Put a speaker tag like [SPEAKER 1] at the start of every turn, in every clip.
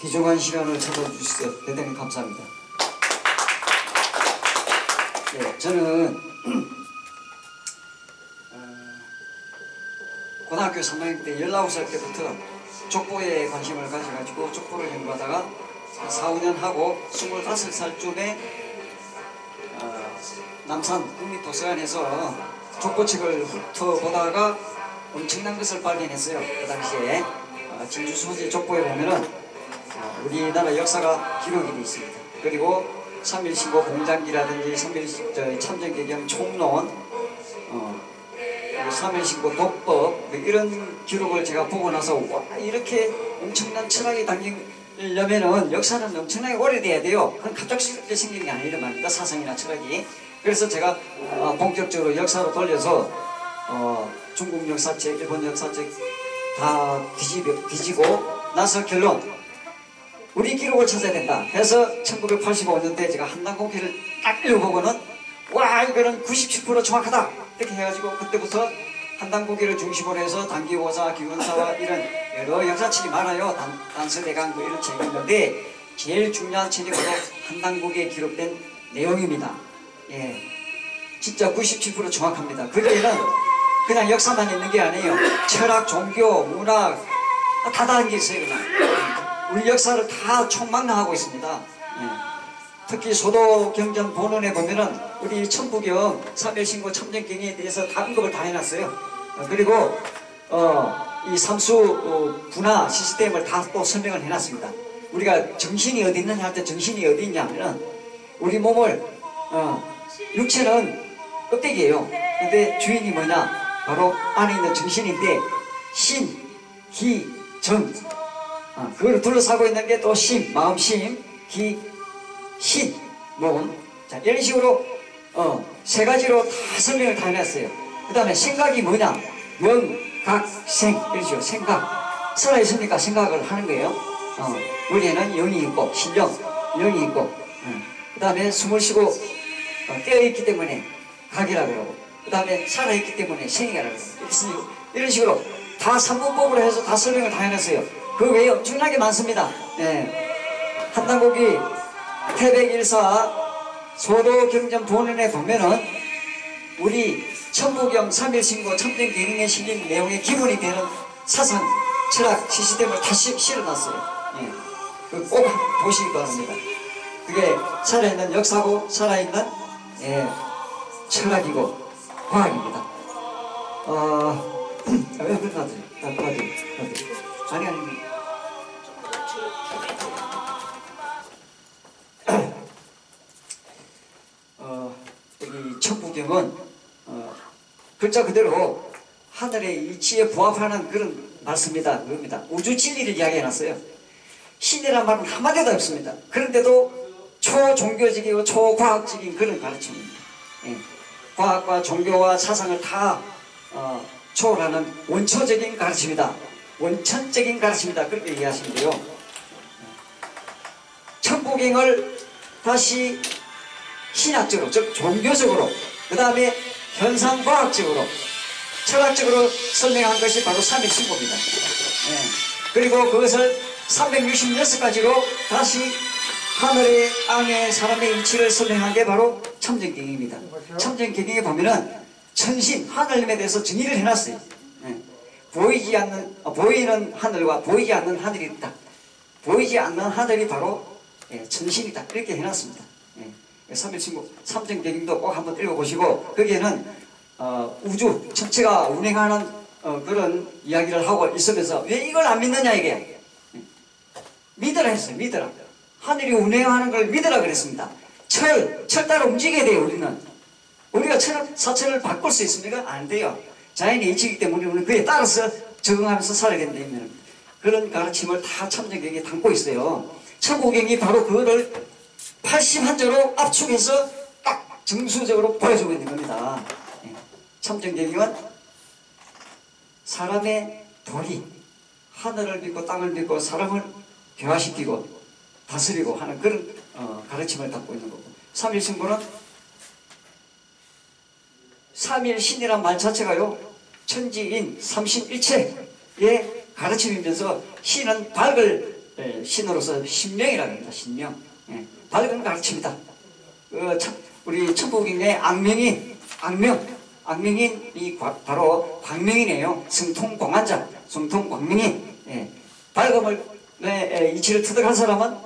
[SPEAKER 1] 귀중한 시간을 찾아주셔서 대단히 감사합니다. 네, 저는 어, 고등학교 3학년 때 19살 때부터 족보에 관심을 가져가지고 족보를 연구하다가 4, 5년 하고 25살쯤에 어, 남산 국립도서관에서 족보책을 훑어보다가 엄청난 것을 발견했어요. 그 당시에 어, 진주 소지 족보에 보면은 어, 우리나라 역사가 기록이 되어 있습니다. 그리고 3.1신고 공장기라든지 3.1 참전개경 총론 어, 3.1신고 독법 뭐 이런 기록을 제가 보고 나서 와 이렇게 엄청난 철학이 담기려면은 역사는 엄청나게 오래돼야 돼요. 그건 갑작스럽게 생긴 게 아니란 말입니다. 사상이나 철학이. 그래서 제가 어, 본격적으로 역사로 돌려서 어, 중국 역사책, 일본 역사책 다 뒤집어, 뒤지고 나서 결론 우리 기록을 찾아야 된다. 해서 1985년대 제가 한단공기를 딱 읽어보고는 와 이거는 97% 정확하다. 이렇게 해가지고 그때부터 한단공기를 중심으로 해서 단기호사, 기원사와 이런 여러 역사책이 많아요. 단, 단서대강 뭐 이런 책이 있는데 제일 중요한 책이 바로 한단공기에 기록된 내용입니다. 예, 진짜 97% 정확합니다. 거기에는 그냥 역사만 있는 게 아니에요. 철학, 종교, 문학 다 담겨 있어요 그냥 우리 역사를 다 총망라하고 있습니다. 예. 특히 소도 경전 본원에 보면은 우리 천부경 삼일신고 참전경에 대해서 다 언급을 다 해놨어요. 어, 그리고 어, 이 삼수 어, 분화 시스템을 다 또 설명을 해놨습니다. 우리가 정신이 어디 있느냐 할 때 정신이 어디 있냐면은 우리 몸을 어, 육체는 껍데기예요. 근데 주인이 뭐냐? 바로 안에 있는 정신인데 신, 기, 정 어, 그걸 둘러싸고 있는 게 또 심, 마음 심, 기, 신, 몸. 자, 이런 식으로 어, 세 가지로 다 설명을 다 해놨어요. 그 다음에 생각이 뭐냐? 영, 각, 생. 이러죠. 생각. 살아있으니까 생각을 하는 거예요. 어, 우리에는 영이 있고, 신령, 영이 있고. 어, 그 다음에 숨을 쉬고 어, 깨어있기 때문에 각이라고 그러고. 그 다음에 살아있기 때문에 생이라고 그러고. 이런 식으로 다 삼분법으로 해서 다 설명을 다 해놨어요. 그 외에 엄청나게 많습니다. 예. 한단국이 태백일사 소도경전 본원에 보면은 우리 천부경 삼일신고 참전기능에 실린 내용의 기본이 되는 사상, 철학, 시스템을 다시 실어놨어요. 예. 그꼭 보시기 바랍니다. 그게 살아있는 역사고 살아있는 예, 철학이고 과학입니다. 어, 왜 그러나 다 도와줘. 아니 아니 천부경은 어, 글자 그대로 하늘의 이치에 부합하는 그런 말씀이다 그겁니다. 우주 진리를 이야기해놨어요. 신이란 말은 한마디도 없습니다. 그런데도 초종교적이고 초과학적인 그런 가르침입니다. 예. 과학과 종교와 사상을 다 어, 초월하는 원초적인 가르침이다. 원천적인 가르침이다. 그렇게 이해하시면 돼요. 천부경을 다시 신학적으로, 즉 종교적으로, 그 다음에 현상과학적으로, 철학적으로 설명한 것이 바로 삼일신고입니다. 예. 그리고 그것을 366가지로 다시 하늘의 안에 사람의 이치를 설명한 게 바로 참전경입니다. 참전경에 보면은 천신, 하늘님에 대해서 정의를 해놨어요. 예. 보이지 않는, 어, 보이는 하늘과 보이지 않는 하늘이 있다. 보이지 않는 하늘이 바로 예, 천신이다. 이렇게 해놨습니다. 예. 삼일신고 삼정대경도 꼭 한번 읽어보시고 거기에는 어, 우주 전체가 운행하는 어, 그런 이야기를 하고 있으면서 왜 이걸 안 믿느냐 이게 예. 믿으라 했어요. 믿으라. 하늘이 운행하는 걸 믿으라 그랬습니다. 철, 철 따라 움직여야 돼요 우리는. 우리가 철, 사철을 바꿀 수 있습니까? 안 돼요. 자연의 이치이기 때문에 우리는 그에 따라서 적응하면서 살아야 된다면 그런 가르침을 다 참정경에 담고 있어요. 천국경이 바로 그거를 81조로 압축해서 딱 정수적으로 보여주고 있는 겁니다. 예. 참정경은 사람의 도리, 하늘을 믿고 땅을 믿고 사람을 교화시키고 다스리고 하는 그런 어, 가르침을 담고 있는 거고 삼일신고는 삼일신이란 말 자체가요 천지인 삼신일체의 가르침이면서 신은 밝을 예, 신으로서 신명이라고 합니다. 신명. 예, 밝은 가르침이다. 어, 참, 우리 천부경의 악명이 악명 악명인 이 과- 바로 광명이네요. 승통공한자 승통광명이 예, 밝음을 네, 예, 이치를 터득한 사람은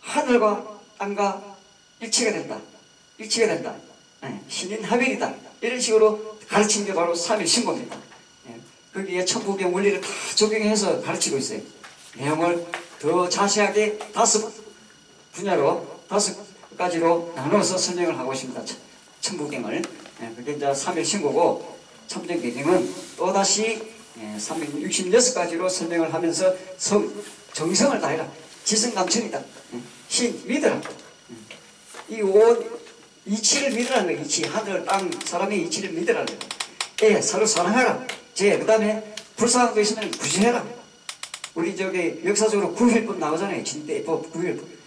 [SPEAKER 1] 하늘과 땅과 일치가 된다. 일치가 된다. 예, 신인 합일이다. 이런 식으로 가르친 게 바로 삼일 신고입니다. 예, 거기에 천부경 원리를 다 적용해서 가르치고 있어요. 내용을 더 자세하게 다섯 분야로 다섯 가지로 나눠서 설명을 하고 있습니다. 천- 천부경을. 예, 그게 이제 삼일 신고고 참정계경은 또다시 예, 366가지로 설명을 하면서 성, 정성을 다해라. 지성감천이다. 예, 신 믿어라. 예, 이온 이치를 믿으라는 거예요. 이치. 하늘, 땅, 사람의 이치를 믿으라는 거예요. 예, 서로 사랑하라. 제, 그 다음에 불쌍한 거 있으면 구제해라. 우리 저기 역사적으로 구일법 나오잖아요. 진대법 구일법.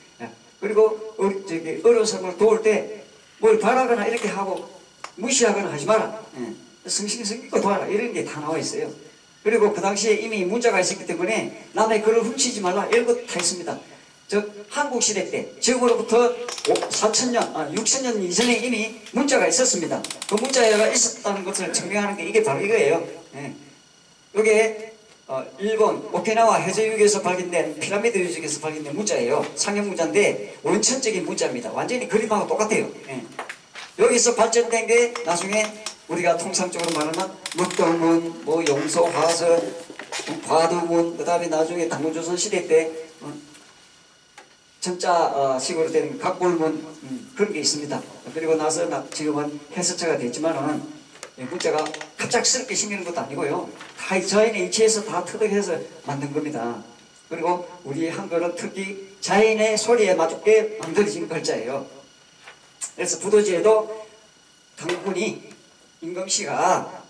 [SPEAKER 1] 예. 그리고 우리 저기 어려운 사람을 도울 때 뭘 바라거나 이렇게 하고 무시하거나 하지 마라. 예. 성실성 있고 도와라. 이런 게 다 나와 있어요. 그리고 그 당시에 이미 문자가 있었기 때문에 남의 글을 훔치지 말라. 이런 것다 있습니다. 저 한국 시대 때 지금으로부터 4천년, 아, 6천년 이전에 이미 문자가 있었습니다. 그 문자가 있었다는 것을 증명하는 게 이게 바로 이거예요. 예. 이게 어, 일본 오키나와 해저육에서 발견된 피라미드 유적에서 발견된 문자예요. 상형 문자인데 원천적인 문자입니다. 완전히 그림하고 똑같아요. 예. 여기서 발전된 게 나중에 우리가 통상적으로 말하는 묵동문, 뭐 용서, 화선, 과두문, 그 다음에 나중에 당군조선 시대 때 어, 전자 어, 식으로 된 각골문 음, 그런 게 있습니다. 그리고 나서 나- 지금은 해서체가 됐지만은 이 문자가 갑작스럽게 생기는 것도 아니고요. 다이 자연의 이치에서 다 터득해서 만든 겁니다. 그리고 우리 한글은 특히 자연의 소리에 맞게 만들어진 글자예요. 그래서 부도지에도 당군이 임금씨가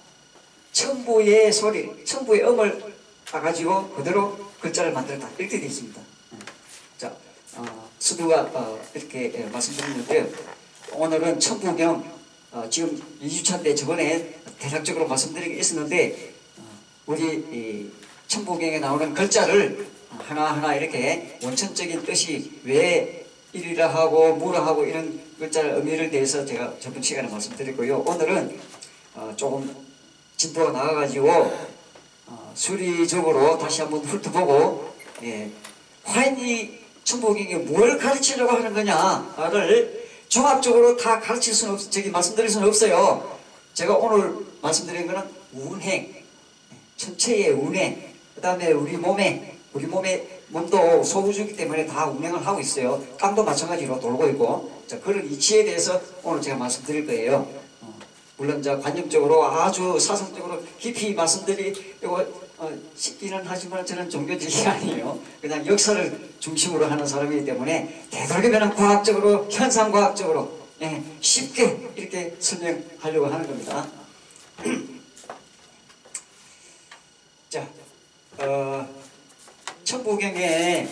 [SPEAKER 1] 천부의 소리, 천부의 음을 따가지고 그대로 글자를 만들었다. 이렇게 되어 있습니다. 자, 어, 수두가 어, 이렇게 예, 말씀드렸는데요. 오늘은 천부경 어, 지금 2주차인데 저번에 대략적으로 말씀드린 게 있었는데 어, 우리 이 천부경에 나오는 글자를 하나하나 이렇게 원천적인 뜻이 왜 일이라 하고 무라 하고 이런 글자를 의미를 대해서 제가 저번 시간에 말씀드렸고요. 오늘은 어, 조금 진도가 나가가지고 어, 수리적으로 다시 한번 훑어보고 예, 과연 이 천부경이 뭘 가르치려고 하는 거냐를 종합적으로 다 가르칠 수는 없, 저기 말씀드릴 수는 없어요. 제가 오늘 말씀드린 거는 운행, 천체의 운행, 그 다음에 우리 몸에, 우리 몸에 몸도 소우주기 때문에 다 운행을 하고 있어요. 땅도 마찬가지로 돌고 있고, 자, 그런 이치에 대해서 오늘 제가 말씀드릴 거예요. 어, 물론 저 관념적으로 아주 사상적으로 깊이 말씀드리고 어, 싶기는 하지만 저는 종교적이 아니에요. 그냥 역사를 중심으로 하는 사람이기 때문에 되도록이면 과학적으로 현상과학적으로 예, 쉽게 이렇게 설명하려고 하는 겁니다. 자, 어, 천부경에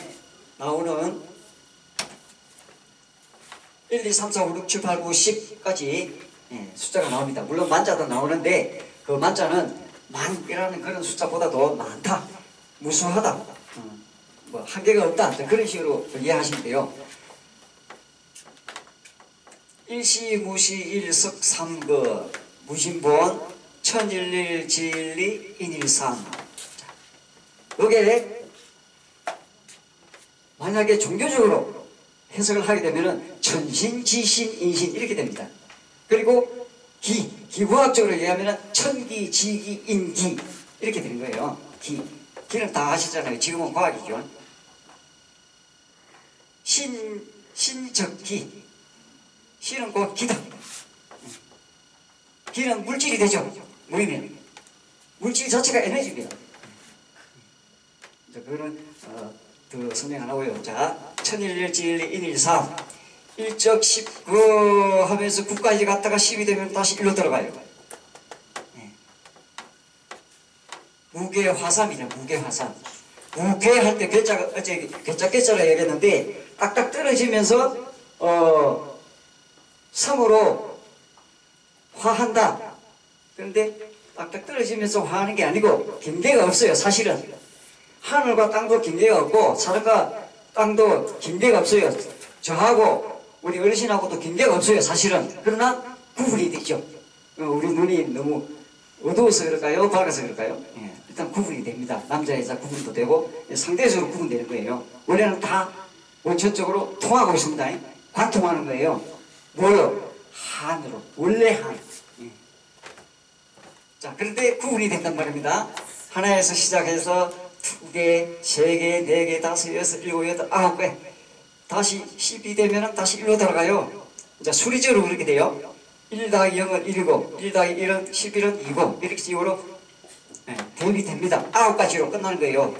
[SPEAKER 1] 나오는 1, 2, 3, 4, 5, 6, 7, 8, 9, 10까지 예, 숫자가 나옵니다. 물론 만자도 나오는데 그 만자는 만이라는 그런 숫자보다도 많다, 무수하다, 어, 뭐 한계가 없다. 그런 식으로 이해하시면 돼요. 일시 무시 일석 삼거 무신본 천일일 지일리 인일삼. 여기에 만약에 종교적으로 해석을 하게 되면 은 천신, 지신, 인신 이렇게 됩니다. 그리고 기, 기구학적으로 얘기하면은 천기, 지기, 인기 이렇게 되는 거예요. 기, 기는 다 아시잖아요. 지금은 과학이죠. 신, 신적기, 신은 곧 기다. 기는 물질이 되죠. 모이면 물질 자체가 에너지입니다. 자, 그거는 어, 더 설명 안 하고요. 자, 천일일지일 인일삼 일적 19 하면서 9까지 갔다가 10이 되면 다시 1로 들어가요. 네. 무게화삼이냐 무게화삼. 무게할 때 괴짜가 어제 괴짜 괴짜라 얘기했는데 딱딱 떨어지면서 어 3으로 화한다. 그런데 딱딱 떨어지면서 화하는 게 아니고 경계가 없어요. 사실은 하늘과 땅도 경계가 없고 사람과 땅도 경계가 없어요. 저하고 우리 어르신하고도 경계가 없어요. 사실은 그러나 구분이 되죠. 어, 우리 눈이 너무 어두워서 그럴까요? 밝아서 그럴까요? 예, 일단 구분이 됩니다. 남자 여자 구분도 되고 예, 상대적으로 구분되는 거예요. 원래는 다 원천적으로 통하고 있습니다. 관통하는 거예요. 뭐요? 한으로 원래 한. 예. 자, 그런데 구분이 된단 말입니다. 하나에서 시작해서 두 개, 세 개, 네 개, 다섯, 여섯, 일곱, 여덟, 아홉 개. 다시 10이 되면 다시 1로 들어가요. 이제 수리적으로 그렇게 돼요. 1 더하기 0은 1이고, 1 더하기 1은 11은 2고, 이렇게 식으로 예, 대입이 됩니다. 아홉 가지로 끝나는 거예요.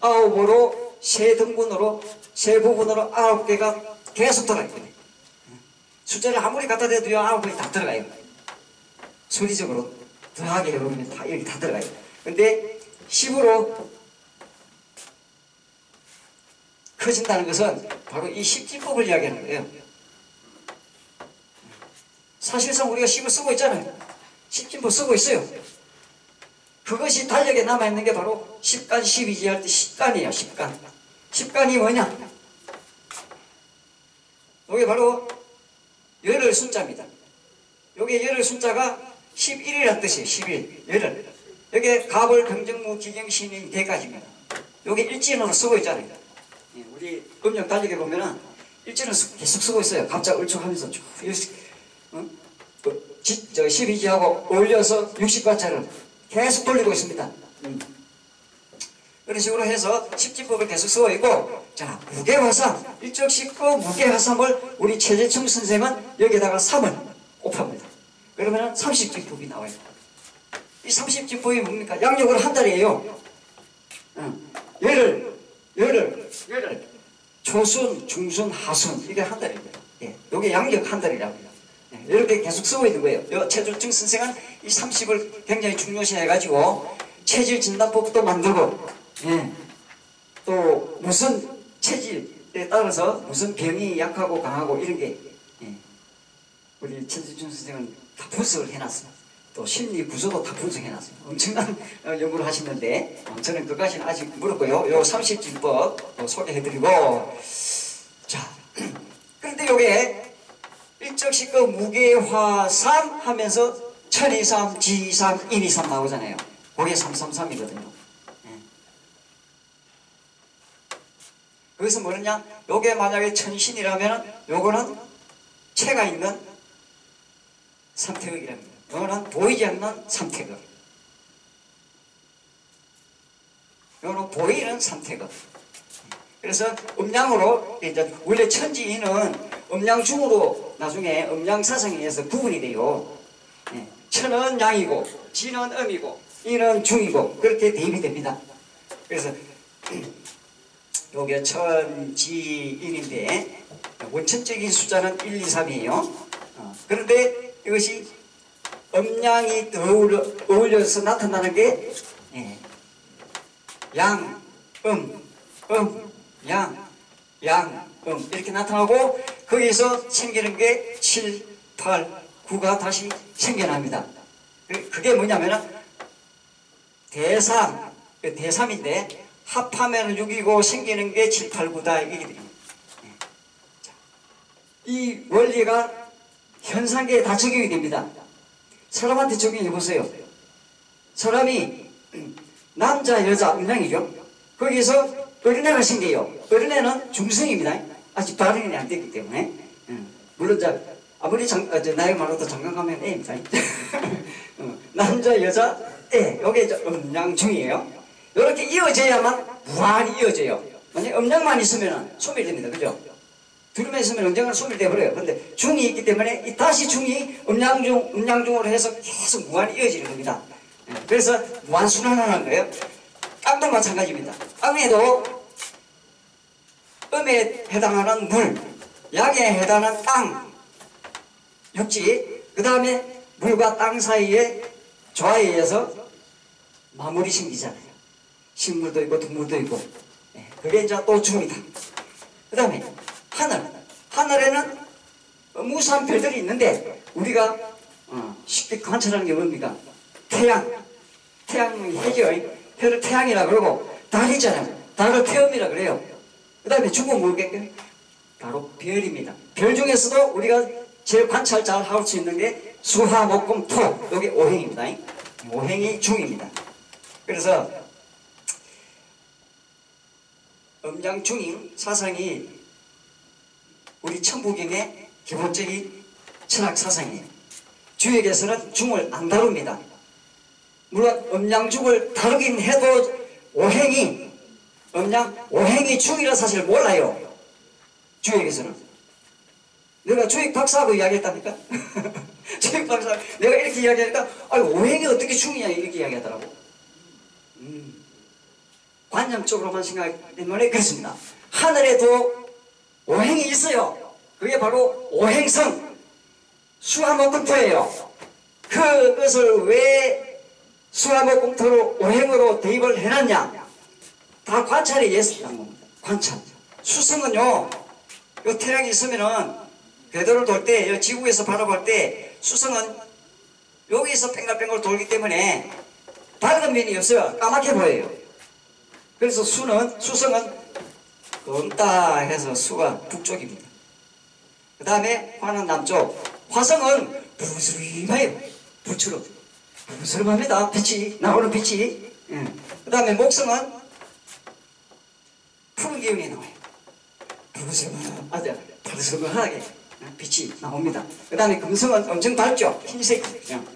[SPEAKER 1] 아홉으로 세 등분으로, 세 부분으로 아홉 개가 계속 들어가요. 숫자를 아무리 갖다 대도요, 아홉 개다 들어가요. 소리적으로 더하게 해보면 다 여기 다 들어가요. 근데 10으로 커진다는 것은 바로 이 십진법을 이야기하는 거예요. 사실상 우리가 10을 쓰고 있잖아요. 십진법 쓰고 있어요. 그것이 달력에 남아있는 게 바로 10간 12지 할때 10간이에요. 10간. 10간이 뭐냐? 이게 바로 열흘 숫자입니다. 요게 열흘 숫자가 11이라는 뜻이에요. 11. 열흘. 여기 갑을 경정무 기경신인 대까지입니다. 요게 일진으로 쓰고 있잖아요. 예, 우리 음력 달력에 보면은 쓰- 계속 쓰고 있어요. 갑자 을축하면서 쭉 이렇게, 어? 그 지- 저 12지하고 올려서 60과자를 계속 돌리고 있습니다. 음. 그런 식으로 해서 십진법을 계속 쓰고 있고 자 무게화삼 일적식 그 무게화삼을 우리 최재충 선생은 여기다가 3을 곱합니다. 그러면 30진법이 나와요. 이 30진법이 뭡니까? 양력으로 한 달이에요. 응. 열흘, 열흘, 열흘. 초순, 중순, 하순 이게 한 달입니다. 예, 이게 양력 한 달이라고 요. 예, 이렇게 계속 쓰고 있는 거예요. 요 최준증 선생은 이 30을 굉장히 중요시 해가지고 체질 진단법도 만들고, 예, 또 무슨 체질에 따라서 무슨 병이 약하고 강하고 이런 게 예, 우리 최진준 선생은 다 분석을 해놨어요. 또 심리 구조도 다 분석해놨어요. 엄청난 어, 연구를 하시는데 어, 저는 그까지는 아직 모르고요. 요 30진법 소개해드리고 자 그런데 요게 일적식 그 무게화삼 하면서 천이삼, 지삼, 인이삼 나오잖아요. 그게 333이거든요. 그것은 뭐냐? 요게 만약에 천신이라면 요거는 체가 있는 삼태극이랍니다. 요거는 보이지 않는 삼태극. 요거는 보이는 삼태극. 그래서 음양으로 이제 원래 천지인은 음양중으로 나중에 음양사상에 의해서 구분이 돼요. 예. 천은 양이고 지는 음이고 인은 중이고 그렇게 대입이 됩니다. 그래서 요게 천지인인데 원천적인 숫자는 1, 2, 3이에요. 그런데 이것이 음양이 어울려, 어울려서 나타나는 게 예, 양, 음, 음, 양, 양, 음 이렇게 나타나고 거기서 생기는 게 7, 8, 9가 다시 생겨납니다. 그- 그게 뭐냐면은 대삼, 그 대삼인데 합하면 6이고 생기는 게 7, 8, 9다 이게. 자, 이 원리가 현상계에 다 적용이 됩니다. 사람한테 적용해 보세요. 사람이 음, 남자, 여자, 음양이죠. 거기서 어린애가 생겨요. 어린애는 중성입니다. 아직 발현이 안 됐기 때문에. 음, 물론 자, 아무리 장, 어, 저 나이 많아도 장가 가면 애입니다. 어, 남자, 여자, 애. 요게 저 음양 중이에요. 이렇게 이어져야만 무한히 이어져요. 만약 음양만 있으면 소멸됩니다. 그죠? 둘만 있으면 음양은 소멸돼 버려요. 근데 중이 있기 때문에 이 다시 중이 음양중, 음양중으로 해서 계속 무한히 이어지는 겁니다. 예, 그래서 무한순환하는 거예요. 땅도 마찬가지입니다. 땅에도 음에 해당하는 물, 양에 해당하는 땅, 육지, 그 다음에 물과 땅 사이에 조화에 의해서 마무리 생기잖아요. 식물도 있고 동물도 있고. 예, 그게 이제 또 중이다. 그 다음에 하늘. 하늘에는 무수한 별들이 있는데 우리가 어, 쉽게 관찰하는 게 뭡니까? 태양. 태양이 해죠. 해를 태양이라 그러고 달 있잖아요. 달을 태음이라 그래요. 그 다음에 중국 뭐겠어요? 바로 별입니다. 별 중에서도 우리가 제일 관찰 잘 할 수 있는 게 수화, 목금, 토. 여기 오행입니다. 오행이 중입니다. 그래서 음양 중인 사상이 우리 천부경의 기본적인 철학 사상이에요. 주역에서는 중을 안 다룹니다. 물론 음양중을 다루긴 해도 오행이 음양 오행이 중이라 사실 몰라요. 주역에서는 내가 주역 박사하고 이야기했답니까? 주역 박사 내가 이렇게 이야기하니까 아 오행이 어떻게 중이냐 이렇게 이야기하더라고. 음, 관념적으로만 생각하기 때문에 그렇습니다. 하늘에도 오행이 있어요. 그게 바로 오행성 수화목금토예요. 그것을 왜 수화목금토로 오행으로 대입을 해놨냐? 다 관찰에 예스한 겁니다. 관찰. 수성은요, 요 태양이 있으면은 궤도를 돌 때, 요 지구에서 바라볼 때 수성은 여기서 뺑글뺑글 돌기 때문에 밝은 면이 없어요. 까맣게 보여요. 그래서 수는, 수성은 검다 해서 수가 북쪽입니다. 그 다음에 화는 남쪽. 화성은 부스름해요. 불처럼. 부스름합니다. 빛이, 나오는 빛이. 그 다음에 목성은 푸른 기운이 나와요. 부스름, 아주 부스름하게 빛이 나옵니다. 그 다음에 금성은 엄청 밝죠. 흰색. 그냥.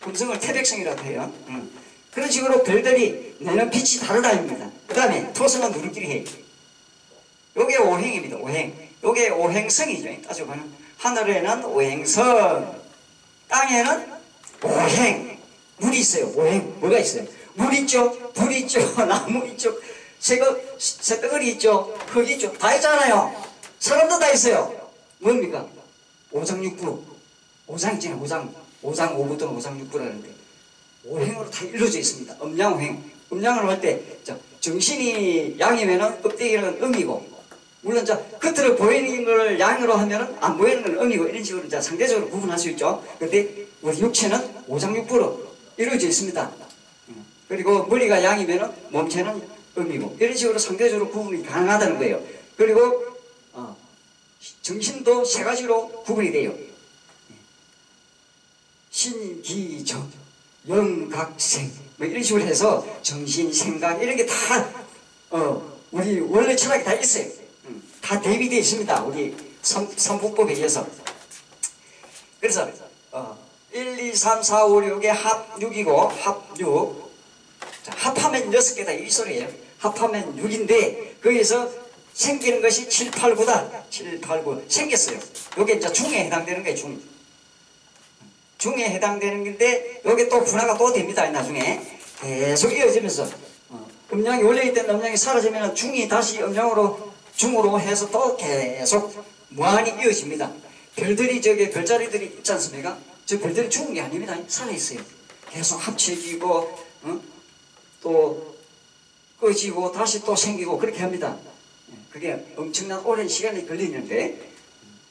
[SPEAKER 1] 금성을 태백성이라고 해요. 응. 그런 식으로 별들이 내는 빛이 다르다입니다. 그 다음에 토성은 누르끼리 해요. 요게 오행입니다. 오행. 요게 오행성이죠. 따져보면 하늘에는 오행성, 땅에는 오행. 물이 있어요. 오행. 뭐가 있어요? 물 있죠. 불 있죠. 나무 있죠. 새거, 새덩어리 있죠. 흙 있죠. 다 있잖아요. 사람도 다 있어요. 뭡니까? 오장육부. 오장 있잖아요. 오장. 오장 오부 또는 오장육부라는데 오행으로 다 이루어져 있습니다. 음양오행. 음양을 할 때 정신이 양이면은 껍데기는 음이고 물론 자 겉으로 보이는 걸 양으로 하면은 안 보이는 건 음이고 이런 식으로 이제 상대적으로 구분할 수 있죠. 근데 우리 육체는 오장육부로 이루어져 있습니다. 그리고 머리가 양이면은 몸체는 음이고 이런 식으로 상대적으로 구분이 가능하다는 거예요. 그리고 어, 정신도 세 가지로 구분이 돼요. 신기정, 영각생 뭐 이런 식으로 해서 정신, 생각 이런 게 다 어, 우리 원래 철학이 다 있어요. 음, 다 대비되어 있습니다. 우리 삼, 삼국법에 의해서. 그래서 어, 1, 2, 3, 4, 5, 6의 합 6이고 합 6. 자, 합하면 6개다 이 소리예요. 합하면 6인데 거기서 생기는 것이 7, 8, 9다. 7, 8, 9 생겼어요. 요게 이제 중에 해당되는 거예요. 중. 중에 해당되는 건데 여기 또 분화가 또 됩니다. 나중에 계속 이어지면서 어, 음양이 원래 있던 음양이 사라지면 중이 다시 음양으로 중으로 해서 또 계속 무한히 이어집니다. 별들이 저기 별자리들이 있지 않습니까? 저 별들이 죽은 게 아닙니다. 살아있어요. 계속 합쳐지고 어? 또 꺼지고 다시 또 생기고 그렇게 합니다. 그게 엄청난 오랜 시간이 걸리는데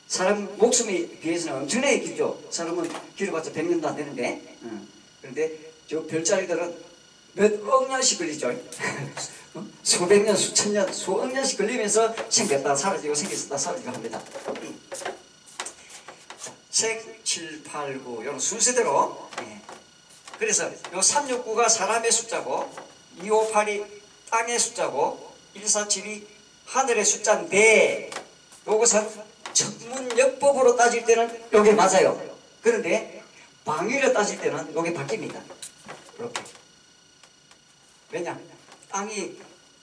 [SPEAKER 1] 사람 목숨에 비해서는 엄청나게 길죠. 사람은 길어봤자 100년도 안 되는데. 어. 그런데 저 별자리들은 몇억 년씩 걸리죠. 어? 수백 년, 수천 년, 수억 년씩 걸리면서 생겼다 사라지고 생겼다 사라지고 합니다. 생, 7, 8, 9 이런 순서대로 예. 그래서 요 369가 사람의 숫자고 258이 땅의 숫자고 147이 하늘의 숫자인데 요것은 전문역법으로 따질 때는 요게 맞아요. 그런데 방위를 따질 때는 요게 바뀝니다. 이렇게. 왜냐? 땅이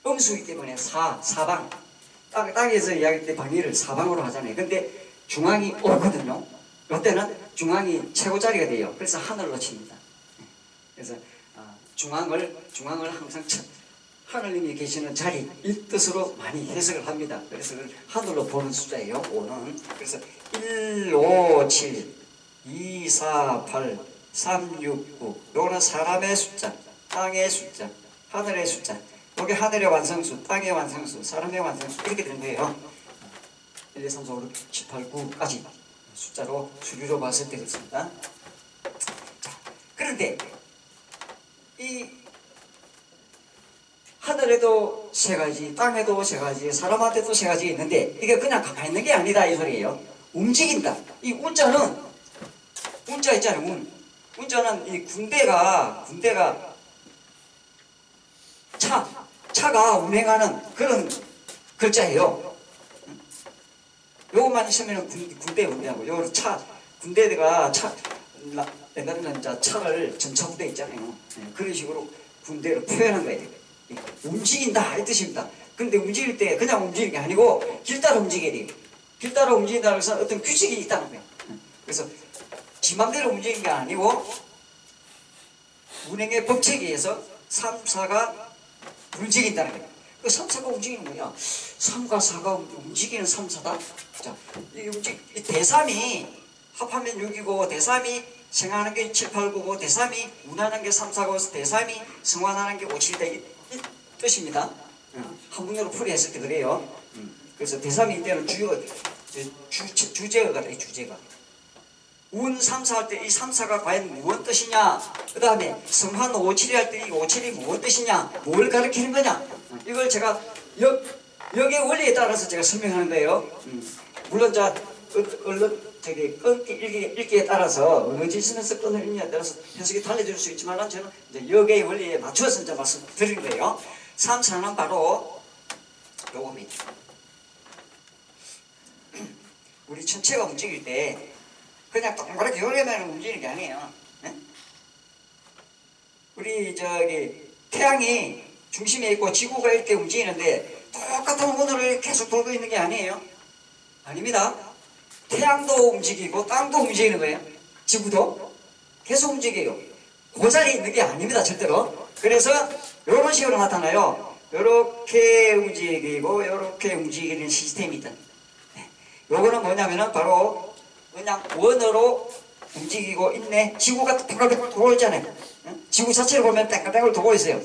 [SPEAKER 1] 음수이기 때문에 사, 사방. 땅, 땅에서 이야기할 때 방위를 사방으로 하잖아요. 근데 중앙이 오거든요. 이때는 중앙이 최고 자리가 돼요. 그래서 하늘로 칩니다. 그래서 아, 중앙을 중앙을 항상 쳐, 하나님이 계시는 자리 이 뜻으로 많이 해석을 합니다. 그래서 하늘로 보는 숫자예요. 5는 그래서 1, 5, 7, 2, 4, 8, 3, 6, 9 요거는 사람의 숫자, 땅의 숫자, 하늘의 숫자 여기 하늘의 완성수, 땅의 완성수, 사람의 완성수 이렇게 되는 거예요. 1, 2, 3, 4, 5, 6, 7, 8, 9까지 숫자로 수리로 봤을 때 그렇습니다. 자, 그런데 이 하늘에도 세 가지, 땅에도 세 가지, 사람한테도 세 가지 있는데 이게 그냥 가만히 있는 게 아니다 이 소리예요. 움직인다. 이 운자는 운자 있잖아요. 운. 운자는 이 군대가 군대가 차 차가 운행하는 그런 글자예요. 요것만 있으면 군, 군대 운대하고 요차 군대가 차 나- 옛날에는 차를 전차 부대 있잖아요. 예, 그런 식으로 군대를 표현한 거예요. 이 움직인다 이 뜻입니다. 근데 움직일 때 그냥 움직이는 게 아니고 길 따라 움직여야 돼요. 길 따라 움직인다는 것은 어떤 규칙이 있다는 거예요. 예, 그래서 지 맘대로 움직이는 게 아니고 운행의 법칙에 의해서 3, 4가 움직인다는 거예요. 그 3, 4가 움직이는 거야. 3과 4가 움직이는 3, 4다. 자, 이 움직, 이 대삼이 합하면 6이고, 대삼이 생하는 게 7, 8, 9고, 대삼이 운하는 게 3, 4고, 대삼이 성환하는 게 5, 7, 8. 뜻입니다. 어, 한문으로 풀이했을 때 그래요. 음, 그래서 대삼이 이때는 주요, 주, 주, 주제가 같아요, 주제가. 운 3사 할 때이 3사가 과연 무엇 뜻이냐 그 다음에 성한 5, 7이 할 때이 5, 7이 무엇 뜻이냐 뭘 가르치는 거냐 이걸 제가 여, 여기의 원리에 따라서 제가 설명하는 거예요 음. 물론 자 어- 얼른 저기 끊기 읽기, 읽기에 따라서 어느 지시면서 끊을 읽냐에 따라서 해석이 달라질 수 있지만 저는 이제 여기의 원리에 맞춰서 이제 말씀 드린 거예요 3사는 바로 요겁니다 우리 천체가 움직일 때 그냥 동그랗게 요래만 움직이는 게 아니에요. 예? 우리 저기 태양이 중심에 있고 지구가 이렇게 움직이는데 똑같은 원으로 계속 돌고 있는 게 아니에요. 아닙니다. 태양도 움직이고 땅도 움직이는 거예요. 지구도 계속 움직여요. 그 자리에 있는 게 아닙니다. 절대로. 그래서 이런 식으로 나타나요. 이렇게 움직이고 이렇게 움직이는 시스템이 있다. 네. 요거는 뭐냐면은 바로 그냥 원으로 움직이고 있네. 지구가 땡글땡글 돌고 있잖아요. 응? 지구 자체를 보면 땡글땡글 돌고 있어요.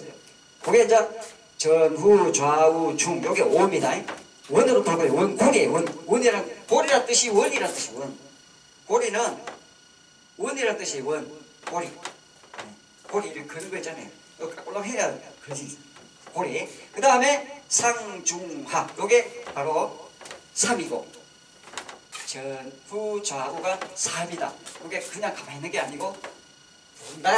[SPEAKER 1] 그게 이제 전후, 좌우, 중, 요게 오입니다. 원으로 돌고 있어요. 원, 고리예요. 원. 원이란, 고리란 뜻이 원이란 뜻이 원. 고리는 원이란 뜻이 원. 고리. 네. 고리를 그는 거 있잖아요. 올라해야 그지. 고리. 그 다음에 상중하. 요게 바로 3이고. 전후 좌우가 4입니다. 이게 그냥 가만히 있는 게 아니고 돈다.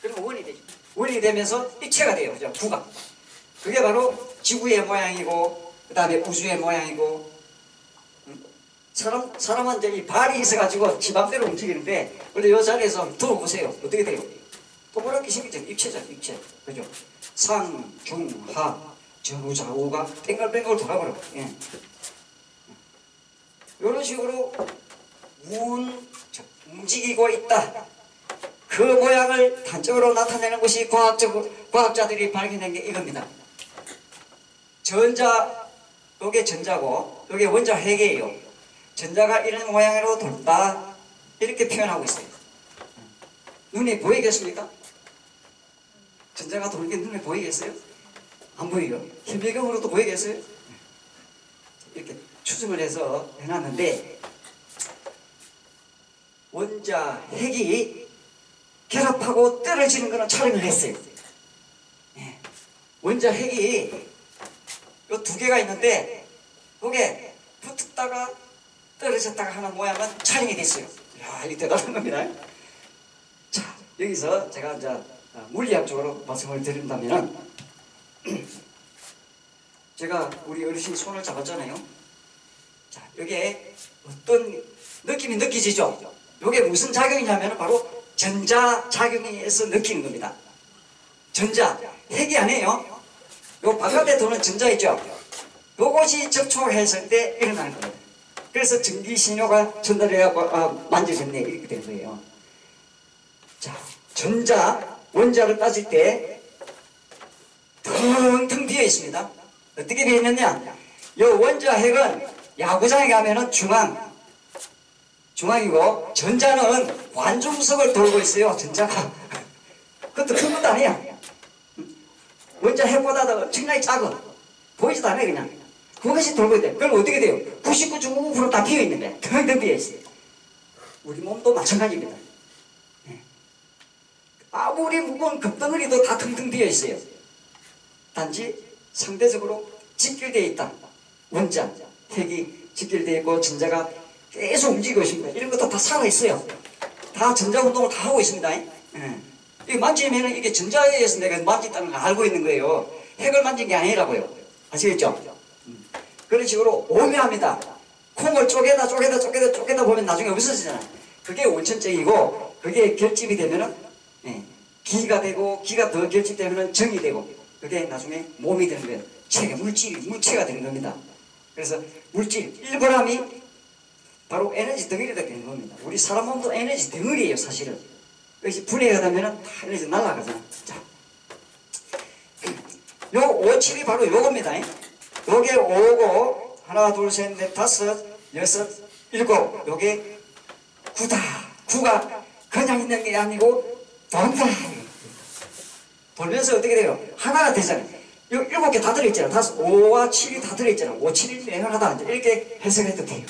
[SPEAKER 1] 그러면 원이 되죠. 원이 되면서 입체가 돼요. 그죠? 구가. 그게 바로 지구의 모양이고 그 다음에 우주의 모양이고 음? 사람, 이제 이 발이 있어가지고 지 맘대로 움직이는데 원래 이 자리에서 들어보세요. 어떻게 돼요? 동그랗게 생겼죠. 입체죠. 입체. 그죠? 상, 중, 하, 전후, 좌우가 뱅글뱅글 돌아버려. 예. 이런 식으로 운, 즉, 움직이고 있다. 그 모양을 단적으로 나타내는 것이 과학적, 과학자들이 발견한 게 이겁니다. 전자, 요게 전자고, 요게 원자 회계예요. 전자가 이런 모양으로 돌다. 이렇게 표현하고 있어요. 눈에 보이겠습니까? 전자가 돌게 눈에 보이겠어요? 안 보여요. 현미경으로도 보이겠어요? 이렇게 추정을 해서 해놨는데 원자 핵이 결합하고 떨어지는 거는 촬영을 했어요. 예. 원자 핵이 요 두 개가 있는데 요게 붙었다가 떨어졌다가 하는 모양은 촬영이 됐어요. 이야, 이게 대단한 겁니다. 자, 여기서 제가 이제 물리학적으로 말씀을 드린다면은 제가 우리 어르신 손을 잡았잖아요. 자, 여기에 어떤 느낌이 느껴지죠? 이게 무슨 작용이냐면 바로 전자 작용에서 느끼는 겁니다. 전자, 핵이 아니에요. 요 바깥에 도는 전자 있죠? 요것이 접촉했을 때 일어나는 겁니다. 그래서 전기 신호가 전달해갖고 아, 만져졌네 이렇게 된 거예요. 자, 전자, 원자를 따질 때 텅텅 비어 있습니다. 어떻게 비어 있느냐? 요 원자 핵은 야구장에 가면은 중앙, 중앙이고 전자는 관중석을 돌고 있어요. 전자가 그것도 큰 것도 아니야. 원자 핵보다도 엄청나게 작아. 보이지도 않아요 그냥. 그것이 돌고 있대. 그럼 어떻게 돼요? 99.9%다 비어 있는 거야. 텅텅 비어 있어요. 우리 몸도 마찬가지입니다. 네. 아무리 무거운 급덩어리도 다 텅텅 비어 있어요. 단지 상대적으로 직결되어 있다. 원자, 핵이 직결되어 있고 전자가 계속 움직이고 있습니다. 이런 것도 다 살아 있어요. 다 전자 운동을 다 하고 있습니다. 예. 이 만지면은 이게 전자에 의해서 내가 만졌다는 걸 알고 있는 거예요. 핵을 만진 게 아니라고요. 아시겠죠? 음. 그런 식으로 오묘합니다. 콩을 쪼개다 쪼개다 쪼개다 쪼개다 보면 나중에 없어지잖아요. 그게 원천적이고 그게 결집이 되면은 예, 기가 되고 기가 더 결집되면은 정이 되고 그게 나중에 몸이 거예요. 체가 물질이 물체가 되는 겁니다. 그래서 물질 1g이 바로 에너지 덩어리가 되는 겁니다. 우리 사람 몸도 에너지 덩어리예요, 사실은. 그래서 분해가 되면은 다 에너지 날아가잖아. 자, 요 57이 바로 요겁니다. 요게 5고 하나, 둘, 셋, 넷, 다섯, 여섯, 일곱. 요게 9다. 9가 그냥 있는 게 아니고 돈다. 돌면서 어떻게 돼요? 하나가 되잖아요. 요 일곱 개 다 들어있잖아. 다섯, 5와 7이 다 들어있잖아. 5, 7이 하나다. 이렇게 해석해도 돼요.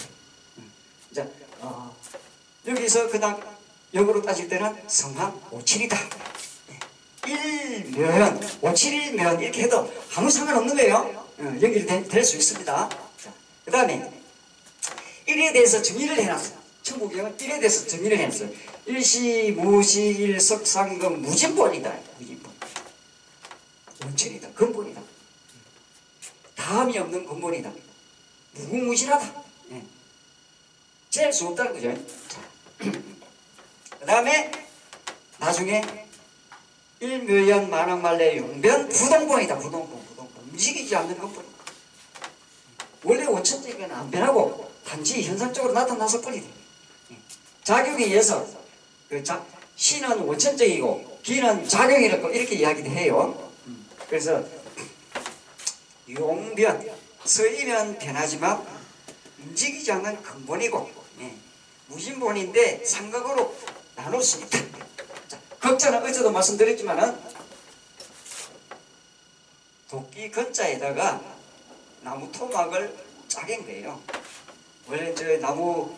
[SPEAKER 1] 자, 어, 여기서 그 다음 역으로 따질 때는 성함 57이다. 1면, 57이면 이렇게 해도 아무 상관없는 거예요. 어, 연결될 수 있습니다. 그 다음에 1에 대해서 정의를 해놨어요. 천국경은 1에 대해서 정의를 해놨어요. 일시, 무시, 일석, 상금, 무진본이다. 무진본. 원천이다. 근본이다. 다음이 없는 근본이다. 무궁무진하다. 예. 잴수 없다는 거죠. 그 다음에 나중에 일묘연 만왕말래 용변 부동본이다. 부동본, 부동본. 움직이지 않는 것뿐이다. 원래 원천적인 건 안 변하고 단지 현상적으로 나타나서 뿐이다. 작용에 의해서 그 자, 신은 원천적이고 기는 작용이라고 이렇게 이야기도 해요. 그래서 용변, 서이면 변하지만 움직이지 않는 근본이고 예, 무진본인데 삼각으로 나눌 수 있다. 자, 극자는 어제도 말씀드렸지만은 도끼 근자에다가 나무 토막을 짜갠 거예요. 원래 저 나무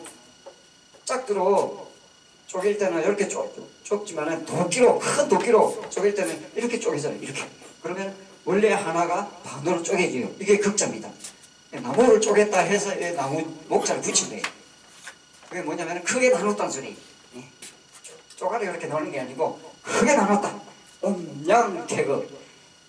[SPEAKER 1] 짝두로 쪼갤 때는 이렇게 쪼, 쪼지만은 도끼로 큰 도끼로 쪼갤 때는 이렇게 쪼개져요. 이렇게 그러면 원래 하나가 반으로 쪼개져요. 이게 극자입니다. 나무를 쪼갰다 해서 이 나무 목자를 붙인 거예요. 그게 뭐냐면 크게 나눴다는 소리. 예. 쪼가리 이렇게 나오는 게 아니고 크게 나눴다. 음양태극,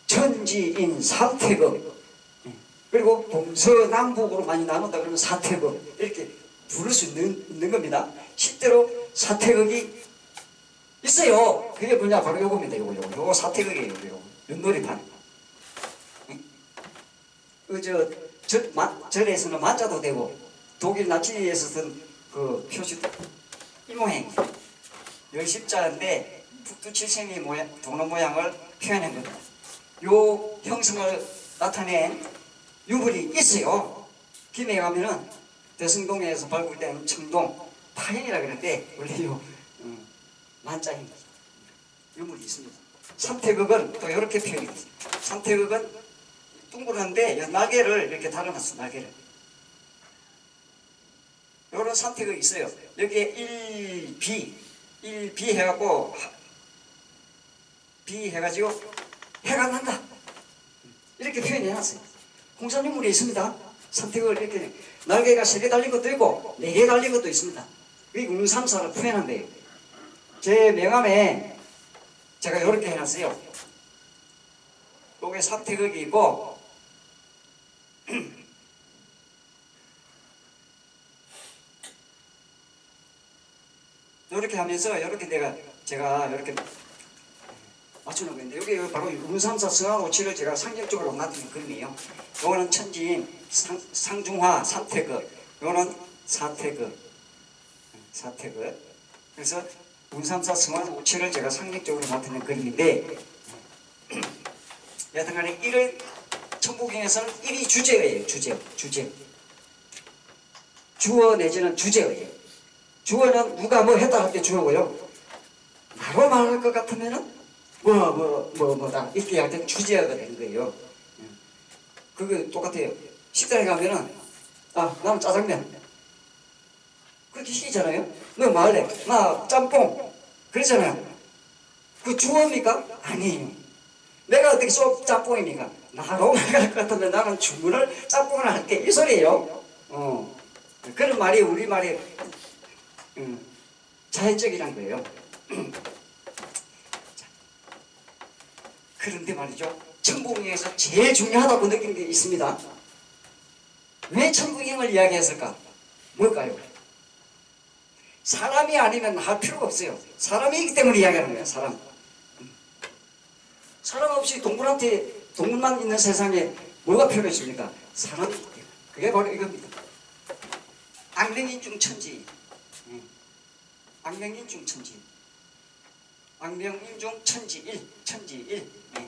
[SPEAKER 1] 천지인 사태극, 예. 그리고 동서남북으로 많이 나눈다 그러면 사태극 이렇게 부를 수 있는, 있는 겁니다. 실제로 사태극이 있어요. 그게 뭐냐 바로 요겁니다. 요거 요거 요거 사태극이에요. 요거 윷놀이판. 예. 그저 절, 마, 절에서는 만자도 되고 독일 나치에서 쓴그 표시도 이 모양 열십자인데 북두칠생의 모양, 도로 모양을 표현한 겁니다. 요 형성을 나타낸 유물이 있어요. 김해 가면은 대승동에서 발굴된 청동 파현이라 그러는데 원래 요 음, 거죠. 유물이 있습니다. 삼태극은 또 이렇게 표현이. 삼태극은 둥그런데 날개를 이렇게 달아놨어 날개를 이런 선택이 있어요 여기에 1B 1B 해갖고 B 해가지고 해가 난다 이렇게 표현해놨어요 공산유물이 있습니다 선택을 이렇게 날개가 3개 달린 것도 있고 4개 달린 것도 있습니다. 그게 운삼사를 표현한대요. 제 명함에 제가 이렇게 해놨어요. 여기 삼태극이 있고 이렇게 하면서 이렇게 내가 제가 이렇게 맞추는 건데 여기 바로 운삼사 성하고치를 제가 상징적으로 나타낸 그림이에요. 이거는 천지인 상, 상중화 사태극, 이거는 사태극, 사태극. 그래서 운삼사 성하고치를 제가 상징적으로 나타낸 그림인데 여튼간에 이를 천부경에서는 일이 주제어예요. 주제, 주제. 주어 내지는 주제어예요. 주어는 누가 뭐 했다 할 때 주어고요. 나로 말할 것 같으면 은 뭐 뭐 뭐 뭐다 이렇게 할때 주제어가 되는 거예요. 그게 똑같아요. 식당에 가면은 아 나는 짜장면 그렇게 시키잖아요. 너 말래 나 짬뽕 그러잖아요. 그 주어입니까? 아니에요. 내가 어떻게 쏙 짬뽕입니까? 나로 말할 것 같으면 나는 주문을 짬뽕을 할게 이 소리예요. 어. 그런 말이 우리 말이 음, 자연적이란 거예요. 자, 그런데 말이죠. 천부경에서 제일 중요하다고 느낀 게 있습니다. 왜 천부경을 이야기했을까? 뭘까요? 사람이 아니면 할 필요가 없어요. 사람이기 때문에 이야기하는 거예요. 사람. 사람 없이 동물한테 동물만 있는 세상에 뭐가 필요가 있습니까? 때문에. 그게 바로 이겁니다. 악명인중 천지. 예. 악명인중 천지. 악명인중 천지일. 천지일. 예.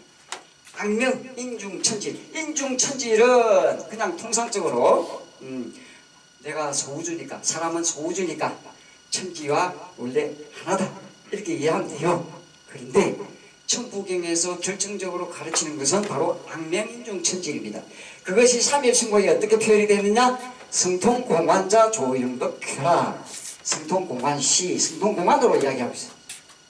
[SPEAKER 1] 악명인중 천지. 인중 천지는 그냥 통상적으로 음, 내가 소우주니까 사람은 소우주니까 천지와 원래 하나다 이렇게 이해하면 돼요. 그런데 천부경에서 결정적으로 가르치는 것은 바로 악명인중 천지입니다. 그것이 삼일신고에 어떻게 표현이 되느냐? 성통공관자 조영덕 쾌라 성통공관시 성통공관으로 이야기하고 있어요.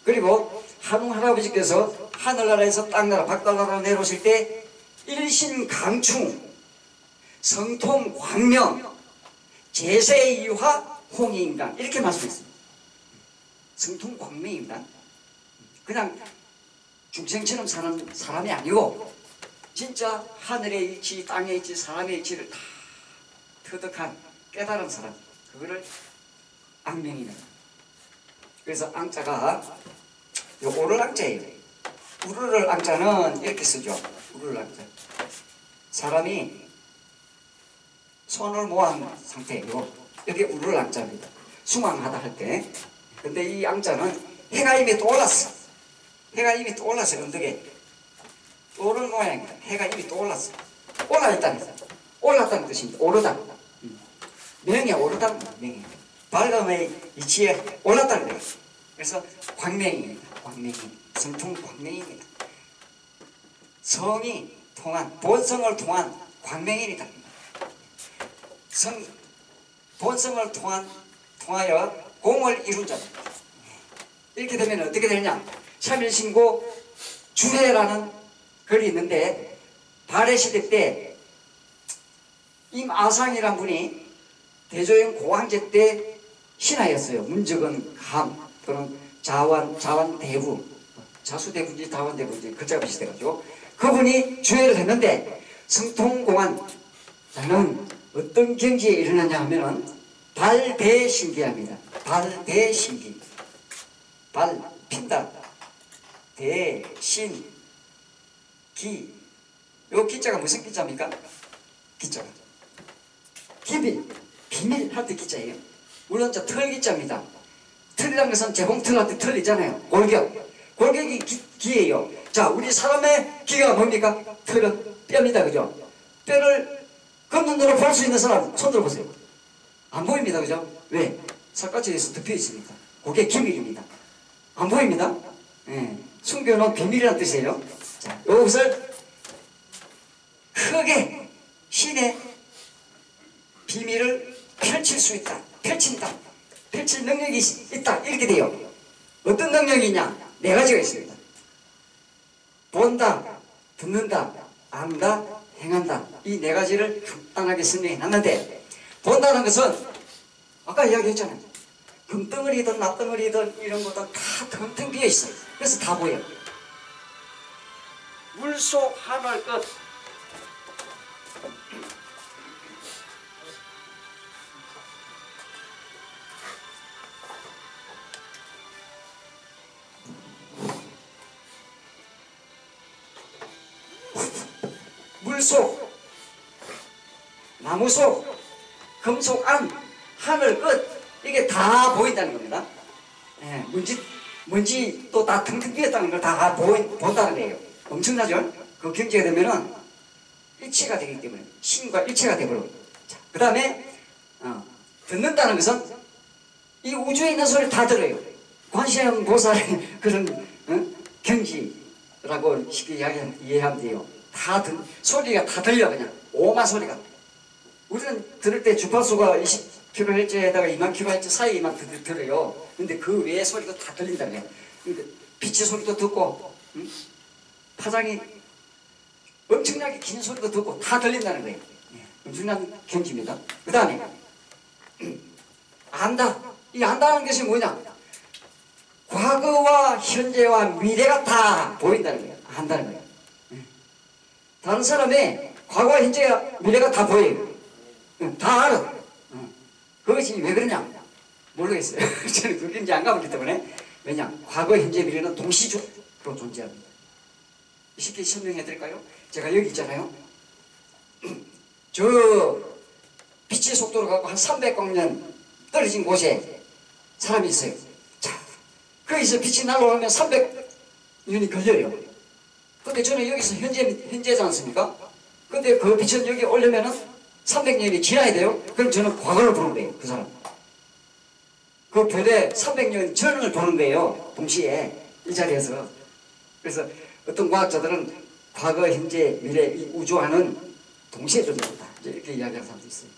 [SPEAKER 1] 그리고 한웅 할아버지께서 하늘나라에서 땅나라 박달나라로 내려오실 때 일신강충 성통광명 제세이화 홍익인간 이렇게 말씀했습니다. 성통광명입니다. 그냥 중생처럼 사는 사람이 아니고 진짜 하늘의 이치, 땅의 이치, 사람의 이치를 다 터득한 깨달은 사람 그거를 악명이다. 그래서 앙자가 요 오를 앙자예요. 우르를 앙자는 이렇게 쓰죠. 우르를 앙자. 사람이 손을 모아놓은 상태이고 여기 우르를 앙자입니다. 수망하다 할 때. 근데 이 앙자는 해가 이미 또 올랐어. 해가 이미 또 올랐어 언덕에. 오른 모양입니다. 해가 이미 또 올랐어. 올라 있다는 거죠. 올랐다는 뜻입니다. 오르다. 음. 명에 오르다는 거예 밝음의 이치에 올랐다는 거예요. 그래서 광명입니다. 광명이. 성통 광명입니다. 성이 통한, 본성을 통한 광명이니다. 성, 본성을 통한, 통하여 공을 이룬 자. 이렇게 되면 어떻게 되냐? 참일신고 주해라는 글이 있는데 발해 시대 때 임아상이란 분이 대조영 고황제 때 신하였어요. 문적은 감 또는 자완 자완 대부 자수대부인지 자완대부인지 글자가 비슷해가지고 그분이 주해를 했는데 성통공안 자는 어떤 경지에 일어나냐 하면은 발대신기합니다. 발대신기 발 핀다 대신 기. 요 기자가 무슨 기자입니까? 기자가. 비밀. 비밀 할때 기자예요. 물론 저 털 기자입니다. 털이란 것은 재봉틀 할때 털이잖아요. 골격. 골격이 기, 예요 자, 우리 사람의 기가 뭡니까? 털은 뼈입니다. 그죠? 뼈를 겉눈으로 볼 수 있는 사람 손 들어보세요. 안 보입니다. 그죠? 왜? 살갗에서 덮여 있으니까. 그게 기밀입니다. 안 보입니다. 예. 숨겨놓은 비밀이라는 뜻이에요. 자, 이것을 크게 신의 비밀을 펼칠 수 있다. 펼친다. 펼칠 능력이 있다. 이렇게 돼요. 어떤 능력이냐? 네 가지가 있습니다. 본다, 듣는다, 안다, 행한다. 이 네 가지를 간단하게 설명해 놨는데 본다는 것은 아까 이야기했잖아요. 금덩어리든 납덩어리든 이런 것도 다 텅텅 비어 있어요. 그래서 다 보여. 물속 하늘 끝. 물속, 나무 속, 금속 안, 하늘 끝 이게 다 보인다는 겁니다. 예, 먼지 먼지 또 다 텅텅 비었다는 걸 다 본다는 거예요. 엄청나죠? 그 경지가 되면은 일체가 되기 때문에 신과 일체가 되버려요. 그 다음에 어, 듣는다는 것은 이 우주에 있는 소리를 다 들어요. 관세음 보살의 그런 어? 경지라고 쉽게 이야기, 이해하면 돼요. 다 듣, 소리가 다 들려 그냥 오마 소리가. 우리는 들을 때 주파수가 20kHz에다가 2만 kHz 사이에만 들, 들어요. 근데 그 외의 소리가 다 들린다고요. 그러니까 빛의 소리도 듣고 응? 파장이 엄청나게 긴 소리도 듣고 다 들린다는 거예요. 예, 엄청난 경지입니다. 그 다음에 안다. 이 안다는 것이 뭐냐? 과거와 현재와 미래가 다 보인다는 거예요. 안다는 거예요. 예. 다른 사람의 과거와 현재와 미래가 다 보여요. 예, 다 알아. 어. 그것이 왜 그러냐? 모르겠어요. 저는 그게 이제 안 가봤기 때문에. 왜냐? 과거, 현재, 미래는 동시적으로 존재합니다. 쉽게 설명해 드릴까요? 제가 여기 있잖아요. 저 빛의 속도로 가고 한 300광년 떨어진 곳에 사람이 있어요. 자, 거기서 빛이 날아오면 300년이 걸려요. 근데 저는 여기서 현재, 현재지 않습니까? 근데 그 빛은 여기 오려면은 300년이 지나야 돼요. 그럼 저는 과거를 보는 거예요. 그 사람. 그 별에 300년 전을 보는 거예요. 동시에 이 자리에서. 그래서 어떤 과학자들은 과거, 현재, 미래 이 우주와는 동시에 존재한다. 이렇게 이야기하는 사람도 있어요.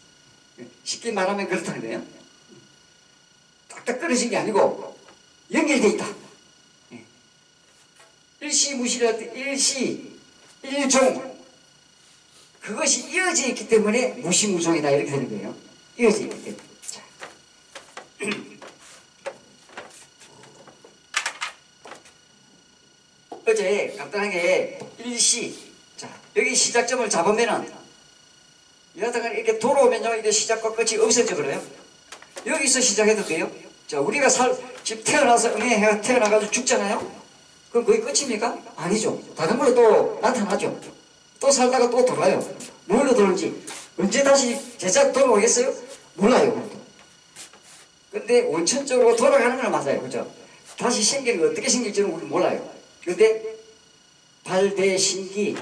[SPEAKER 1] 쉽게 말하면 그렇다는 거예요. 딱딱 떨어진 게 아니고 연결돼 있다. 예. 일시 무실할 때 일시, 일종 그것이 이어져 있기 때문에 무시무종이다 이렇게 되는 거예요. 이어져 있기 때문에. 자. 어제 간단하게 일시 자 여기 시작점을 잡으면은 여하튼 이렇게 돌아오면요 이게 시작과 끝이 없어져 버려요 여기서 시작해도 돼요 자 우리가 살 지금 태어나서 응애해가 태어나가지고 죽잖아요 그럼 거기 끝입니까? 아니죠 다른 걸로 또 나타나죠 또 살다가 또 돌아요 뭘로 돌는지 언제 다시 제작 돌아오겠어요? 몰라요 근데 원천 적으로 돌아가는 건 맞아요 그죠? 다시 생기는 게 어떻게 생길지는 우리는 몰라요 근데 발대신기에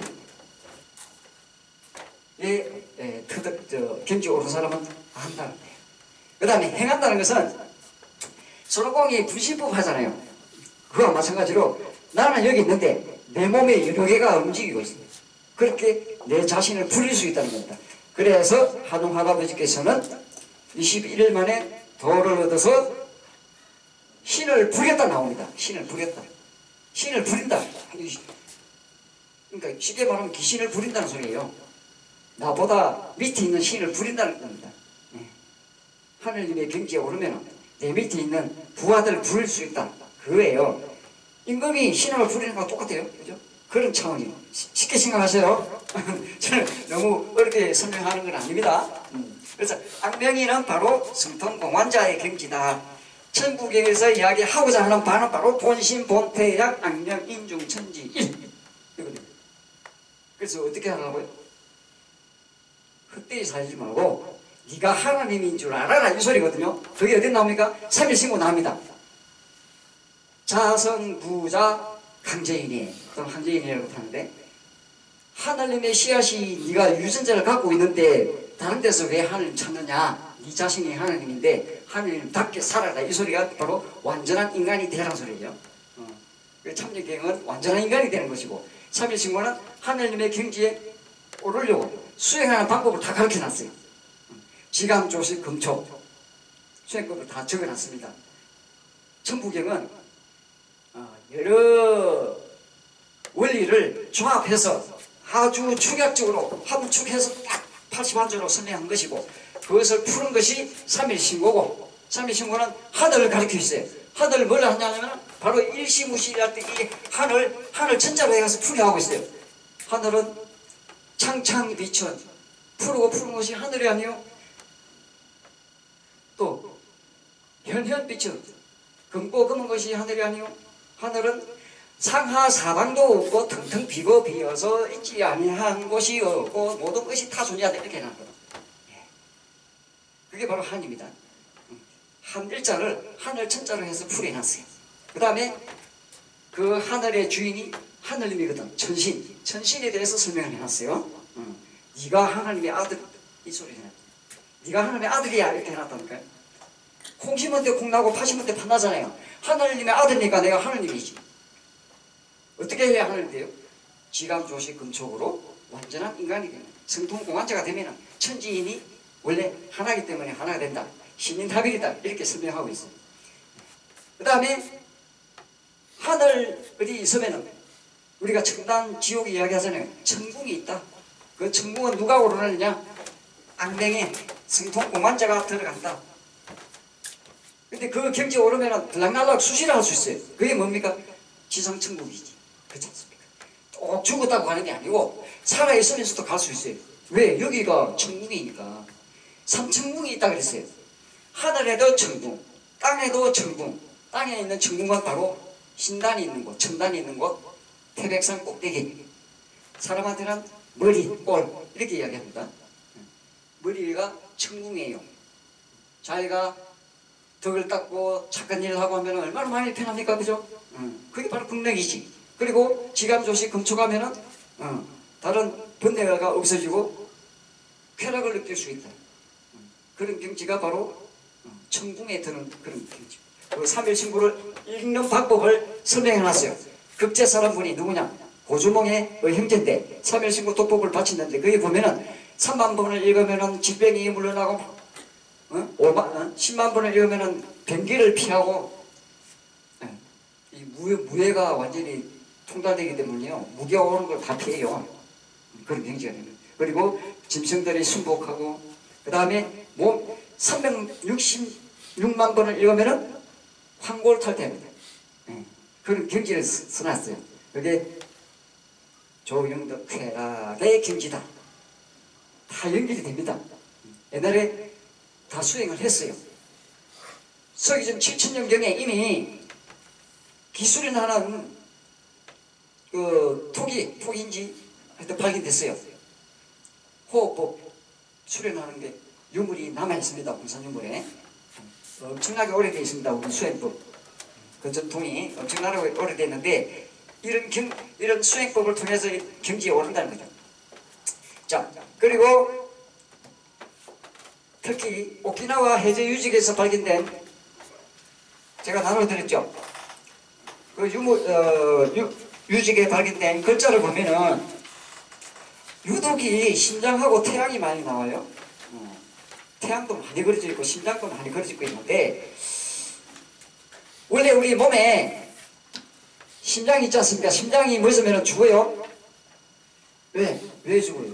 [SPEAKER 1] 예, 터득 저 경지 오른 사람은 한다는 거예요. 그 다음에 행한다는 것은 손오공이 분신법 하잖아요. 그와 마찬가지로 나는 여기 있는데 내 몸에 여러 개가 움직이고 있습니다. 그렇게 내 자신을 부릴 수 있다는 겁니다. 그래서 한웅 할아버지께서는 21일 만에 도를 얻어서 신을 부렸다 나옵니다. 신을 부렸다. 신을 부린다. 그러니까 쉽게 말하면 귀신을 부린다는 소리예요. 나보다 밑에 있는 신을 부린다는 겁니다. 네. 하늘님의 경지에 오르면 내 밑에 있는 부하들을 부릴 수 있다. 그거예요. 임금이 신을 부리는 거랑 똑같아요. 그죠? 그런 차원이에요. 쉽게 생각하세요. 저는 너무 어렵게 설명하는 건 아닙니다. 음. 그래서 악명이는 바로 성통공환자의 경지다. 천국에서 이야기하고자 하는 바는 바로 본심, 본태약, 악명, 인중, 천지, 일. 이거든요. 그래서 어떻게 하라고요? 헛되이 살지 말고 네가 하나님인 줄 알아라 이 소리거든요. 그게 어디 나옵니까? 3일 신고 나옵니다. 자성부자 강재인이 또는 강재인이라고 하는데 하나님의 씨앗이 네가 유전자를 갖고 있는데 다른 데서 왜 하나님 찾느냐? 네 자신이 하나님인데 하나님답게 살아라 이 소리가 바로 완전한 인간이 되라는 소리예요. 어. 참여경은 완전한 인간이 되는 것이고 3일 신고는 하나님의 경지에 오르려고 수행하는 방법을 다 가르쳐 놨어요. 지감, 조식, 금초 수행법을 다 적어놨습니다. 천부경은 어, 여러 원리를 조합해서 아주 축약적으로 함축해서 딱 81조로 설명한 것이고 그것을 푸는 것이 3일 신고고 3일 신고는 하늘을 가리켜 있어요. 하늘을 뭘 하냐면 바로 일시무시할 때 이 하늘 하늘 천자로 해서 풀이하고 있어요. 하늘은 창창 비천 푸르고 푸른 것이 하늘이 아니요. 또 현현 비천 금고 금은 것이 하늘이 아니요. 하늘은 상하 사방도 없고 텅텅 비고 비어서 있지 아니한 곳이 없고 모든 것이 다 존재한다 이렇게 해놨거든. 예. 그게 바로 한입니다. 한 일자를 하늘 천자로 해서 풀어놨어요. 그 다음에 그 하늘의 주인이 하늘님이거든. 천신. 천신에 대해서 설명을 해놨어요. 응. 네가 하나님의 아들 이 소리 해놨 네가 하나님의 아들이야 이렇게 해놨다니까요. 콩 심은 때콩 나고 파 심은 때 파나잖아요. 하나님의 아들이니까 내가 하나님이지. 어떻게 해야 하나님 돼요? 지감 조시 금촉으로 완전한 인간이 되는 성통공환자가 되면 천지인이 원래 하나이기 때문에 하나가 된다. 신인탑일이다. 이렇게 설명하고 있어요. 그 다음에 하늘이 있으면은 우리가 청단 지옥 이야기하잖아요. 천궁이 있다. 그 천궁은 누가 오르느냐? 앙댕이 성통 공환자가 들어간다. 근데 그 경지에 오르면은 들락날락 수시를 할 수 있어요. 그게 뭡니까? 지상천국이지. 그렇지 않습니까? 꼭 죽었다고 가는 게 아니고 살아있으면서도 갈 수 있어요. 왜? 여기가 천국이니까. 삼천궁이 있다 그랬어요. 하늘에도 천궁, 땅에도 천궁. 땅에 있는 천궁은 바로 신단이 있는 곳, 천단이 있는 곳, 태백산 꼭대기. 사람한테는 머리, 꼴 이렇게 이야기합니다. 머리가 천궁이에요. 자기가 덕을 닦고 착한 일을 하고 하면 얼마나 마음이 편합니까? 그죠? 음, 그게 바로 극락이지. 그리고 지감조시 금초가면은 어, 다른 번뇌가 없어지고 쾌락을 느낄 수 있다. 음, 그런 경지가 바로 어, 천궁에 드는 그런 경지. 그 삼일신구를 읽는 방법을 설명해 놨어요. 극제 사람분이 누구냐? 고주몽의 그 형제인데 삼일신구 독법을 바쳤는데 거기 보면은 3만 번을 읽으면은 질병이 물러나고 어? 5만, 어? 10만 번을 읽으면은 변기를 피하고 예. 이 무예, 무예가 완전히 통달되기 때문에요. 무게가 오는 걸 다 피해요. 그런 경지가 됩니다. 그리고 짐승들이 순복하고 그 다음에 몸 366만 번을 읽으면은 황골 탈퇴합니다. 예. 그런 경지를 써- 써놨어요. 그게 조영덕 쾌락의 경지다. 다 연결이 됩니다. 옛날에 다 수행을 했어요. 서기전 7천년경에 이미 기술이나는 그 토기, 토기인지 하여튼 발견됐어요. 호흡법 수련하는 게 유물이 남아있습니다. 공산 유물에. 엄청나게 오래되어 있습니다. 우리 수행법. 그 전통이 엄청나게 오래됐는데 이런 경, 이런 수행법을 통해서 이 경지에 오른다는 거죠. 자, 그리고 특히 오키나와 해저 유직에서 발견된 제가 나눠드렸죠. 그 유무, 어, 유, 유직에 발견된 글자를 보면은 유독이 심장하고 태양이 많이 나와요. 어, 태양도 많이 그려져 있고 심장도 많이 그려져 있는데 원래 우리 몸에 심장이 있지 않습니까? 심장이 멎으면 죽어요. 왜? 왜 죽어요?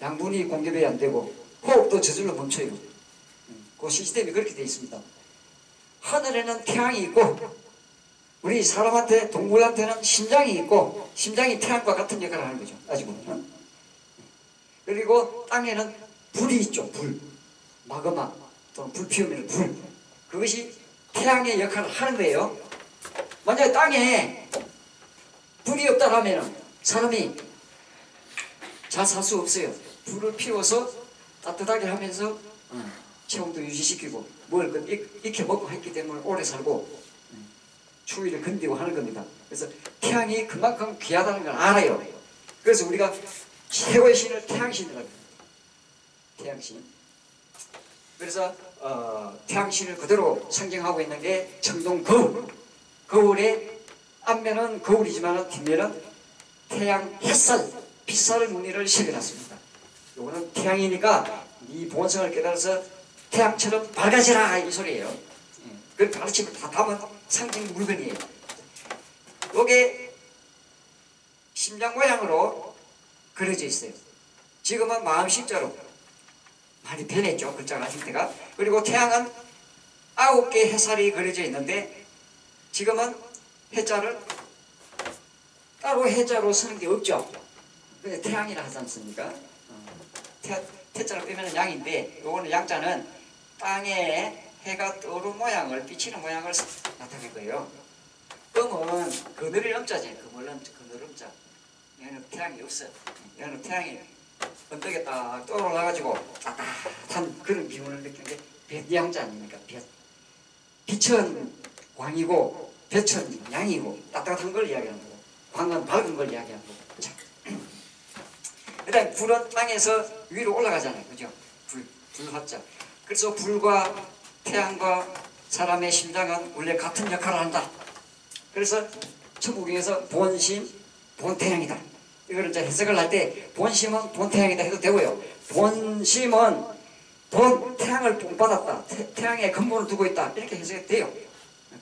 [SPEAKER 1] 양분이 공급이 안 되고 호흡도 저절로 멈춰요. 음, 그 시스템이 그렇게 되어 있습니다. 하늘에는 태양이 있고 우리 사람한테 동물한테는 심장이 있고 심장이 태양과 같은 역할을 하는 거죠. 아직은. 그리고 땅에는 불이 있죠. 불. 마그마 또는 불 피우면 불. 그것이 태양의 역할을 하는 거예요. 만약에 땅에 불이 없다라면 사람이 잘 살 수 없어요. 불을 피워서 따뜻하게 하면서 어, 체온도 유지시키고 뭘그 익- 익혀 먹고 했기 때문에 오래 살고 음, 추위를 견디고 하는 겁니다. 그래서 태양이 그만큼 귀하다는 걸 알아요. 그래서 우리가 최고의 신을 태양신이라고 합니다. 태양신. 그래서 어, 태양신을 그대로 상징하고 있는 게 청동 거울. 거울의 앞면은 거울이지만 뒷면은 태양 햇살, 빛살 무늬를 새겨놨습니다. 요거는 태양이니까 이 본성을 깨달아서 태양처럼 밝아지라 이 소리예요. 예, 그 가르침을 다 담은 상징 물건이에요. 요게 심장 모양으로 그려져 있어요. 지금은 마음 십자로 많이 변했죠. 글자가 형태가. 그리고 태양은 아홉 개 해살이 그려져 있는데 지금은 해자를 따로 해자로 쓰는 게 없죠. 태양이라 하지 않습니까? 어, 태, 태자를 빼면 양인데 요거는 양자는 땅에 해가 떠오른 모양을 비치는 모양을 나타낼 거예요. 금은 그늘의 음자지 그물 음 그늘 음자. 얘는 태양이 없어. 얘는 태양이 언덕에 딱 떠올라가지고 따뜻한 그런 기운을 느끼는 게 백양자 아닙니까? 볕. 빛은 광이고 볕은 양이고 따뜻한 걸 이야기하는 거고 광은 밝은 걸 이야기하는 거고. 자. 그다음 불은 땅에서 위로 올라가잖아요, 그죠? 불, 불화자. 그래서 불과 태양과 사람의 심장은 원래 같은 역할을 한다. 그래서 천국에서 본심, 본태양이다. 이거를 이제 해석을 할 때 본심은 본태양이다 해도 되고요. 본심은 본 태양을 본받았다. 태, 태양의 근본을 두고 있다. 이렇게 해석이 돼요.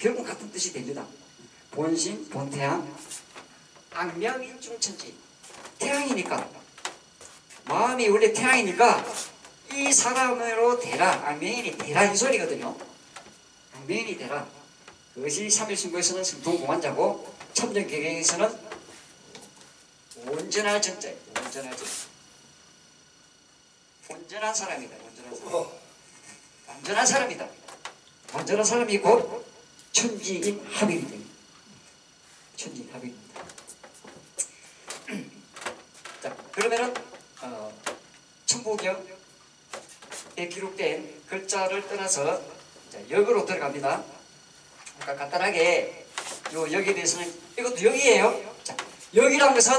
[SPEAKER 1] 결국 같은 뜻이 됩니다. 본신, 본태양, 악명인중천지. 태양이니까 마음이 원래 태양이니까 이 사람으로 되라 악명인이 되라 이 소리거든요. 악명인이 되라. 그것이 삼일신고에서는 승통공환자고 참전계경에서는 온전할 전자, 온전할 전. 온전한 사람이다. 온전한 사람. 완전한 사람이다. 완전한 사람이 곧 천지인 합일이다. 천지인 합일입니다. 자, 그러면은 어, 천부경에 기록된 글자를 떠나서 자, 역으로 들어갑니다. 아까 간단하게 요 역에 대해서는 이것도 역이에요. 자, 역이란 것은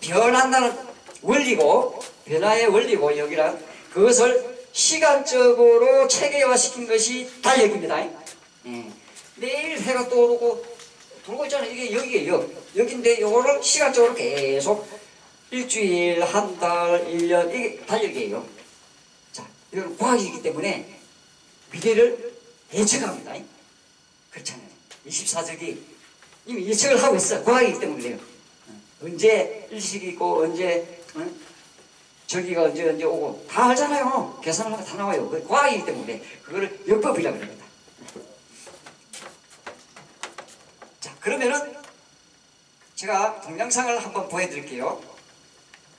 [SPEAKER 1] 변한다는 원리고 변화의 원리고 역이란 그것을 시간적으로 체계화시킨 것이 달력입니다. 예. 매일 해가 떠오르고 돌고 있잖아요. 이게 역이에요. 역. 역인데 요거를 시간적으로 계속 일주일, 한 달, 일년 이게 달력이에요. 자, 이건 과학이기 때문에 미래를 예측합니다. 그렇잖아요. 24세기 이미 예측을 하고 있어. 과학이기 때문에 그래요. 어, 언제 일식이 있고 언제 어? 저기가 언제 언제 오고 다 알잖아요. 계산을 하면 다 나와요. 그 과학이기 때문에 그거를 역법이라고 그럽니다. 자, 그러면은 제가 동영상을 한번 보여드릴게요.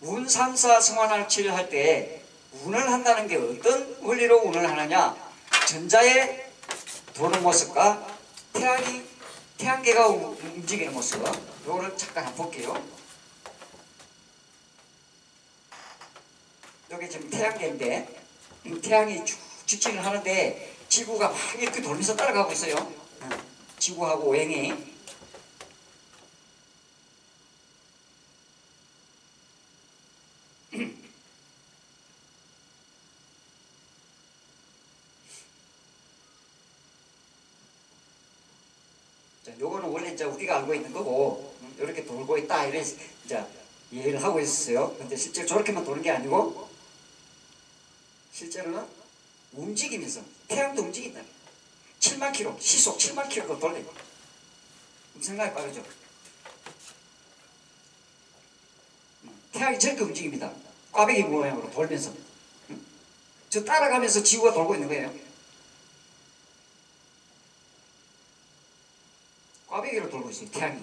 [SPEAKER 1] 운 3사 성환할치를 할 때 운을 한다는 게 어떤 원리로 운을 하느냐 전자의 도는 모습과 태양이 태양계가 우- 움직이는 모습 이거를 잠깐 한번 볼게요. 여기 지금 태양계인데 이 태양이 쭉 직진을 하는데 지구가 막 이렇게 돌면서 따라가고 있어요. 어, 지구하고 오행이 요거는 원래 이제 우리가 알고 있는 거고 음, 이렇게 돌고 있다 이래 이제 이해를 하고 있었어요. 근데 실제로 저렇게만 도는 게 아니고 실제로는 움직이면서 태양도 움직인다. 7만 킬로 시속 7만 킬로로 돌려요. 엄청나게 빠르죠. 음, 태양이 저렇게 움직입니다. 꽈배기 모양으로 돌면서 음? 저 따라가면서 지구가 돌고 있는 거예요. 꽈배기로 돌고 있어요. 태양이.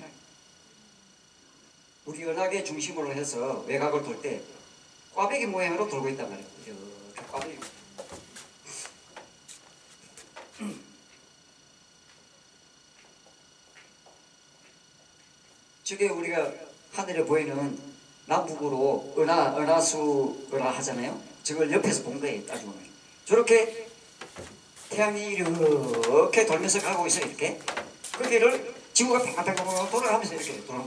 [SPEAKER 1] 우리 은하계 중심으로 해서 외곽을 돌 때 꽈배기 모양으로 돌고 있단 말이에요. 이렇게 꽈배기. 저게 우리가 하늘에 보이는 남북으로 은하, 은하수 은하 하잖아요. 저걸 옆에서 본 거예요. 따지고 보면. 저렇게 태양이 이렇게 돌면서 가고 있어요. 이렇게. 거기를 지구가 팽팽팽팽 돌아가면서 이렇게 도는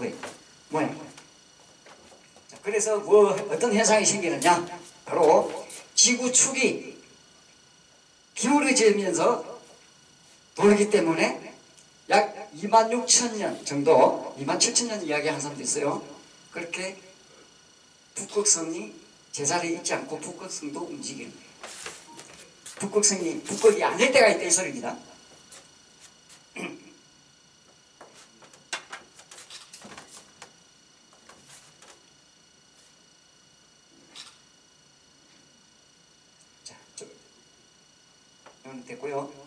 [SPEAKER 1] 거예요. 자, 그래서 뭐 어떤 현상이 생기느냐? 바로 지구축이 기울어지면서 돌기 때문에 약 2만 6천 년 정도, 2만 7천 년 이야기하는 사람도 있어요. 그렇게 북극성이 제자리에 있지 않고 북극성도 움직이는 거예요. 북극성이 북극이 아닐 때가 있다 이 소리입니다. 자, 좀 이건 됐고요.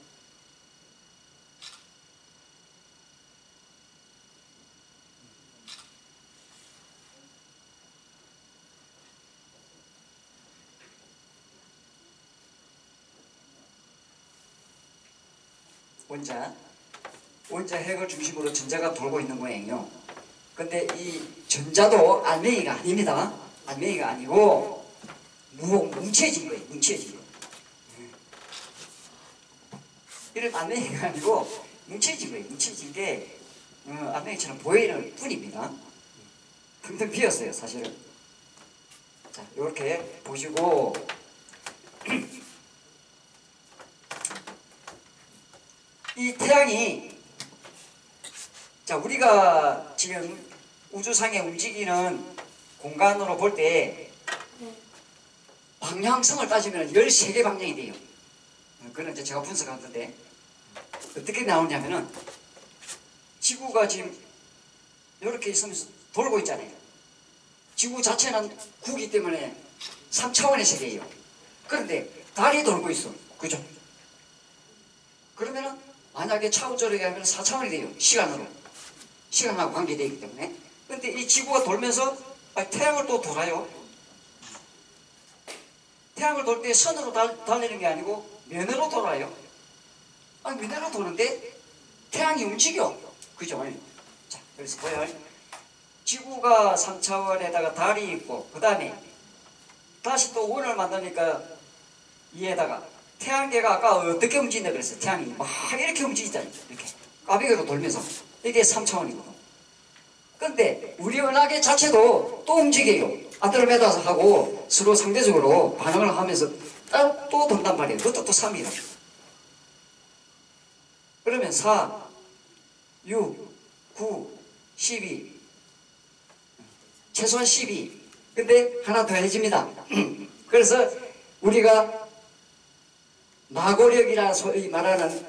[SPEAKER 1] 원자 원자 핵을 중심으로 전자가 돌고 있는 모양이요. 근데 이 전자도 알맹이가 아닙니다. 알맹이가 아니고 무, 뭉쳐진 거예요. 뭉쳐진 거. 이런 알맹이가 아니고 뭉쳐진 거예요. 뭉쳐진 게 어, 알맹이처럼 보이는 뿐입니다. 텅텅 비었어요, 사실은. 자, 이렇게 보시고 이 태양이 자 우리가 지금 우주상에 움직이는 공간으로 볼 때 방향성을 따지면 13개 방향이 돼요. 어, 그건 이제 제가 분석한 건데 어떻게 나오냐면은 지구가 지금 이렇게 있으면서 돌고 있잖아요. 지구 자체는 구기 때문에 3차원의 세계예요. 그런데 달이 돌고 있어. 그죠? 그러면은 만약에 차원적으로 하면 4차원이 돼요. 시간으로. 시간하고 관계되어 있기 때문에. 근데 이 지구가 돌면서 태양을 또 돌아요. 태양을 돌 때 선으로 달, 달리는 게 아니고 면으로 돌아요. 아니, 면으로 도는데 태양이 움직여. 그죠? 자, 그래서 보여. 지구가 3차원에다가 달이 있고, 그 다음에 다시 또 원을 만드니까 이에다가 태양계가 아까 어떻게 움직인다 그랬어요? 태양이 막 이렇게 움직이잖아요. 이렇게 까비기로 돌면서 이게 3차원이거든. 근데 우리 은하계 자체도 또 움직여요. 아드로메다하고 서로 상대적으로 반응을 하면서 또 돈단 말이에요. 그것도 또 3이라. 그러면 4, 6, 9, 12 최소한 12 근데 하나 더 해집니다. 그래서 우리가 마고력이라 소위 말하는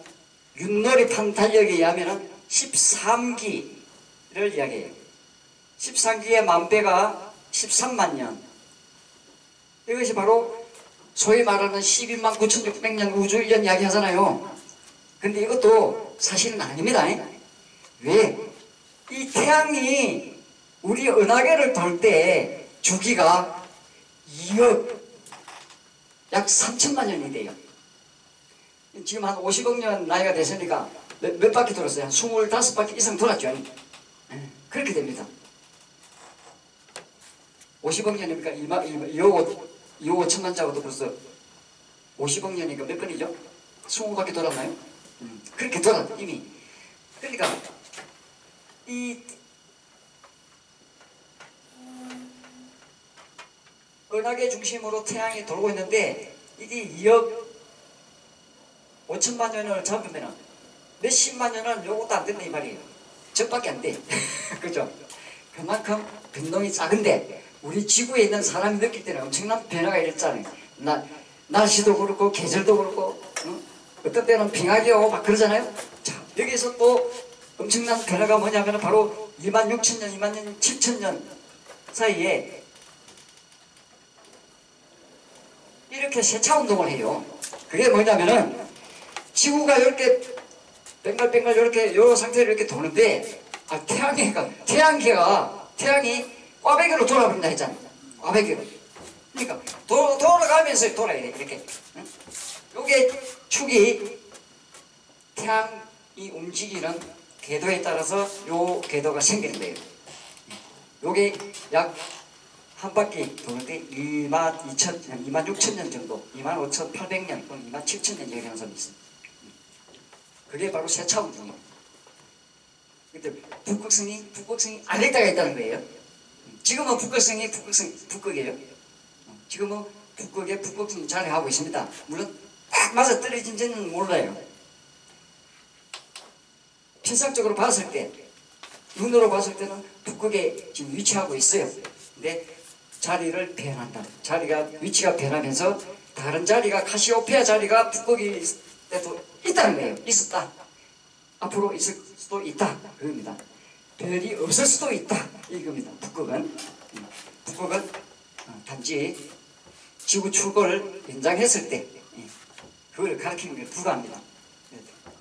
[SPEAKER 1] 윷놀이판 달력에 의하면 13기를 이야기해요. 13기의 만배가 13만 년. 이것이 바로 소위 말하는 12만 9,600년 우주 1년 이야기 하잖아요. 근데 이것도 사실은 아닙니다. 왜? 이 태양이 우리 은하계를 돌 때 주기가 2억 약 3천만 년이 돼요. 지금 한 50억 년 나이가 됐으니까 몇, 몇 바퀴 돌았어요? 한 25바퀴 이상 돌았죠. 아니? 예, 그렇게 됩니다. 50억 년이니까 2만, 2억, 2억 5천만 자고도 벌써 50억 년이니까 몇 번이죠? 20바퀴 돌았나요? 음, 그렇게 돌았 이미. 그러니까 이 은하계 중심으로 태양이 돌고 있는데 이게 2억 5천만 년을 잡으면 몇십만 년은 요것도 안 된다 이 말이에요. 적밖에 안 돼. 그죠? 그만큼 변동이 작은데 우리 지구에 있는 사람이 느낄 때는 엄청난 변화가 일었잖아요. 나, 날씨도 그렇고 계절도 그렇고 응? 어떤 때는 빙하기 오고 막 그러잖아요. 자 여기서 또 엄청난 변화가 뭐냐면 바로 2만 6천 년, 2만 년, 7천 년 사이에 이렇게 세차 운동을 해요. 그게 뭐냐면은 지구가 이렇게 뱅글뱅글 이렇게 요 상태로 이렇게 도는데 아 태양계가 태양계가 태양이 꽈배기로 돌아버린다 했잖아. 꽈배기로. 그러니까 도, 돌아가면서 돌아야 돼 이렇게. 응? 요게 축이 태양이 움직이는 궤도에 따라서 요 궤도가 생기는 거예요. 요게 약 한 바퀴 도는데 2만 2천, 2만 6천 년 정도, 2만 5천 8백 년 또는 2만 7천 년 얘기하는 사람이 있어요. 그게 바로 세차 운동이에요. 근데 북극성이 북극성이 아래다가 있다는 거예요. 지금은 북극성이 북극성 북극이에요. 지금은 북극에 북극성이 자리하고 있습니다. 물론 딱 맞아 떨어진지는 몰라요. 필상적으로 봤을 때 눈으로 봤을 때는 북극에 지금 위치하고 있어요. 근데 자리를 변한다. 자리가 위치가 변하면서 다른 자리가 카시오페아 자리가 북극이 때도 있다는 거예요. 있었다. 앞으로 있을 수도 있다. 그겁니다. 별이 없을 수도 있다. 이겁니다. 북극은 북극은 어, 단지 지구 출고를 연장했을 때 예, 그걸 가리키는 게 불가합니다.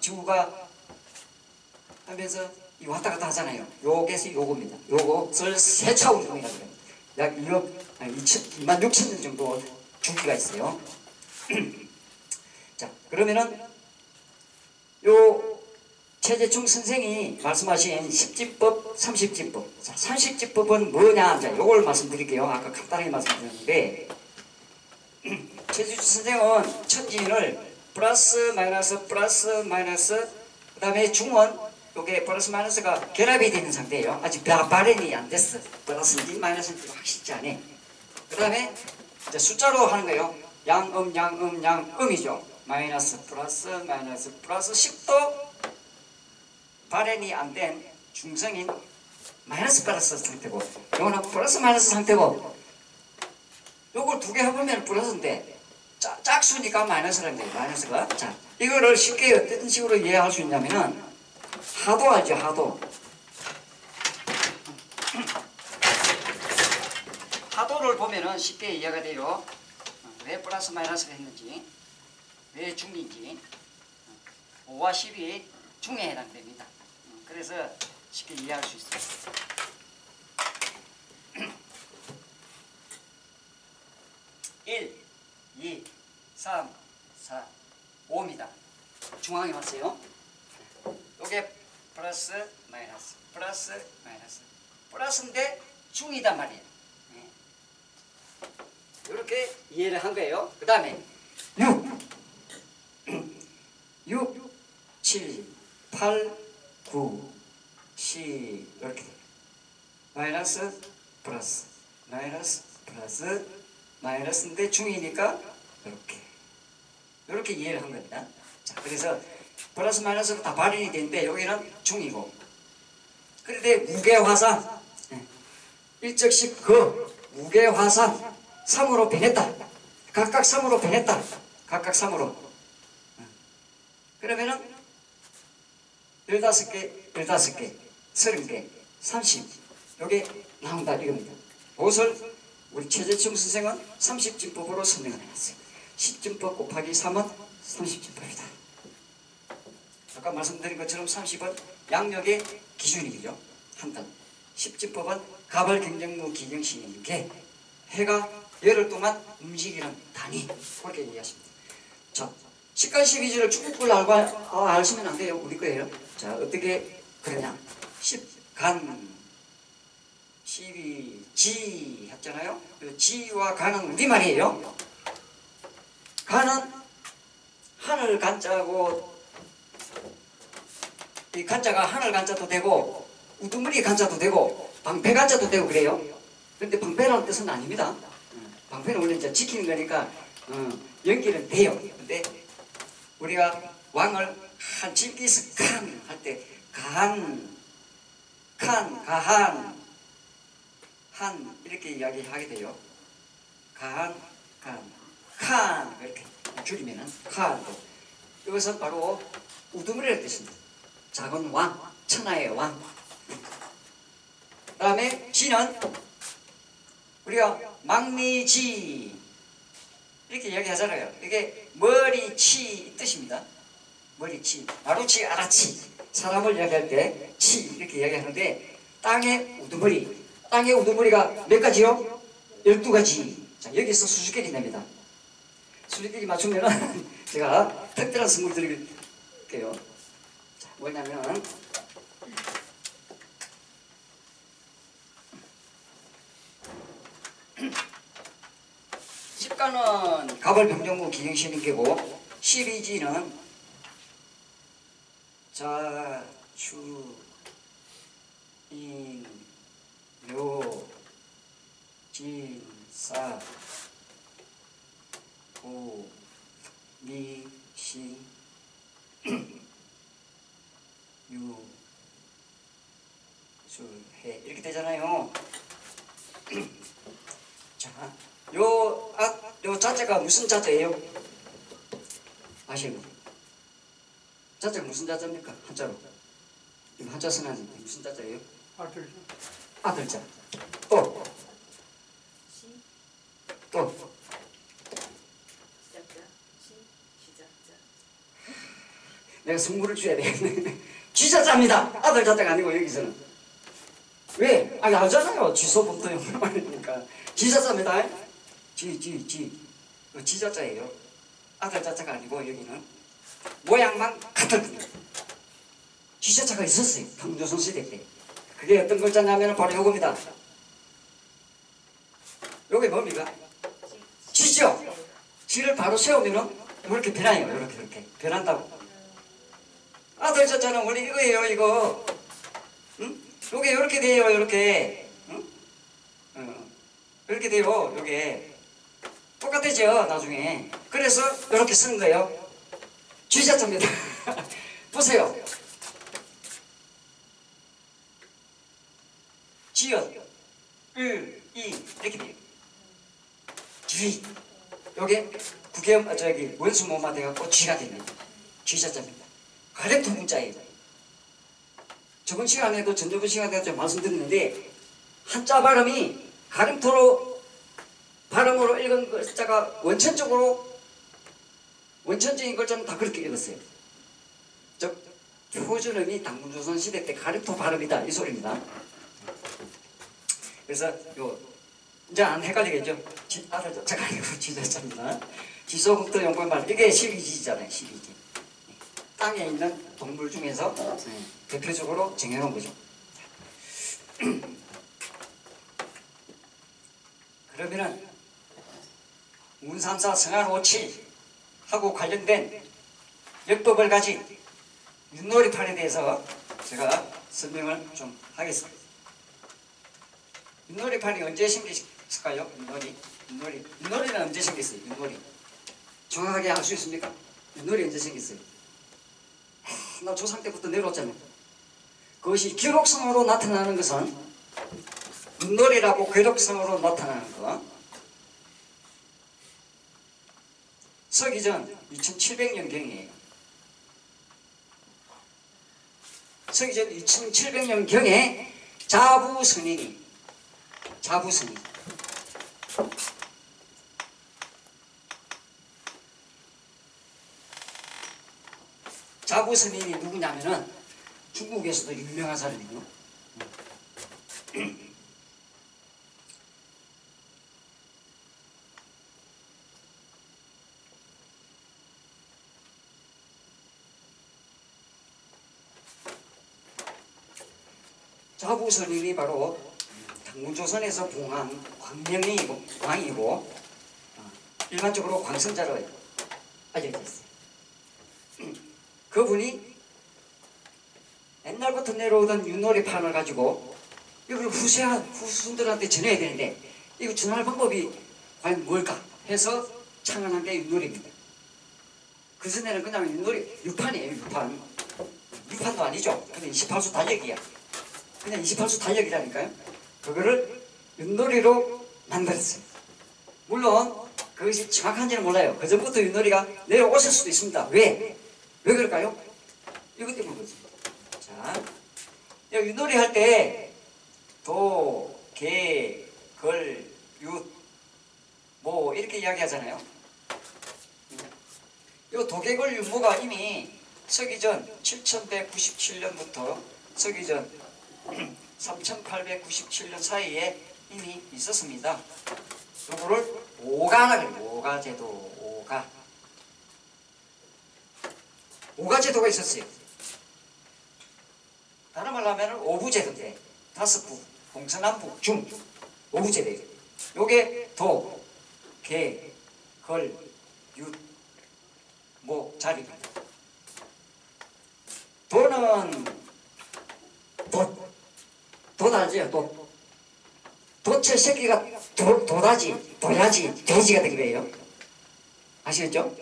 [SPEAKER 1] 지구가 하면서 이 왔다 갔다 하잖아요. 요게서 요겁니다. 요것을 세차 운동이라고 해요. 약 2억, 아니 2천, 2만 6천 년 정도 주기가 있어요. 자, 그러면은 요 최재충 선생이 말씀하신 10지법, 30지법. 자, 30지법은 뭐냐? 자, 요걸 말씀드릴게요. 아까 간단하게 말씀드렸는데 최재충 선생은 천진을 플러스 마이너스 플러스 마이너스 그 다음에 중원 요게 플러스 마이너스가 결합이 되는 상태예요. 아직 바, 발현이 안 됐어. 플러스인지 마이너스인지 확실치 않아. 그 다음에 숫자로 하는 거예요. 양음, 양음, 양음이죠. 마이너스, 플러스, 마이너스, 플러스 10도 발현이 안 된 중성인 마이너스 플러스 상태고, 요거는 플러스 마이너스 상태고, 요걸 두 개 해보면 플러스인데, 짝, 짝수니까 마이너스라는 거예요. 마이너스가. 자, 이거를 쉽게 어떤 식으로 이해할 수 있냐면은, 하도 알죠, 하도. 사도를 보면은 쉽게 이해가 돼요. 어, 왜 플러스 마이너스를 했는지, 왜 중인지, 5와 10이 중에 해당됩니다. 어, 그래서 쉽게 이해할 수 있어요. 1, 2, 3, 4, 5입니다. 중앙에 왔어요. 요게 플러스 마이너스 플러스 마이너스 플러스인데 중이단 말이에요. 이렇게 이해를 한 거예요. 그 다음에 6 6 7 8 9 10 이렇게. 마이너스 플러스 마이너스 플러스 마이너스인데 중이니까 이렇게 이렇게 이해를 한 겁니다. 자, 그래서 플러스 마이너스로 다 발현이 되는데 여기는 중이고 그런데 무게화산 예, 일적씩 그 무게화산 3으로 변했다. 각각 3으로 변했다. 각각 3으로. 예. 그러면은 15개, 15개, 30개, 30 요게 나온다 이겁니다. 그것을 우리 최재충 선생은 30진법으로 설명을 해놨어요. 10진법 곱하기 3은 30진법이다. 아까 말씀드린 것처럼 30은 양력의 기준이죠. 한 달. 10진법은 가발 경쟁무 기경신인 게 해가 열흘 동안 움직이는 단위. 그렇게 돼요. 자, 식간 시리즈를 축구를 알고 아, 아시면 안 돼요. 우리 거예요. 자, 어떻게 그러냐. 10간 12, 지 했잖아요. 그 지와 간은 우리말이에요. 간은 하늘 간자고 이 간자가 하늘 간자도 되고 우두머리 간자도 되고 방패 간자도 되고 그래요. 그런데 방패라는 뜻은 아닙니다. 어, 방패는 원래 이제 지키는 거니까 어, 연기는 돼요. 근데 우리가 왕을 한 징기스 칸 할 때 간 칸, 가한 한 이렇게 이야기하게 돼요. 간, 간, 칸 이렇게 줄이면은 칸. 이것은 바로 우두머리라는 뜻입니다. 작은 왕, 천하의 왕. 그 다음에 지는 우리가 망미지 이렇게 이야기하잖아요. 이게 머리치 뜻입니다. 머리치, 마루치, 아라치 사람을 이야기할 때 치 이렇게 이야기하는데 땅의 우두머리 땅의 우두머리가 몇 가지요? 열두 가지. 자, 여기서 수수께끼 냅니다. 수수께끼 맞추면은 제가 특별한 선물 드릴게요. 자, 뭐냐면 십가는 가벌 병정무 기경신인 게고 12지는 자, 주, 인, 묘, 진, 사, 고, 미, 시, 유, 술, 해 이렇게 되잖아요. 자, 요, 아, 요 자체가 무슨 자체예요? 아시는 분? 자체가 무슨 자자입니까? 한자로. 이거 한자 쓰나는데 무슨 자자예요?
[SPEAKER 2] 아들죠.
[SPEAKER 1] 아들자. 또, 또,
[SPEAKER 3] 시작자, 시, 시작자.
[SPEAKER 1] 내가 선물을 줘야 되겠네. 쥐자자입니다. 아들 자자가 아니고 여기서는. 왜? 아니 알잖아요. 쥐소부터 영어 말이니까. 쥐자자입니다. 쥐, 쥐, 쥐. 그 쥐자자예요. 아들 자자가 아니고 여기는 모양만 같을 뿐이에요. 쥐자자가 있었어요. 경조선 시대 때. 그게 어떤 글자냐면 바로 요겁니다. 요게 뭡니까? 쥐죠? 쥐를 바로 세우면은 이렇게 변해요. 이렇게 이렇게 변한다고. 아들 자자는 원래 이거예요. 이거. 응? 요게 이렇게 돼요. 이렇게. 응? 어. 이렇게 돼요. 요게. 똑같아져 나중에. 그래서 이렇게 쓰는 거예요. 쥐자자입니다. 보세요. 지연, 을, 이 이렇게 돼요. 쥐. 요게 아, 저기 원수 모마 돼갖고 쥐가 됩니다. 쥐자자입니다. 가래토 문자예요. 저번 시간에도 전저번 시간에도 좀 말씀드렸는데 한자 발음이 가림토로 발음으로 읽은 글자가 원천적으로 원천적인 글자는 다 그렇게 읽었어요. 즉 표준음이 당군조선 시대 때 가림토 발음이다 이 소리입니다. 그래서 요 이제 안 헷갈리겠죠? 지, 알아듣자가 아니고 지자자입니다. 지소국도 용법말 이게 12지잖아요. 12지. 땅에 있는 동물 중에서 네, 대표적으로 정해놓은 거죠. 그러면은 운삼사 성안 오치 하고 관련된 역법을 가진 윷놀이판에 대해서 제가 설명을 좀 하겠습니다. 윷놀이판이 언제 생겼을까요? 윷놀이. 윷놀이. 윷놀이는 언제 생겼어요? 윷놀이. 정확하게 알 수 있습니까? 윷놀이 언제 생겼어요? 하, 나 조상 때부터 내려왔잖아요. 그것이 기록성으로 나타나는 것은 윷놀이라고 기록성으로 나타나는 것. 서기 전 2700년경이에요. 서기 전 2700년경에 자부 스님이 자부 스님 자부 스님이 누구냐면은 중국에서도 유명한 사람이에 스님이 바로 당군조선에서 봉한 광명이고 광이고 어, 일반적으로 광선자로 알려져 있어요. 그분이 옛날부터 내려오던 윷놀이 판을 가지고 이걸 후세한 후손들한테 전해야 되는데 이거 전할 방법이 과연 뭘까 해서 창안한 게 윷놀이입니다. 그 전에는 그냥 윷놀이 유판이에요 유판 유판도 아니죠. 근데 28수 달력이야. 그냥 28수 달력이라니까요. 그거를 윷놀이로 만들었어요. 물론 그것이 정확한지는 몰라요. 그 전부터 윷놀이가 내려오실 수도 있습니다. 왜? 왜 그럴까요? 이것 때문에 그렇습니다. 자, 윷놀이 할 때 도, 개, 걸, 윷, 뭐 이렇게 이야기하잖아요. 이 도개걸 윷모가 이미 서기전 7197년부터 서기전 3897년 사이에 이미 있었습니다. 요거를 오가라 그래요. 오가 제도, 오가. 오가 제도가 있었어요. 다른 말로 하면 오부 제도인데 다섯 부, 동서남북, 중 오부 제도예요. 요게 도, 개, 걸, 윷, 모, 자리입니다. 도는 도, 도다지요, 도. 도체 새끼가 도, 도다지, 도야지, 돼지가 되게 돼요. 아시겠죠?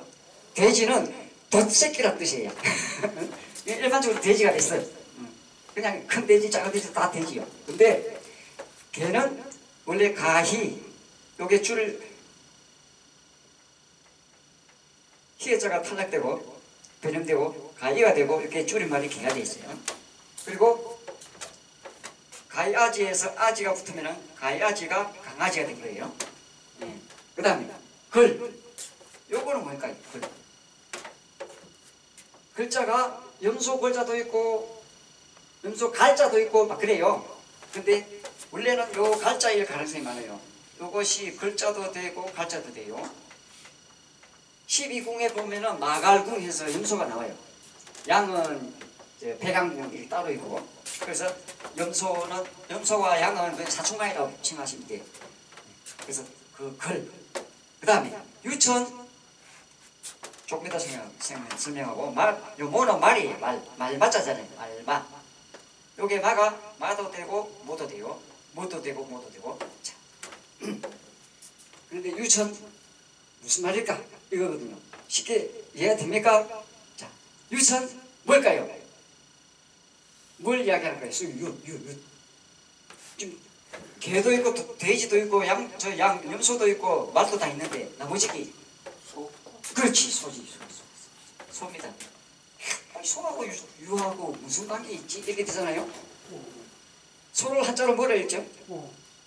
[SPEAKER 1] 돼지는 돛새끼란 뜻이에요. 일반적으로 돼지가 됐어요. 음. 그냥 큰 돼지, 작은 돼지 다 돼지요. 근데 개는 원래 가희, 요게 줄 희에자가 탈락되고 변형되고 가희가 되고 이렇게 줄임말이 개가 돼 있어요. 그리고 가이아지에서 아지가 붙으면 가이아지가 강아지가 된 거예요. 예. 그 다음에 글. 요거는 뭘까요? 글. 글자가 염소 글자도 있고 염소 갈자도 있고 막 그래요. 근데 원래는 요 갈자일 가능성이 많아요. 요것이 글자도 되고 갈자도 돼요. 12궁에 보면은 마갈궁에서 염소가 나와요. 양은 이제 백양궁이 따로 있고 그래서 염소는 염소와 양은 그냥 사촌간이라고 칭하시면 돼요. 그래서 그 글. 그 다음에 유천 조금 이따 설명, 설명- 설명하고 말, 요 모는 말이 말, 말 맞자잖아요. 말마. 요게 마가 마도 되고 모도 돼요. 모도 되고 모도 되고. 자. 그런데 유천 무슨 말일까? 이거거든요. 쉽게 이해가 됩니까? 자, 유천 뭘까요? 뭘 이야기하는 거예요? 수, 유, 유, 유. 지금 개도 있고 도- 돼지도 있고 양, 저 양, 염소도 있고 말도 다 있는데 나머지 게
[SPEAKER 3] 소.
[SPEAKER 1] 그렇지 소지 소, 소, 소 입니다. 아니, 소하고 유, 유하고 무슨 관계 있지? 이렇게 되잖아요. 소를 한자로 뭐라 했죠?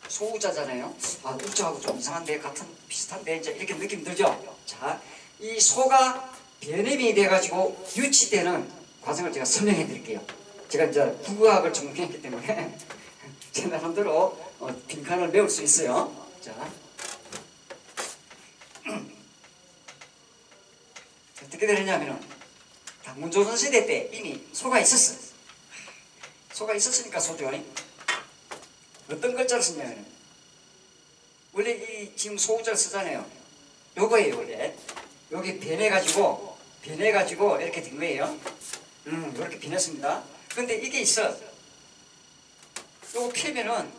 [SPEAKER 1] 소우자잖아요. 아, 우자하고 좀 이상한데 같은 비슷한데 이제 이렇게 느낌 들죠? 자, 이 소가 변임이 돼가지고 유치되는 과정을 제가 설명해 드릴게요. 제가 이제 국어학을 전공했기 때문에 제 나름대로 어, 빈칸을 메울 수 있어요. 자, 어떻게 되느냐면은 당군조선 시대 때 이미 소가 있었어. 소가 있었으니까 소죠. 어떤 글자를 쓰냐면 원래 이 지금 소우자를 쓰잖아요. 요거예요 원래. 여기 변해가지고 변해가지고 이렇게 된 거예요. 음 이렇게 변했습니다. 근데 이게 있어. 요거 피면은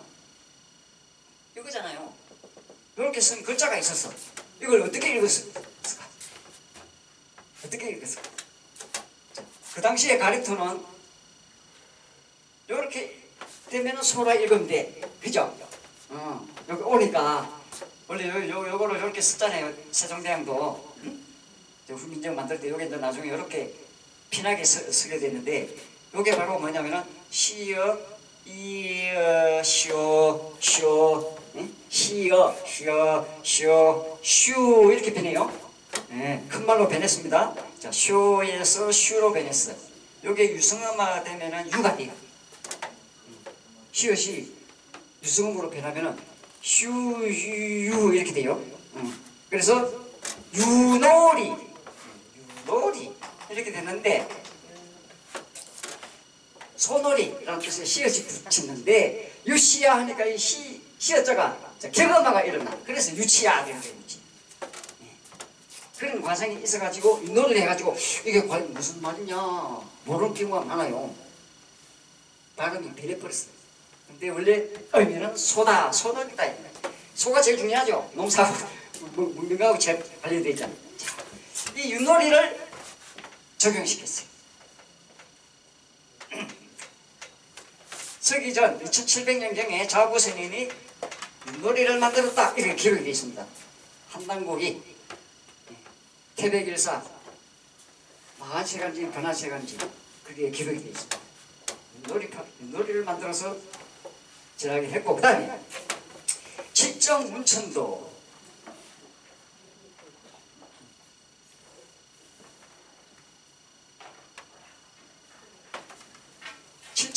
[SPEAKER 1] 이거잖아요. 이렇게 쓴 글자가 있었어. 이걸 어떻게 읽었을까? 어떻게 읽었을까? 자, 그 당시에 가리토는 이렇게 되면은 소라 읽으면 돼. 그죠? 어, 여기 오니까 원래 요, 요, 요거를 이렇게 썼잖아요. 세종대왕도. 응? 저 후민정 만들 때 요게 나중에 이렇게 피나게 쓰, 쓰게 됐는데 요게 바로 뭐냐면은 시어, 이어, 쇼, 쇼, 응? 시어, 쉬어, 쉬어, 슈 이렇게 변해요. 예, 큰 말로 변했습니다. 자, 쇼에서 슈로 변했어. 요게 유성음화 되면은 유가 돼요. 시옷이 유성음으로 변하면은 슈유 이렇게 돼요. 음. 그래서 유놀이 유놀이 이렇게 되는데 소놀이라는 뜻의 시옷이 붙였는데 유시야 하니까 이 시, 시어자가 경음화가 일어나. 그래서 유치야 되는 거예요. 유치. 예. 그런 과정이 있어가지고 유놀이를 해가지고 이게 과연 무슨 말이냐 모르는 경우가 많아요. 발음이 변해버렸어요. 근데 원래 의미는 소다, 소놀이다. 소가 제일 중요하죠. 농사하고 뭐, 문명하고 제일 관련되어 있잖아요. 자, 이 윷놀이를 적용시켰어요. 서기 전 2700년경에 자구선인이 윷놀이를 만들었다. 이렇게 기록이 있습니다. 한당국이 태백일사 마하세간지 변화세간지 그게 기록이 되어 있습니다. 윷놀이, 윷놀이를 만들어서 지나게 했고 그 다음에 칠정 문천도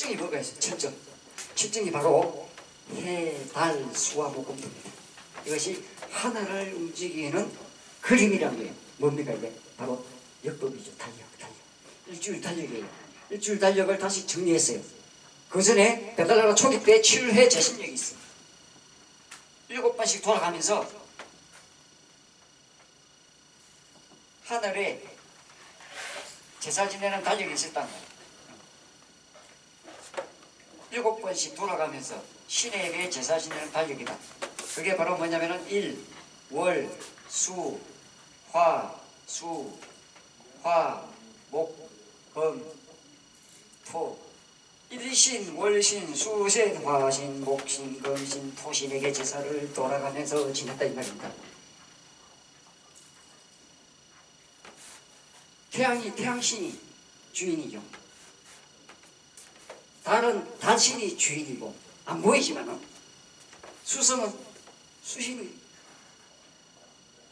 [SPEAKER 1] 칠정이 뭐가 있어요? 칠정 칠정이 바로 해, 달, 수와 목금토입니다 이것이 하나를 움직이는 그림이란 거예요 뭡니까 이게? 바로 역법이죠 달력 달력 일주일 달력이에요 일주일 달력을 다시 정리했어요 그 전에 배달나라 초기 때 7회 재신력이 있어. 일곱 번씩 돌아가면서 하늘에 제사 지내는 달력이 있었단 말이야. 일곱 번씩 돌아가면서 신에게 제사 지내는 달력이다. 그게 바로 뭐냐면은 일, 월, 수, 화, 수, 화, 목, 금, 토, 일신, 월신, 수신, 화신, 목신, 금신, 토신에게 제사를 돌아가면서 지냈다 이 말입니다. 태양이 태양신이 주인이죠. 달은 달신이 주인이고 안 보이지만은 수성은 수신이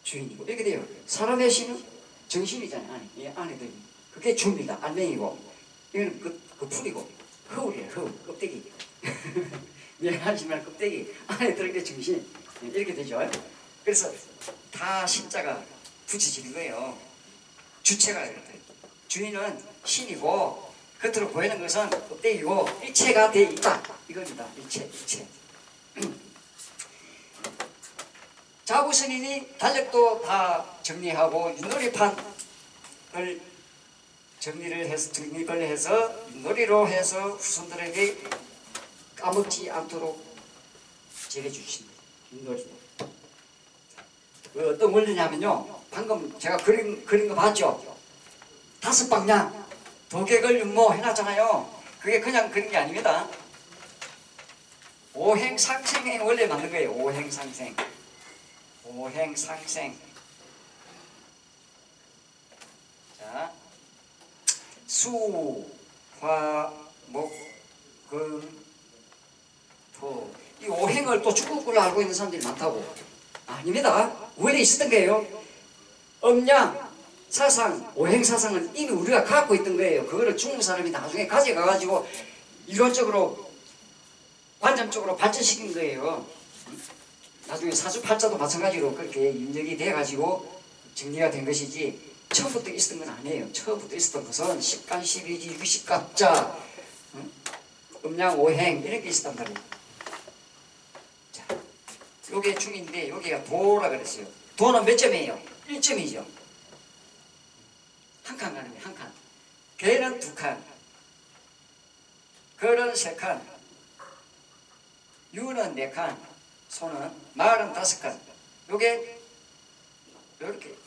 [SPEAKER 1] 주인이고 이렇게 돼요. 사람의 신은 정신이잖아요. 안에 이 안에 들어 그게 주입니다. 알맹이고 이거는 그, 그 풀이고 허울이에요. 허울 껍데기. 미안하지만 껍데기 안에 들어있는 게 정신 이렇게 되죠. 그래서 다 신자가 붙여지는 거예요. 주체가 이렇게 주인은 신이고 겉으로 보이는 것은 껍데기고 일체가 돼 있다 이겁니다. 일체, 일체. 자구스님이 달력도 다 정리하고 윷놀이판을 정리를 해서 정리를 해서 윷놀이로 해서 후손들에게 까먹지 않도록 전해주십니다. 윷놀이도. 그 어떤 원리냐면요. 방금 제가 그린, 그린 거 봤죠? 다섯 방향 도객을 윤모 해놨잖아요. 그게 그냥 그린 게 아닙니다. 오행상생의 원래 만든 거예요. 오행상생. 오행상생. 자, 수, 화, 목, 금, 토. 이 오행을 또 축구꾼으로 알고 있는 사람들이 많다고. 아닙니다. 원래 있었던 거예요. 음양, 사상, 오행 사상은 이미 우리가 갖고 있던 거예요. 그거를 중국 사람이 나중에 가져가가지고 이론적으로 관점적으로 발전시킨 거예요. 나중에 사주팔자도 마찬가지로 그렇게 인정이 돼가지고 정리가 된 것이지 처음부터 있었던 건 아니에요. 처음부터 있었던 것은 십간, 십이지, 유십갑자, 응? 음양, 오행 이런 게 있었단 말이에요. 자, 요게 중인데 여기가 도라 그랬어요. 도는 몇 점이에요? 1점이죠. 한 칸 가는 거예요. 한 칸. 개는 두 칸. 걸은 세 칸. 유는 네 칸. 소는 말은 다섯 칸. 요게 이렇게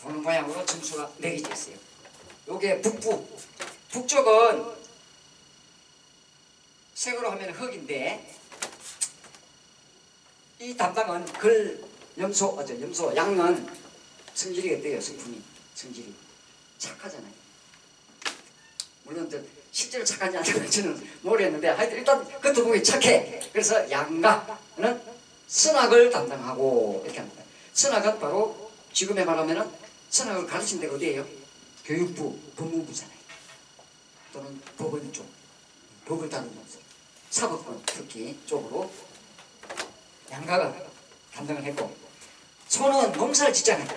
[SPEAKER 1] 도는 모양으로 점수가 매겨져 있어요. 요게 북부. 북쪽은 색으로 하면 흙인데 이 담당은 글 염소 어죠 염소 양은 성질이 어때요 성품이 성질이 착하잖아요. 물론 저 실제로 착한지 아닌지 저는 모르겠는데 하여튼 일단 겉으로 보기 착해. 그래서 양가는 선악을 담당하고 이렇게 합니다. 선악은 바로 지금에 말하면은 선악을 가르친 데가 어디예요? 교육부, 법무부잖아요. 또는 법원 쪽, 법을 다루면서 사법권 특히 쪽으로 양가가 담당을 했고 소는 농사를 짓잖아요.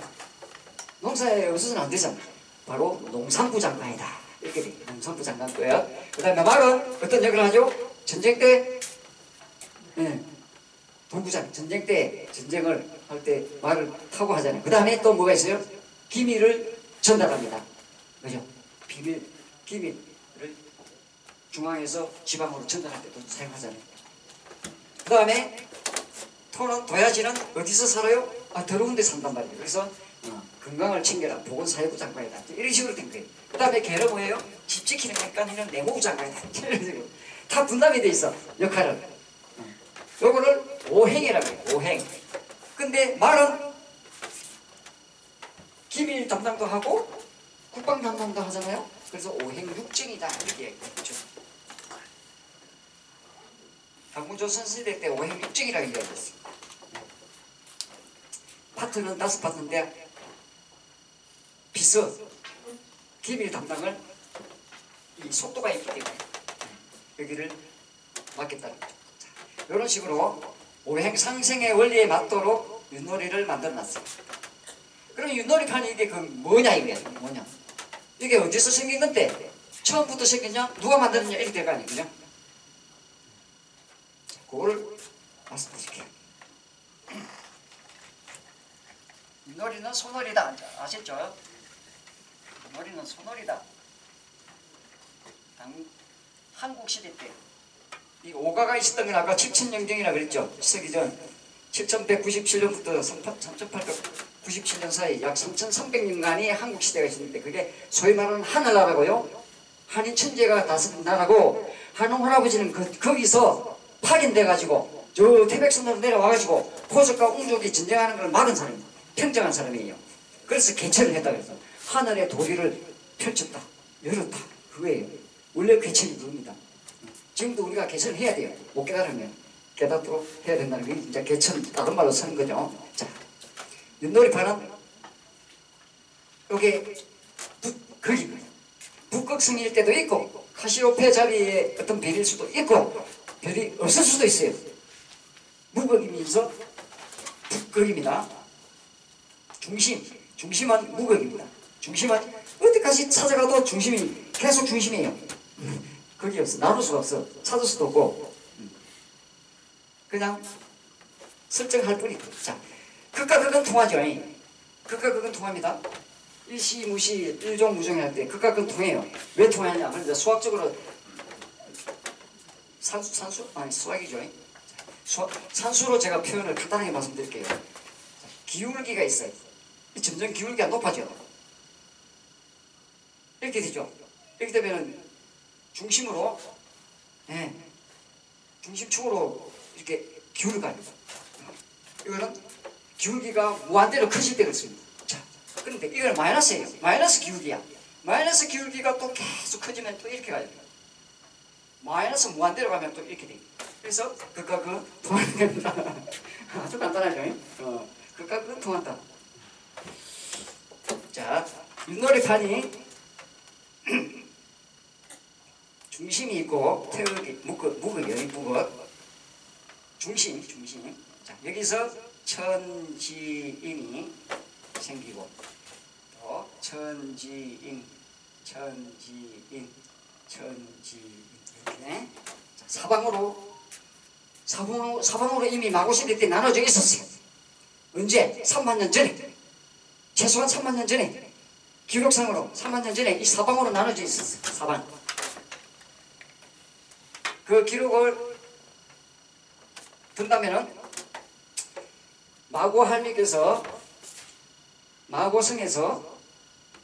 [SPEAKER 1] 농사에 없어서는 안 되잖아. 바로 농산부 장관이다. 이렇게 돼. 농산부 장관 거야. 그 다음에 말은 어떤 역할을 하죠? 전쟁 때, 예, 동부장, 전쟁 때, 전쟁을 할 때 말을 타고 하잖아요. 그 다음에 또 뭐가 있어요? 기밀을 전달합니다. 그죠? 비밀, 기밀을 중앙에서 지방으로 전달할 때도 사용하잖아요. 그 다음에 토는 도야지는 어디서 살아요? 아 더러운 데 산단 말이에요. 그래서 어, 건강을 챙겨라 보건사회부 장관이다. 이런 식으로 된 거예요. 그 다음에 개는 뭐예요? 집 지키는 객관이는 내무부 장관이다. 이런 식으로 다 분담이 돼 있어 역할을. 어. 요거를 오행이라고 해요. 오행. 근데 말은 기밀 담당도 하고 국방 담당도 하잖아요. 그래서 오행육정이다 이렇게 그렇죠. 강무조선 시대 때 오행육정이라고 이야기했어요. 파트는 다섯 파트인데 비서 기밀 담당을 이 속도가 있기 때문에 여기를 맡겠다는 거죠. 자, 이런 식으로 오행 상생의 원리에 맞도록 윷놀이를 만들어놨어요. 그럼 윷놀이판이 이게 그 뭐냐 이게 뭐냐? 이게 어디서 생긴 건데? 처음부터 생겼냐? 누가 만들었냐? 이렇게 될거 아니에요, 그죠? 자, 그거를 말씀드릴게요. 윷놀이는 소놀이다. 아셨죠? 윷놀이는 소놀이다. 당, 한국 시대 때 이 오가가 있었던 건 아까 7천영경이라 그랬죠. 시기 전 7197년부터 3897년 사이 약 3300년간이 한국 시대가 있었는데 그게 소위 말하는 하늘나라고요. 한인 천재가 다스린 나라고 한웅 할아버지는 그, 거기서 파견돼 가지고 저 태백산으로 내려와 가지고 포족과 웅족이 전쟁하는 걸 막은 사람이에요. 평정한 사람이에요. 그래서 개천을 했다 그래서 하늘의 도리를 펼쳤다, 열었다 그거예요. 원래 개천이 그겁니다. 지금도 우리가 개천을 해야 돼요. 못 깨달으면 깨닫도록 해야 된다는 게 이제 개천 다른 말로 쓰는 거죠. 자, 윷놀이판은 요게 북극입니다. 북극성일 때도 있고 카시오페 자리에 어떤 별일 수도 있고 별이 없을 수도 있어요. 무극이면서 북극입니다. 중심, 중심은 무극입니다. 중심은 어디까지 찾아가도 중심이 계속 중심이에요. 거기 없어. 나눌 수가 없어. 찾을 수도 없고. 그냥 설정할 뿐이고. 자, 극과 극은 통하죠. 극과 극은 통합니다. 일시, 무시, 일종, 무종이 할때 극과 극은 통해요. 왜 통하냐? 그런데 수학적으로 산수, 산수? 아니, 수학이죠. 수, 산수로 제가 표현을 간단하게 말씀드릴게요. 자, 기울기가 있어요. 이 점점 기울기가 높아져. 이렇게 되죠. 이렇게 되면 중심으로, 예, 중심축으로 이렇게 기울어가요. 이거는 기울기가 무한대로 커질 때가 있습니다. 자, 그런데 이거는 마이너스예요. 마이너스 기울기야. 마이너스 기울기가 또 계속 커지면 또 이렇게 가요. 마이너스 무한대로 가면 또 이렇게 돼요. 그래서 극과 그 겁니다. 아주 간단하죠? 어, 극과 그 통한다. 자, 윷놀이판이 중심이 있고 태극이 무거 무거요 무거 중심 중심. 자 여기서 천지임이 생기고 또 천지임 천지임 천지임 이렇게 자, 사방으로 사방으로 사방으로 이미 마고시대 때 나눠져 있었어요. 언제? 3만 년 전에 최소한 3만 년 전에 기록상으로 3만 년 전에 이 사방으로 나눠져 있었어요. 사방. 그 기록을 든다면은 마고 할리께서 마고성에서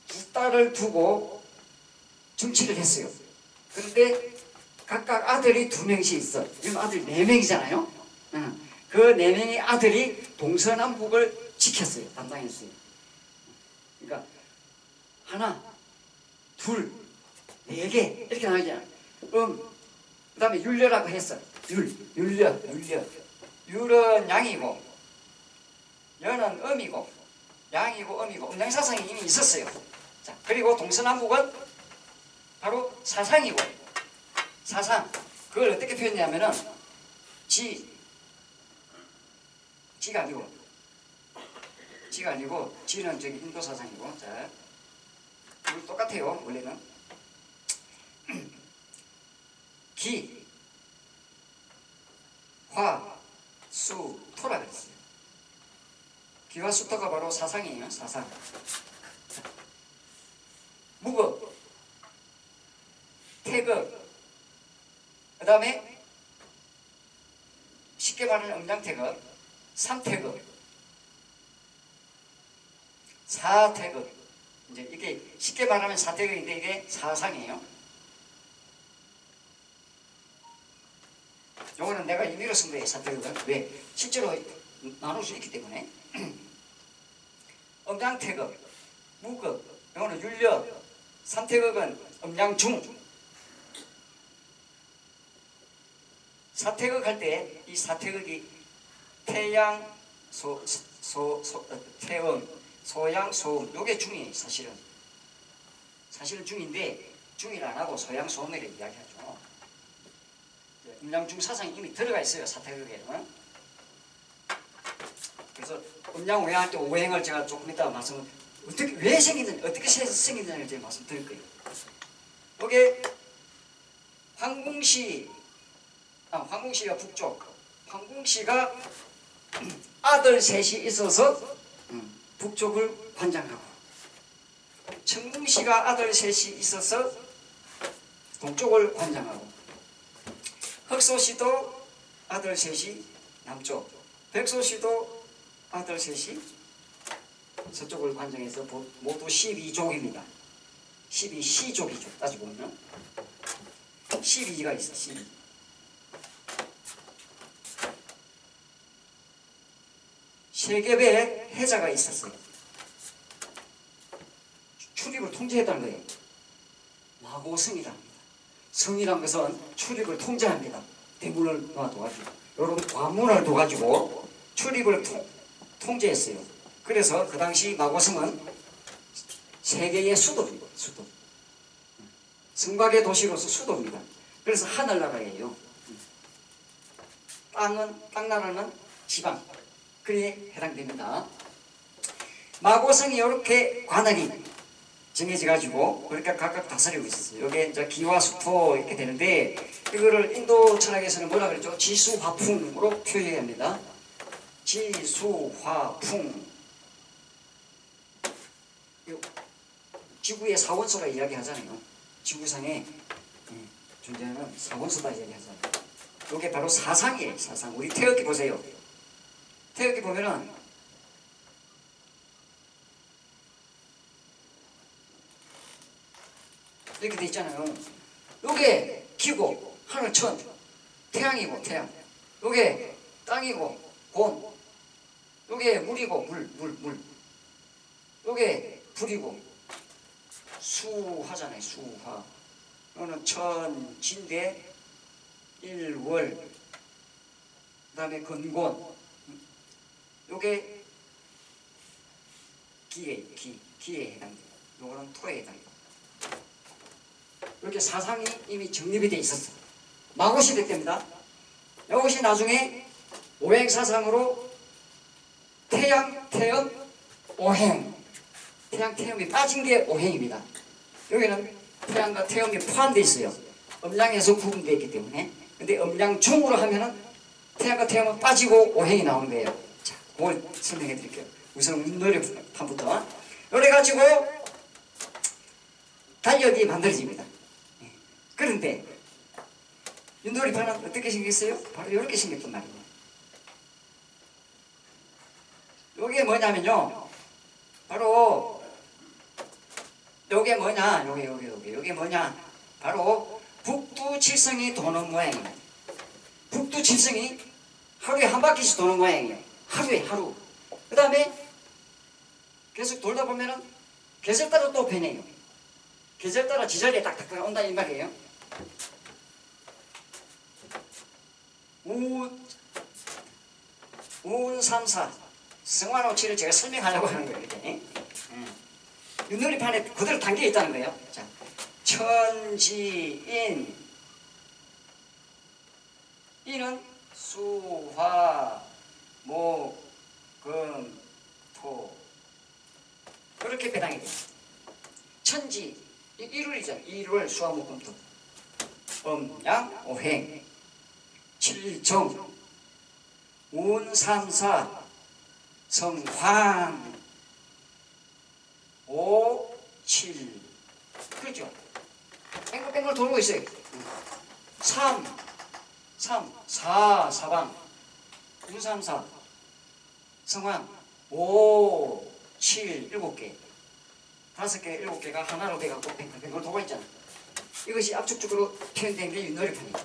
[SPEAKER 1] 두 딸을 두고 정치를 했어요. 그런데 각각 아들이 두 명씩 있어. 지금 아들 네 명이잖아요. 그 네 명의 아들이 동서남북을 지켰어요. 담당했어요. 그러니까 하나, 둘, 네 개 이렇게 나오잖아. 음, 그 다음에 율려라고 했어. 율, 율려, 율려. 율은 양이고, 여는 음이고, 양이고 음이고, 음양사상이 이미 있었어요. 자, 그리고 동서남북은 바로 사상이고, 사상. 그걸 어떻게 표현하냐면은, 지, 지가 아니고, 지가 아니고, 지는 저기 인도 사상이고, 자, 둘 똑같아요, 원래는. 기, 화, 수, 토라 그랬어요. 기와 수 토가 바로 사상이에요, 사상. 무거, 태극, 그 다음에 쉽게 말하는 음양태극, 삼태극, 사태극. 이제 이게 쉽게 말하면 사태극인데 이게 사상이에요. 요거는 내가 임의로 쓴 거예요, 사태극은. 왜? 실제로 나눌 수 있기 때문에. 음양태극, 무극, 요거는 율려, 삼태극은 음양중. 사태극 할 때 이 사태극이 태양, 소, 소, 소, 어, 태음, 소양, 소음. 요게 중이에요, 사실은. 사실은 중인데 중일 안 하고 소양, 소음을 이야기하죠. 음양중 사상이 이미 들어가 있어요 사태극에는 그래서 음양 오행할 때 오행을 제가 조금 이따 말씀 어떻게 왜 생기는 어떻게 생기는지를 제가 말씀드릴 거예요. 여기 황궁시 아 황궁시가 북쪽 황궁시가 아들 셋이 있어서 음, 북쪽을 관장하고 청궁시가 아들 셋이 있어서 동쪽을 관장하고 흑소시도 아들 셋이 남쪽, 백소시도 아들 셋이 서쪽을 관정해서 모두 12족입니다. 12시족이죠. 따지고 보면 12가 있어. 12. 세 겹의 해자가 있었어요. 출입을 통제했다는 거예요. 마고성이랍니다. 성이란 것은 출입을 통제합니다. 대문을 놔둬가지고 이런 관문을 둬가지고 출입을 통, 통제했어요. 그래서 그 당시 마고성은 세계의 수도입니다. 수도. 성곽의 도시로서 수도입니다. 그래서 하늘나라예요. 땅은 땅나라는 지방 그에 해당됩니다. 마고성이 이렇게 관할이 정해져 가지고 그러니까 각각 다스리고 있었어요. 여기 이제 기와 수토 이렇게 되는데 이거를 인도 철학에서는 뭐라 그랬죠? 지수화풍으로 표현합니다. 지수화풍. 지구의 사원소라 이야기하잖아요. 지구상에 예, 존재하는 사원소다 이야기하잖아요. 이게 바로 사상이에요. 사상. 우리 태극기 보세요. 태극기 보면은 이렇게 돼 있잖아요. 요게 기고 하늘 천 태양이고 태양. 요게 땅이고 곤. 요게 물이고 물 물 물. 요게 불이고 수화잖아요. 수화. 요는 천 진대 일월 그 다음에 근곤 요게 기에 기 기에 해당돼요. 요거는 토에 해당돼요. 이렇게 사상이 이미 정립이 돼 있었어. 마고 시대 때입니다. 이것이 나중에 오행 사상으로 태양 태âm 오행 태양 태음이 빠진 게 오행입니다. 여기는 태양과 태음이 포함되어 있어요. 음양에서 구분되어 있기 때문에. 근데 음양 중으로 하면은 태양과 태음은 빠지고 오행이 나오는 거예요. 자, 그걸 설명해 드릴게요. 우선 윷놀이판부터. 그래가지고 달력이 만들어집니다. 예. 그런데 윷놀이판은 어떻게 생겼어요? 바로 이렇게 생겼단 말이에요. 이게 뭐냐면요. 바로 요게 뭐냐? 요게 요게 요게 요게 뭐냐? 바로 북두 칠성이 도는 모양이에요. 북두 칠성이 하루에 한 바퀴씩 도는 모양이에요. 하루에 하루. 그 다음에 계속 돌다 보면은 계절 따라 또 변해요. 계절 따라 지절에 딱딱 온다 이 말이에요. 우 우운삼사 성화노치를 제가 설명하려고 하는 거예요. 이렇게. 예. 윷놀이판에 그대로 담겨 있다는 거예요. 자, 천지인 이는 수, 화, 목, 금, 토 그렇게 배당이 돼요. 천지 이 일월이죠. 일월 수화, 목, 금, 토. 음양, 오행. 칠정. 운삼사. 성황. 오, 칠. 그렇죠? 뺑글뺑글 돌고 있어요. 3, 3, 4, 사방 운삼사 성황 5, 7, 7개 다섯 개, 일곱 개가 하나로 돼갖고 뺑글뺑글 돌고 있잖아. 이것이 압축적으로 표현된 게 윷놀이판이에요.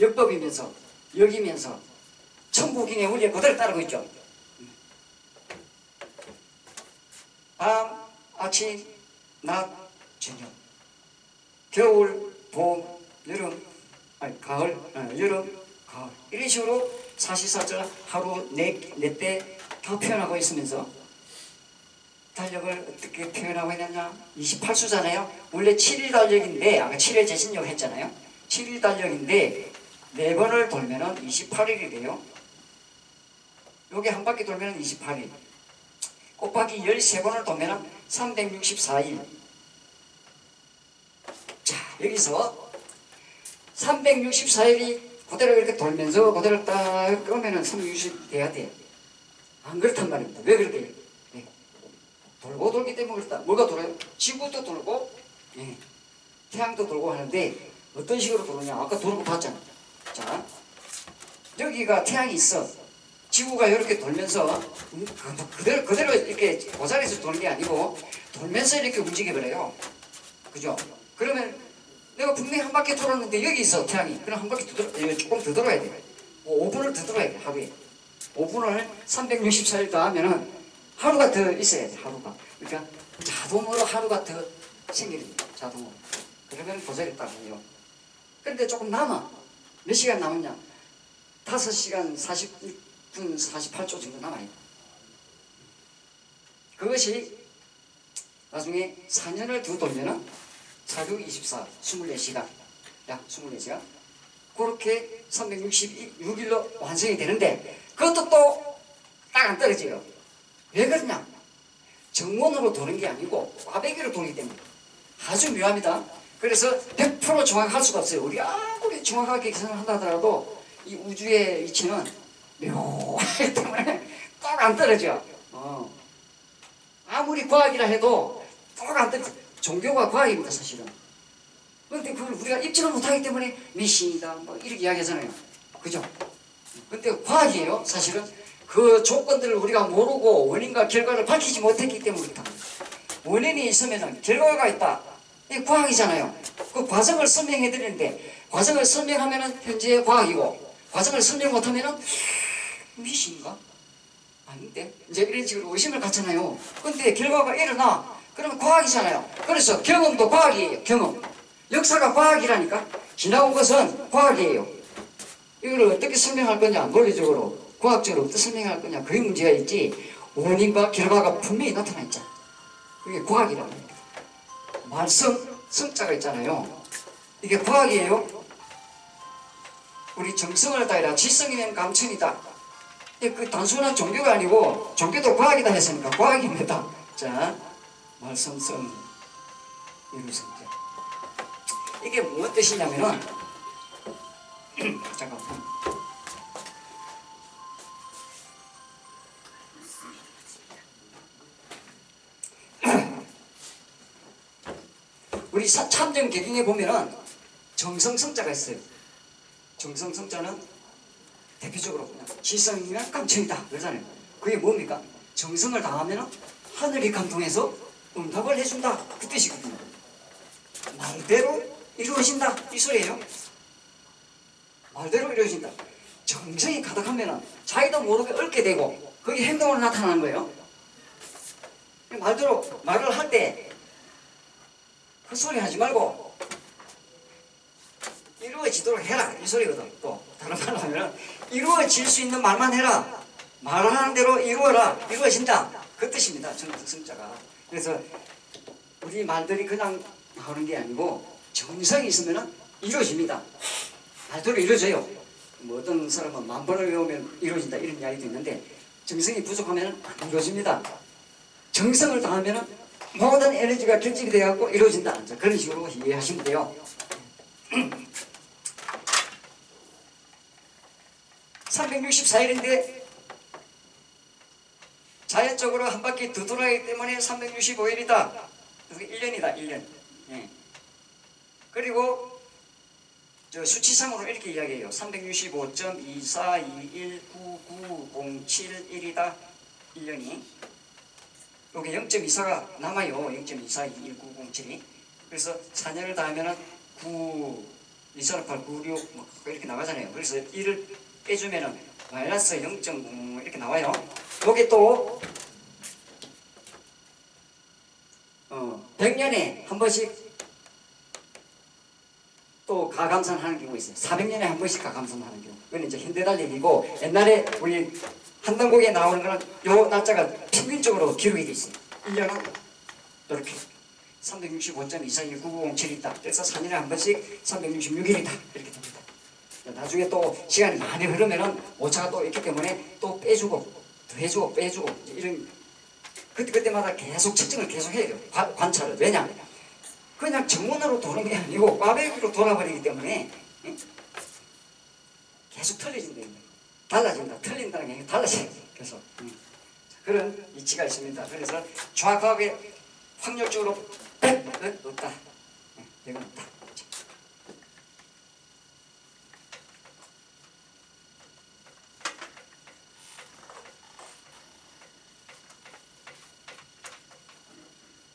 [SPEAKER 1] 역법이면서 역이면서 천국인의 원리에 그대로 따르고 있죠. 밤, 아침, 낮, 저녁. 겨울, 봄, 여름, 아니 가을, 아, 여름, 가을. 이런 식으로 사시사절 하루 네네때 다 표현하고 있으면서 달력을 어떻게 표현하고 있느냐? 28수잖아요. 원래 7일 달력인데 아까 7일 제신력 했잖아요. 7일 달력인데 네 번을 돌면 은 28일이 돼요. 요게 한 바퀴 돌면 은 28일. 곱하기 13번을 돌면 은 364일. 자, 여기서 364일이 그대로 이렇게 돌면서 그대로 딱 끄면 은 360 돼야 돼. 안 그렇단 말입니다. 왜 그렇게? 네. 돌고 돌기 때문에 그렇다. 뭐가 돌아요? 지구도 돌고, 예. 태양도 돌고 하는데 어떤 식으로 도느냐? 아까 도는 거 봤잖아. 자, 여기가 태양이 있어. 지구가 이렇게 돌면서 음, 그- 그대로 그대로 이렇게 고자리에서 도는 게 아니고 돌면서 이렇게 움직여 버려요. 그죠? 그러면 내가 분명히 한 바퀴 돌았는데 여기 있어 태양이. 그럼 한 바퀴 이거 조금 더 돌아야 돼. 5분을 더 돌아야 돼 하루에. 5분을 364일 더 하면은 하루가 더 있어야 돼 하루가. 그러니까 자동으로 하루가 더 거야 자동으로. 그러면 따라요. 근데 조금 남아. 몇 시간 남았냐? 5시간 40분 48초 정도 남아요. 그것이 나중에 4년을 더 돌면은 4육 24, 24시간. 약 24시간. 그렇게 366일로 완성이 되는데 그것도 또 딱 안 떨어져요. 왜 그러냐? 정원으로 도는 게 아니고 꽈배기로 돌기 때문에 아주 묘합니다. 그래서 100% 정확할 수가 없어요. 우리 아무리 정확하게 계산을 한다 하더라도 이 우주의 위치는 묘하기 때문에 딱 안 떨어져. 어. 아무리 과학이라 해도 딱 안 떨어져. 종교가 과학입니다, 사실은. 그런데 그걸 우리가 입증을 못하기 때문에 미신이다, 뭐 이렇게 이야기하잖아요. 그죠? 근데 과학이에요, 사실은. 그 조건들을 우리가 모르고 원인과 결과를 밝히지 못했기 때문에 그렇다. 원인이 있으면 결과가 있다. 이 과학이잖아요. 그 과정을 설명해 드리는데 과정을 설명하면은 현재의 과학이고 과정을 설명 못하면은 미신인가? 아닌데 이제 이런 식으로 의심을 갖잖아요. 근데 결과가 일어나 그러면 과학이잖아요. 그래서 경험도 과학이에요. 경험. 역사가 과학이라니까. 지나온 것은 과학이에요. 이걸 어떻게 설명할 거냐? 논리적으로 과학적으로 어떻게 설명할 거냐? 그게 문제가 있지. 원인과 결과가 분명히 나타나 있잖아. 그게 과학이라고 합니다. 말씀 성자가 있잖아요. 이게 과학이에요. 우리 정성을 다해라. 지성이면 감천이다. 그 단순한 종교가 아니고 종교도 과학이다 했으니까 과학입니다. 자 말씀성 이루성자. 이게 무엇 뜻이냐면은 잠깐만 우리 사- 참정 개경에 보면은 정성성자가 있어요. 정성성자는 대표적으로 그냥 지성이면 감청이다 그러잖아요. 그게 뭡니까? 정성을 다하면 하늘이 감동해서 응답을 해준다 그 뜻이거든요. 말대로 이루어진다 이 소리예요. 말대로 이루어진다. 정성이 가득하면 자기도 모르게 얽게 되고 그게 행동으로 나타나는 거예요. 말대로 말을 할 때 그 소리 하지 말고 이루어지도록 해라. 이 소리거든. 또 다른 말로 하면 이루어질 수 있는 말만 해라. 말하는 대로 이루어라. 이루어진다. 그 뜻입니다. 정성자가. 그래서 우리 말들이 그냥 나오는 게 아니고 정성이 있으면 이루어집니다 말대로 이루어져요 뭐 어떤 사람은 만 번을 외우면 이루어진다 이런 이야기도 있는데 정성이 부족하면 안 이루어집니다 정성을 다하면 모든 에너지가 결집이 되어갖고 이루어진다. 자, 그런 식으로 이해하시면 돼요. 364일인데 자연적으로 한 바퀴 더 돌아가기 때문에 365일이다. 그래서 1년이다, 1년. 예. 그리고 저 수치상으로 이렇게 이야기해요. 365.24219907일이다. 1년이. 여기 0.24가 남아요. 0.24219907이. 그래서 4년을 다 하면은 9, 248, 96, 뭐 이렇게 나가잖아요. 그래서 1을 빼주면은 마이너스 0.0 이렇게 나와요. 여기 또, 어, 100년에 한 번씩 또 가감산하는 경우 있어요. 400년에 한 번씩 가감산하는 경우. 이건 이제 현대달 얘기고 옛날에 우리 한단곡에 나오는 거는 요 날짜가 평균적으로 기록이 돼 있어요. 1년은 이렇게 365.241990 있다. 그래서 4년에 한 번씩 366일이다. 이렇게 됩니다. 나중에 또 시간이 많이 흐르면은 오차가 또 있기 때문에 또 빼주고 더 해주고 빼주고 이런 그때 그때마다 계속 측정을 계속 해야 돼요. 관, 관찰을 왜냐? 그냥 정문으로 도는 게 아니고 꽈배기로 돌아버리기 때문에 응? 계속 틀려진다. 달라진다. 틀린다는 게 달라져요. 그래서 음. 그런 이치가 있습니다. 그래서 정확하게 확률적으로 100은 없다. 음, 이건 없다.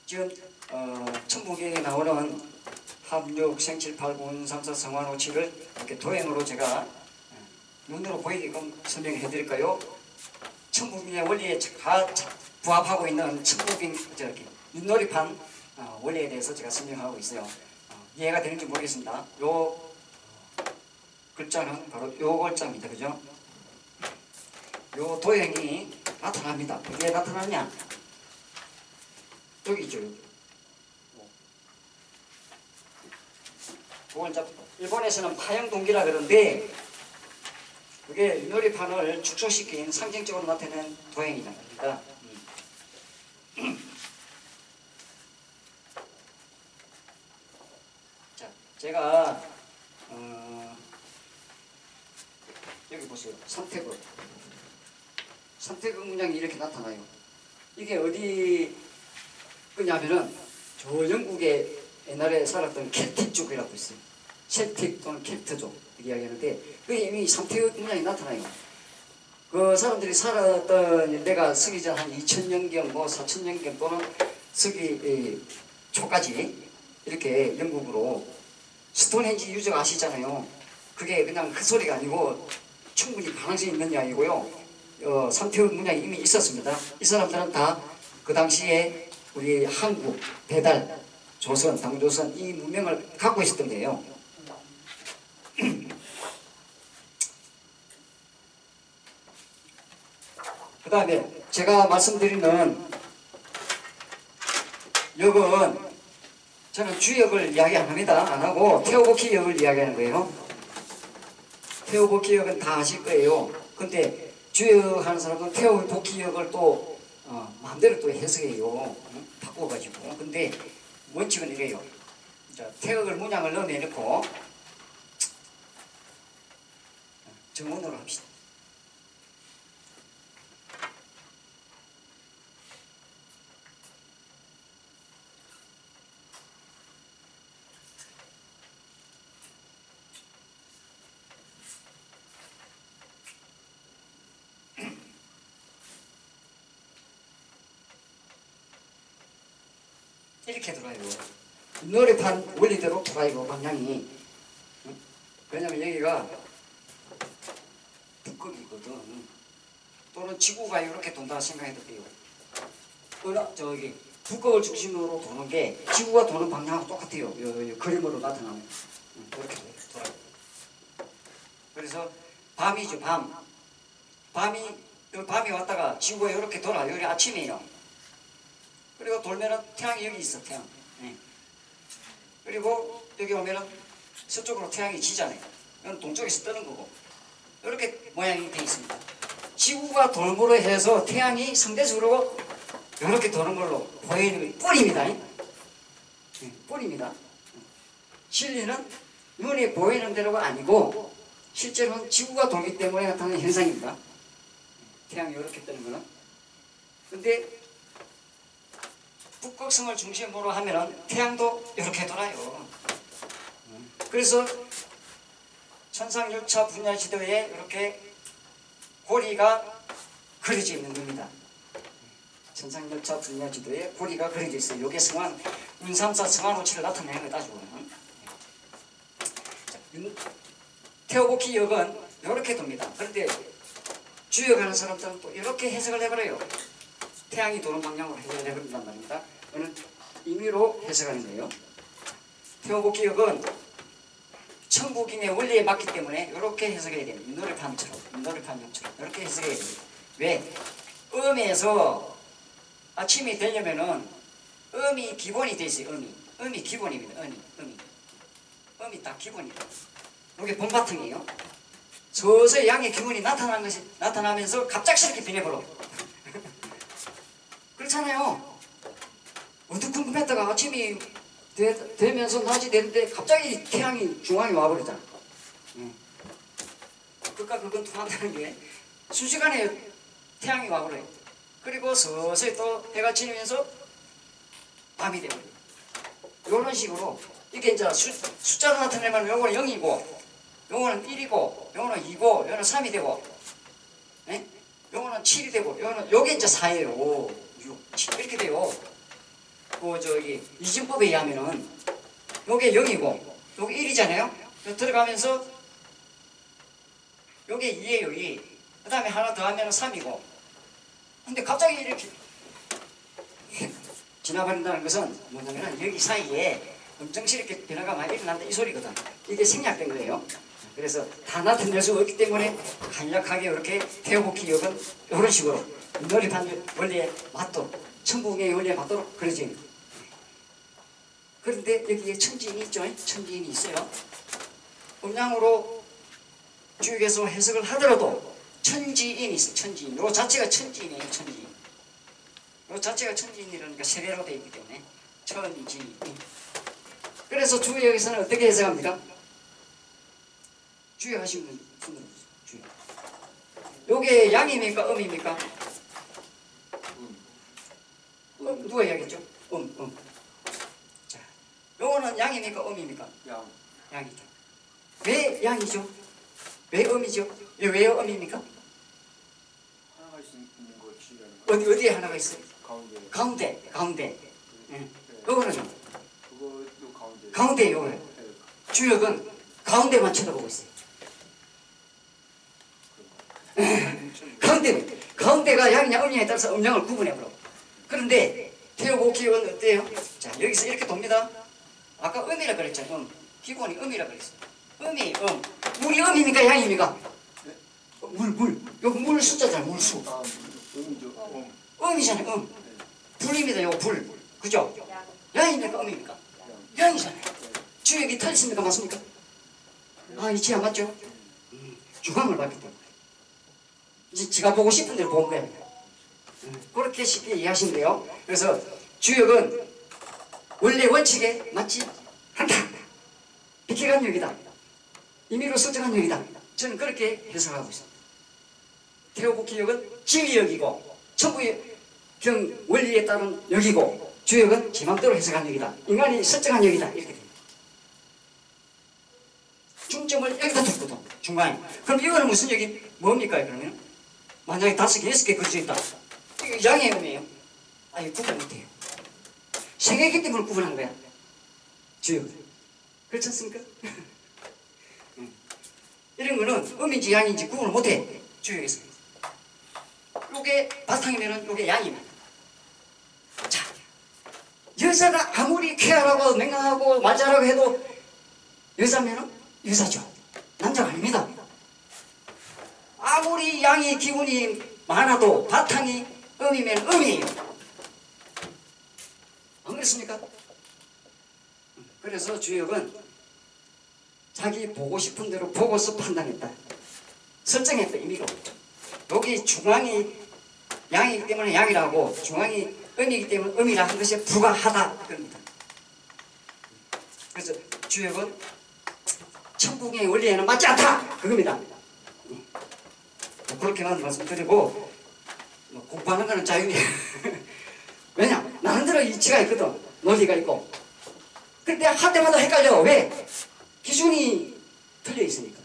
[SPEAKER 1] 지금 어, 천부경에 나오는 합육 생칠 팔군 삼사 성환 오치를 이렇게 도형으로 제가 눈으로 보이게끔 설명해 드릴까요? 천부경의 원리에 가 부합하고 있는 천부경 저렇게 윷놀이판 어, 원리에 대해서 제가 설명하고 있어요. 어, 이해가 되는지 모르겠습니다. 요 어, 글자는 바로 요 글자입니다. 그죠? 요 도형이 나타납니다. 어디에 나타나냐? 여기 있죠. 여기. 그건 이제 일본에서는 파형 동기라 그러는데 그게 윷놀이판을 축소시킨 상징적으로 나타낸 도형이랍니다. 음. 자, 제가 어, 여기 보세요. 선택을 선택의 문양이 이렇게 나타나요. 이게 어디 그냐면은 저 영국에 옛날에 살았던 켈틱족이라고 있어요. celtic 또는 켈트족 이야기하는데 그게 이미 선택의 문양이 나타나요. 그 사람들이 살았던 데가 서기 전 한 2000년경 뭐 4000년경 또는 서기 초까지 이렇게 영국으로 스톤헨지 유적 아시잖아요. 그게 그냥 그 소리가 아니고 충분히 가능성이 있는 이야기고요. 어, 삼태의 문양이 이미 있었습니다. 이 사람들은 다 그 당시에 우리 한국, 배달, 조선, 당조선 이 문명을 갖고 있었던 거예요. 그 다음에 제가 말씀드리는 역은 저는 주역을 이야기합니다. 안 하고 태오보키 역을 이야기하는 거예요. 태오보키 역은 다 아실 거예요. 근데 주역 하는 사람은 태오보키 역을 또 어, 마음대로 또 해석해요. 바꿔가지고. 근데 원칙은 이래요. 자, 태역을 문양을 넣어내놓고 정문으로 합시다. 이렇게 돌아요. 노래판 원리대로 돌아요 방향이. 응? 왜냐면 여기가 북극이거든. 또는 지구가 이렇게 돈다 생각해도 돼요. 어느 저기 북극을 중심으로 도는 게 지구가 도는 방향하고 똑같아요. 요, 요 그림으로 나타나면 응, 이렇게. 돌아요. 그래서 밤이죠 밤. 밤이 요 밤이 왔다가 지구가 이렇게 돌아. 여기 아침이에요. 그리고 돌면은 태양이 여기 있어 태양. 예. 그리고 여기 오면은 서쪽으로 태양이 지잖아요. 이건 동쪽에서 뜨는 거고. 이렇게 모양이 되어 있습니다. 지구가 돌므로 해서 태양이 상대적으로 이렇게 도는 걸로 보이는 게 뿔입니다. 예, 뿔입니다. 실리는 눈에 보이는 대로가 아니고 실제로는 지구가 돌기 때문에 나타나는 현상입니다. 태양이 이렇게 뜨는 거는. 근데 북극성을 중심으로 하면은 태양도 이렇게 돌아요. 그래서 천상열차 분야 지도에 이렇게 고리가 그려져 있는 겁니다. 천상열차 분야 지도에 고리가 그려져 있어요. 이게 성환 운삼사 성환호치를 나타내는 거다 지금. 태오보키 역은 이렇게 돕니다. 그런데 주역하는 사람들은 또 이렇게 해석을 해버려요. 태양이 도는 방향으로 해석을 해버린단 말입니다. 이는 임의로 해석하는 거예요. 태오보키 역은 천국인의 원리에 맞기 때문에 이렇게 해석해야 됩니다. 윷놀이판처럼, 윷놀이판형처럼 이렇게 해석해야 됩니다. 왜? 음에서 아침이 되려면은 음이 기본이 돼 있어요. 음이, 음이 기본입니다. 음이, 음이, 음이 딱 기본이다. 이게 본바탕이에요. 서서히 양의 기운이 나타나는 것이 나타나면서 갑작스럽게 변해버려. 그렇잖아요. 어떻게 궁금했다가 아침이 되, 되면서 낮이 되는데 갑자기 태양이 중앙에 와버리잖아. 응. 그까 그건 통한다는 게 순식간에 태양이 와버려요. 그리고 서서히 또 해가 지면서 밤이 되버려요. 이런 식으로 이게 이제 수, 숫자로 나타내면 요거는 0이고 요거는 1이고 요거는 2고 요거는 3이 되고 예? 요거는 7이 되고 요거는 요게 이제 4예요. 5, 6, 7 이렇게 돼요. 그 저기 이진법에 의하면은 요게 0이고 요게 1이잖아요. 들어가면서 요게 2예요. 2. 그 다음에 하나 더 하면 3이고 근데 갑자기 이렇게 지나버린다는 것은 뭐냐면 여기 사이에 엄청스럽게 변화가 많이 일어난다 이 소리거든. 이게 생략된 거예요. 그래서 다 나타낼 수 없기 때문에 간략하게 이렇게 태워복기 역은 이런 식으로 놀이판 원리에 맞도록 천국의 원리에 맞도록 그려진 그런데 여기에 천지인이 있죠. 천지인이 있어요. 음양으로 주역에서 해석을 하더라도 천지인이 있어. 천지인. 요 자체가 천지인이에요. 천지인. 요 자체가 천지인이라는 게 세배로 되어 있기 때문에 천지인. 그래서 주역에서는 어떻게 해석합니까? 주역 하시는 분들 주역. 요게 양입니까? 음입니까? 음, 누가 이야기했죠? 음, 음. 자, 요거는 양입니까? 음입니까?
[SPEAKER 4] 양.
[SPEAKER 1] 양이죠. 왜 양이죠? 왜 음이죠? 왜 음입니까?
[SPEAKER 4] 하나가 있는 거 치려는
[SPEAKER 1] 어디 어디에 하나가 있어요?
[SPEAKER 4] 가운데.
[SPEAKER 1] 가운데, 가운데. 응.
[SPEAKER 4] 네.
[SPEAKER 1] 요거는
[SPEAKER 4] 그것도 가운데.
[SPEAKER 1] 가운데 요거예요.
[SPEAKER 4] 네.
[SPEAKER 1] 주역은 가운데만 쳐다보고 있어요. 가운데, 가운데가 양이냐 음이냐에 따라서 음량을 구분해버려. 그런데 태오고기역은 어때요? 자 여기서 이렇게 돕니다. 아까 음이라 그랬잖아요. 음. 기본이 음이라 그랬어. 음이 음. 물이 음입니까 양입니까? 물 물. 요물 숫자잖아 물 수.
[SPEAKER 4] 아, 음이죠. 음.
[SPEAKER 1] 음이잖아요. 음. 불입니다. 이거 불. 그죠?
[SPEAKER 5] 양.
[SPEAKER 1] 양입니까? 음입니까? 양이잖아요. 주역이 틀렸습니까? 맞습니까? 아, 이 지하 맞죠? 음, 주광을 봤기 때문에. 이제 지가 보고 싶은 대로 본 거예요. 음, 그렇게 쉽게 이해하시면 돼요. 그래서 주역은 원래 원칙에 맞지. 비켜간 역이다. 임의로 설정한 역이다. 저는 그렇게 해석하고 있습니다. 태호복희역은 지위역이고 천부의 경 원리에 따른 역이고 주역은 지 맘대로 해석한 역이다. 인간이 설정한 역이다. 이렇게 됩니다. 중점을 여기다 두거든. 중간에. 그럼 이거는 무슨 역이 뭡니까 그러면? 만약에 다섯 개, 여섯 개 그려져 있다. 이거 양의 의미예요. 아, 이거 구분 못해요. 생애기 때문에 구분한 거야. 주역. 그렇지 않습니까? 음. 이런 거는 음인지 양인지 구분을 못해. 주역에서. 요게 바탕이면은 요게 양입니다. 자, 여자가 아무리 쾌활하고 맹랑하고 말잘하고 해도 여자면은 여자죠. 남자가 아닙니다. 아무리 양의 기운이 많아도 바탕이 음이면 음이에요. 안 그렇습니까? 그래서 주역은 자기 보고 싶은 대로 보고서 판단했다. 설정했다 의미로. 여기 중앙이 양이기 때문에 양이라고 중앙이 음이기 때문에 음이라 한 것에 불과하다 그럽니다. 그래서 주역은 천국의 원리에는 맞지 않다 그겁니다. 뭐 그렇게만 말씀드리고 뭐 공부하는 거는 자유예요. 왜냐 나름대로 이치가 있거든 논리가 있고. 근데 할 때마다 헷갈려 왜 기준이 틀려 있으니까.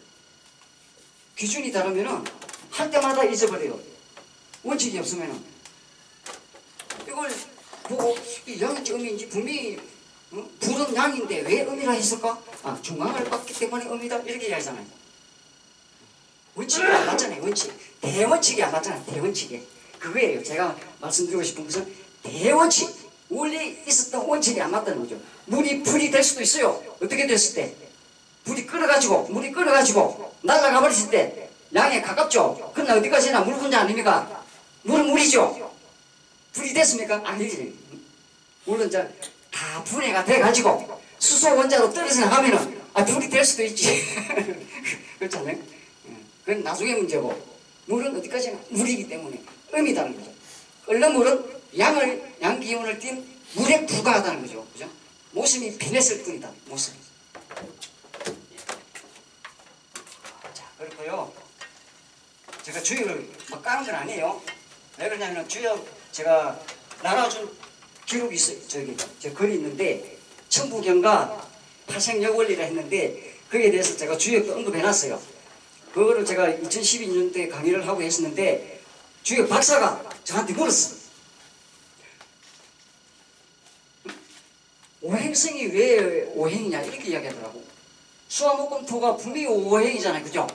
[SPEAKER 1] 기준이 다르면은 할 때마다 잊어버려요. 원칙이 없으면은 이걸 보고 이 양인지 음인지 분명히 어? 불은 양인데 왜 음이라 했을까? 아 중앙을 봤기 때문에 음이다 이렇게 이야기하잖아요. 원칙이 안 맞잖아요. 원칙 대원칙이 안 맞잖아요. 대원칙이 그거예요. 제가 말씀드리고 싶은 것은 대원칙 원래 있었던 원칙이 안 맞다는 거죠. 물이 불이 될 수도 있어요. 어떻게 됐을 때 불이 끓어가지고 물이 끓어가지고 날아가 버렸을 때 양에 가깝죠. 그러나 어디까지나 물 분자 아닙니까? 물은 물이죠. 불이 됐습니까? 아니지. 물론 다 분해가 돼가지고 수소 원자로 떨어져 나가면은 아 불이 될 수도 있지. 그렇잖아요. 예, 그건 나중에 문제고 물은 어디까지나 물이기 때문에 음이 다는 거죠. 끓는 물은 양을 양 기운을 띤 물에 불과하다는 거죠. 그죠? 모습이 변했을 뿐이다. 모습이. 자 그렇고요. 제가 주역을 막 까는 건 아니에요. 왜 그러냐면 주역 제가 나눠준 기록이 있어요. 저기 저 글이 있는데 천부경과 파생역 원리라 했는데 거기에 대해서 제가 주역도 언급해놨어요. 그거를 제가 2012년도에 강의를 하고 했었는데 주역 박사가 저한테 물었어. 오행성이 왜 오행이냐 이렇게 이야기하더라고. 수화목금토가 분명히 오행이잖아요. 그죠?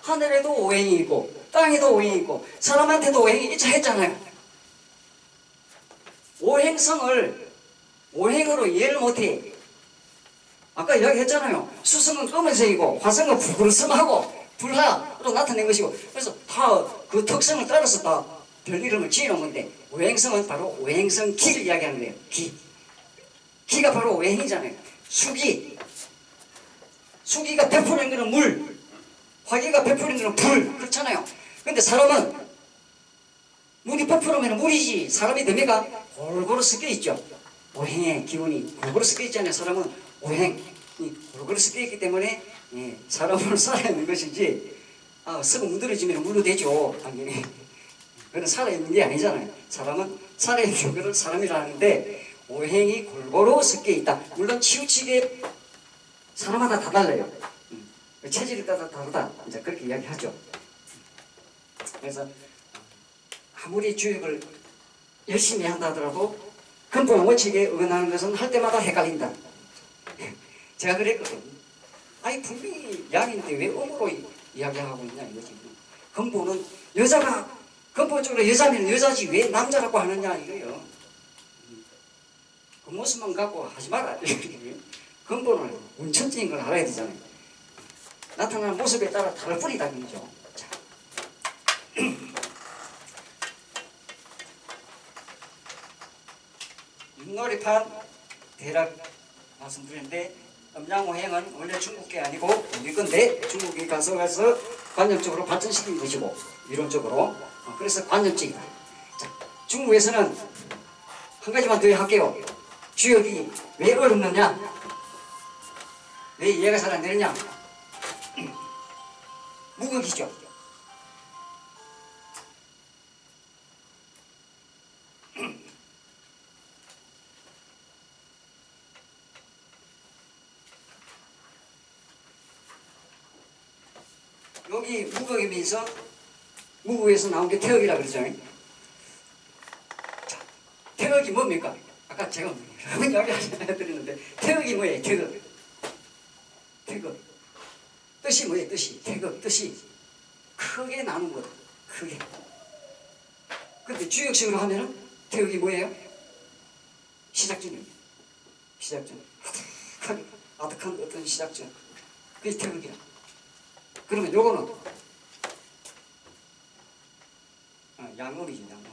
[SPEAKER 1] 하늘에도 오행이 있고 땅에도 오행이 있고 사람한테도 오행이 있자 했잖아요. 오행성을 오행으로 이해를 못해. 아까 이야기했잖아요. 수성은 검은색이고 화성은 붉은성하고 불화로 나타낸 것이고 그래서 다 그 특성을 따라서 다 별 이름을 지어놓은 건데 오행성은 바로 오행성 기를 이야기하는 거예요. 기. 기가 바로 오행이잖아요. 수기. 수기가 베푸는 거는 물. 화기가 베푸는 거는 불. 그렇잖아요. 근데 사람은 물이 베푸르면 물이지 사람이 됩니까? 골고루 섞여 있죠. 오행의 기운이 골고루 섞여 있잖아요. 사람은 오행이 골고루 섞여 있기 때문에 예, 사람으로 살아있는 것이지 아, 썩어 무드러지면 물로 되죠. 당연히. 그건 살아있는 게 아니잖아요. 사람은 살아있는 것을 사람이라 하는데 오행이 골고루 섞여 있다. 물론 치우치게 사람마다 다 달라요. 음, 체질에 따라 다르다. 이제 그렇게 이야기하죠. 그래서 아무리 주역을 열심히 한다 하더라도 근본 원칙에 어긋나는 것은 할 때마다 헷갈린다. 제가 그랬거든. 아니 분명히 양인데 왜 음으로 이- 이야기하고 있냐 이거지. 근본은 여자가 근본적으로 여자면 여자지 왜 남자라고 하느냐 이거예요. 그 모습만 갖고 하지 마라. 근본을 원천적인 걸 알아야 되잖아요. 나타나는 모습에 따라 다를 뿐이다. 그죠? 윷놀이판 대략 말씀드렸는데 음양호행은 원래 중국계 아니고 우리 건데 중국이 가서 가서 관념적으로 발전시킨 것이고 이론적으로 어, 그래서 관념적이다. 자, 중국에서는 한 가지만 더 할게요. 주역이 왜 어렵느냐? 왜 이해가 잘 안 되느냐? 무극이죠. 여기 무극이면서 무극에서 나온 게 태극이라 그러잖아요. 자, 태극이 뭡니까? 아까 제가 이야기 해드렸는데 태극이 뭐예요? 태극. 태극. 뜻이 뭐예요? 뜻이. 태극. 뜻이 크게 나눈 거다. 크게. 근데 주역식으로 하면은 태극이 뭐예요? 시작점입니다. 시작점. 아득한, 아득한 어떤 시작점. 그게 태극이야. 그러면 요거는 아, 양음이지 양음.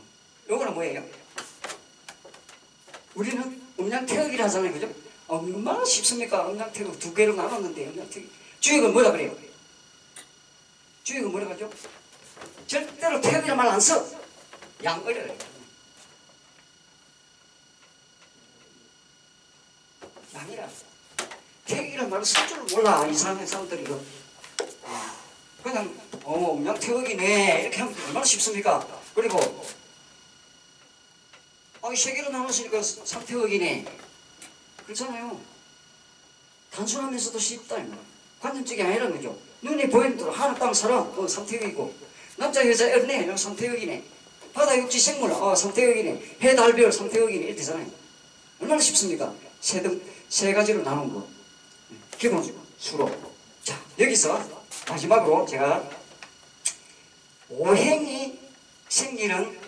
[SPEAKER 1] 요거는 뭐예요? 우리는 음양태극이라 하잖아요, 그죠? 어, 얼마나 쉽습니까? 음양태극 두 개로 나눴는데 음양태극 주역은 뭐라 그래요? 주역은 뭐라 하죠? 절대로 태극이란 말 안 써. 양어려 그래요. 양이라. 태극이란 말을 쓸 줄을 몰라 이 사람의 사람들이 이거. 그냥 어머 음양 태극이네 이렇게 하면 얼마나 쉽습니까? 그리고 아이 세 개로 나눴으니까 삼태극이네 그렇잖아요. 단순하면서도 쉽다. 관념적이 아니라는 거죠. 눈에 보이는 대로 하늘 땅 사람 어 삼태극이고 남자 여자 어네 어, 삼태극이네 바다 육지 생물 어 삼태극이네 해 달별 삼태극이네 이렇게 되잖아요. 얼마나 쉽습니까? 세 등 세 가지로 나눈 거 기본 수로 자 여기서 마지막으로 제가 오행이 생기는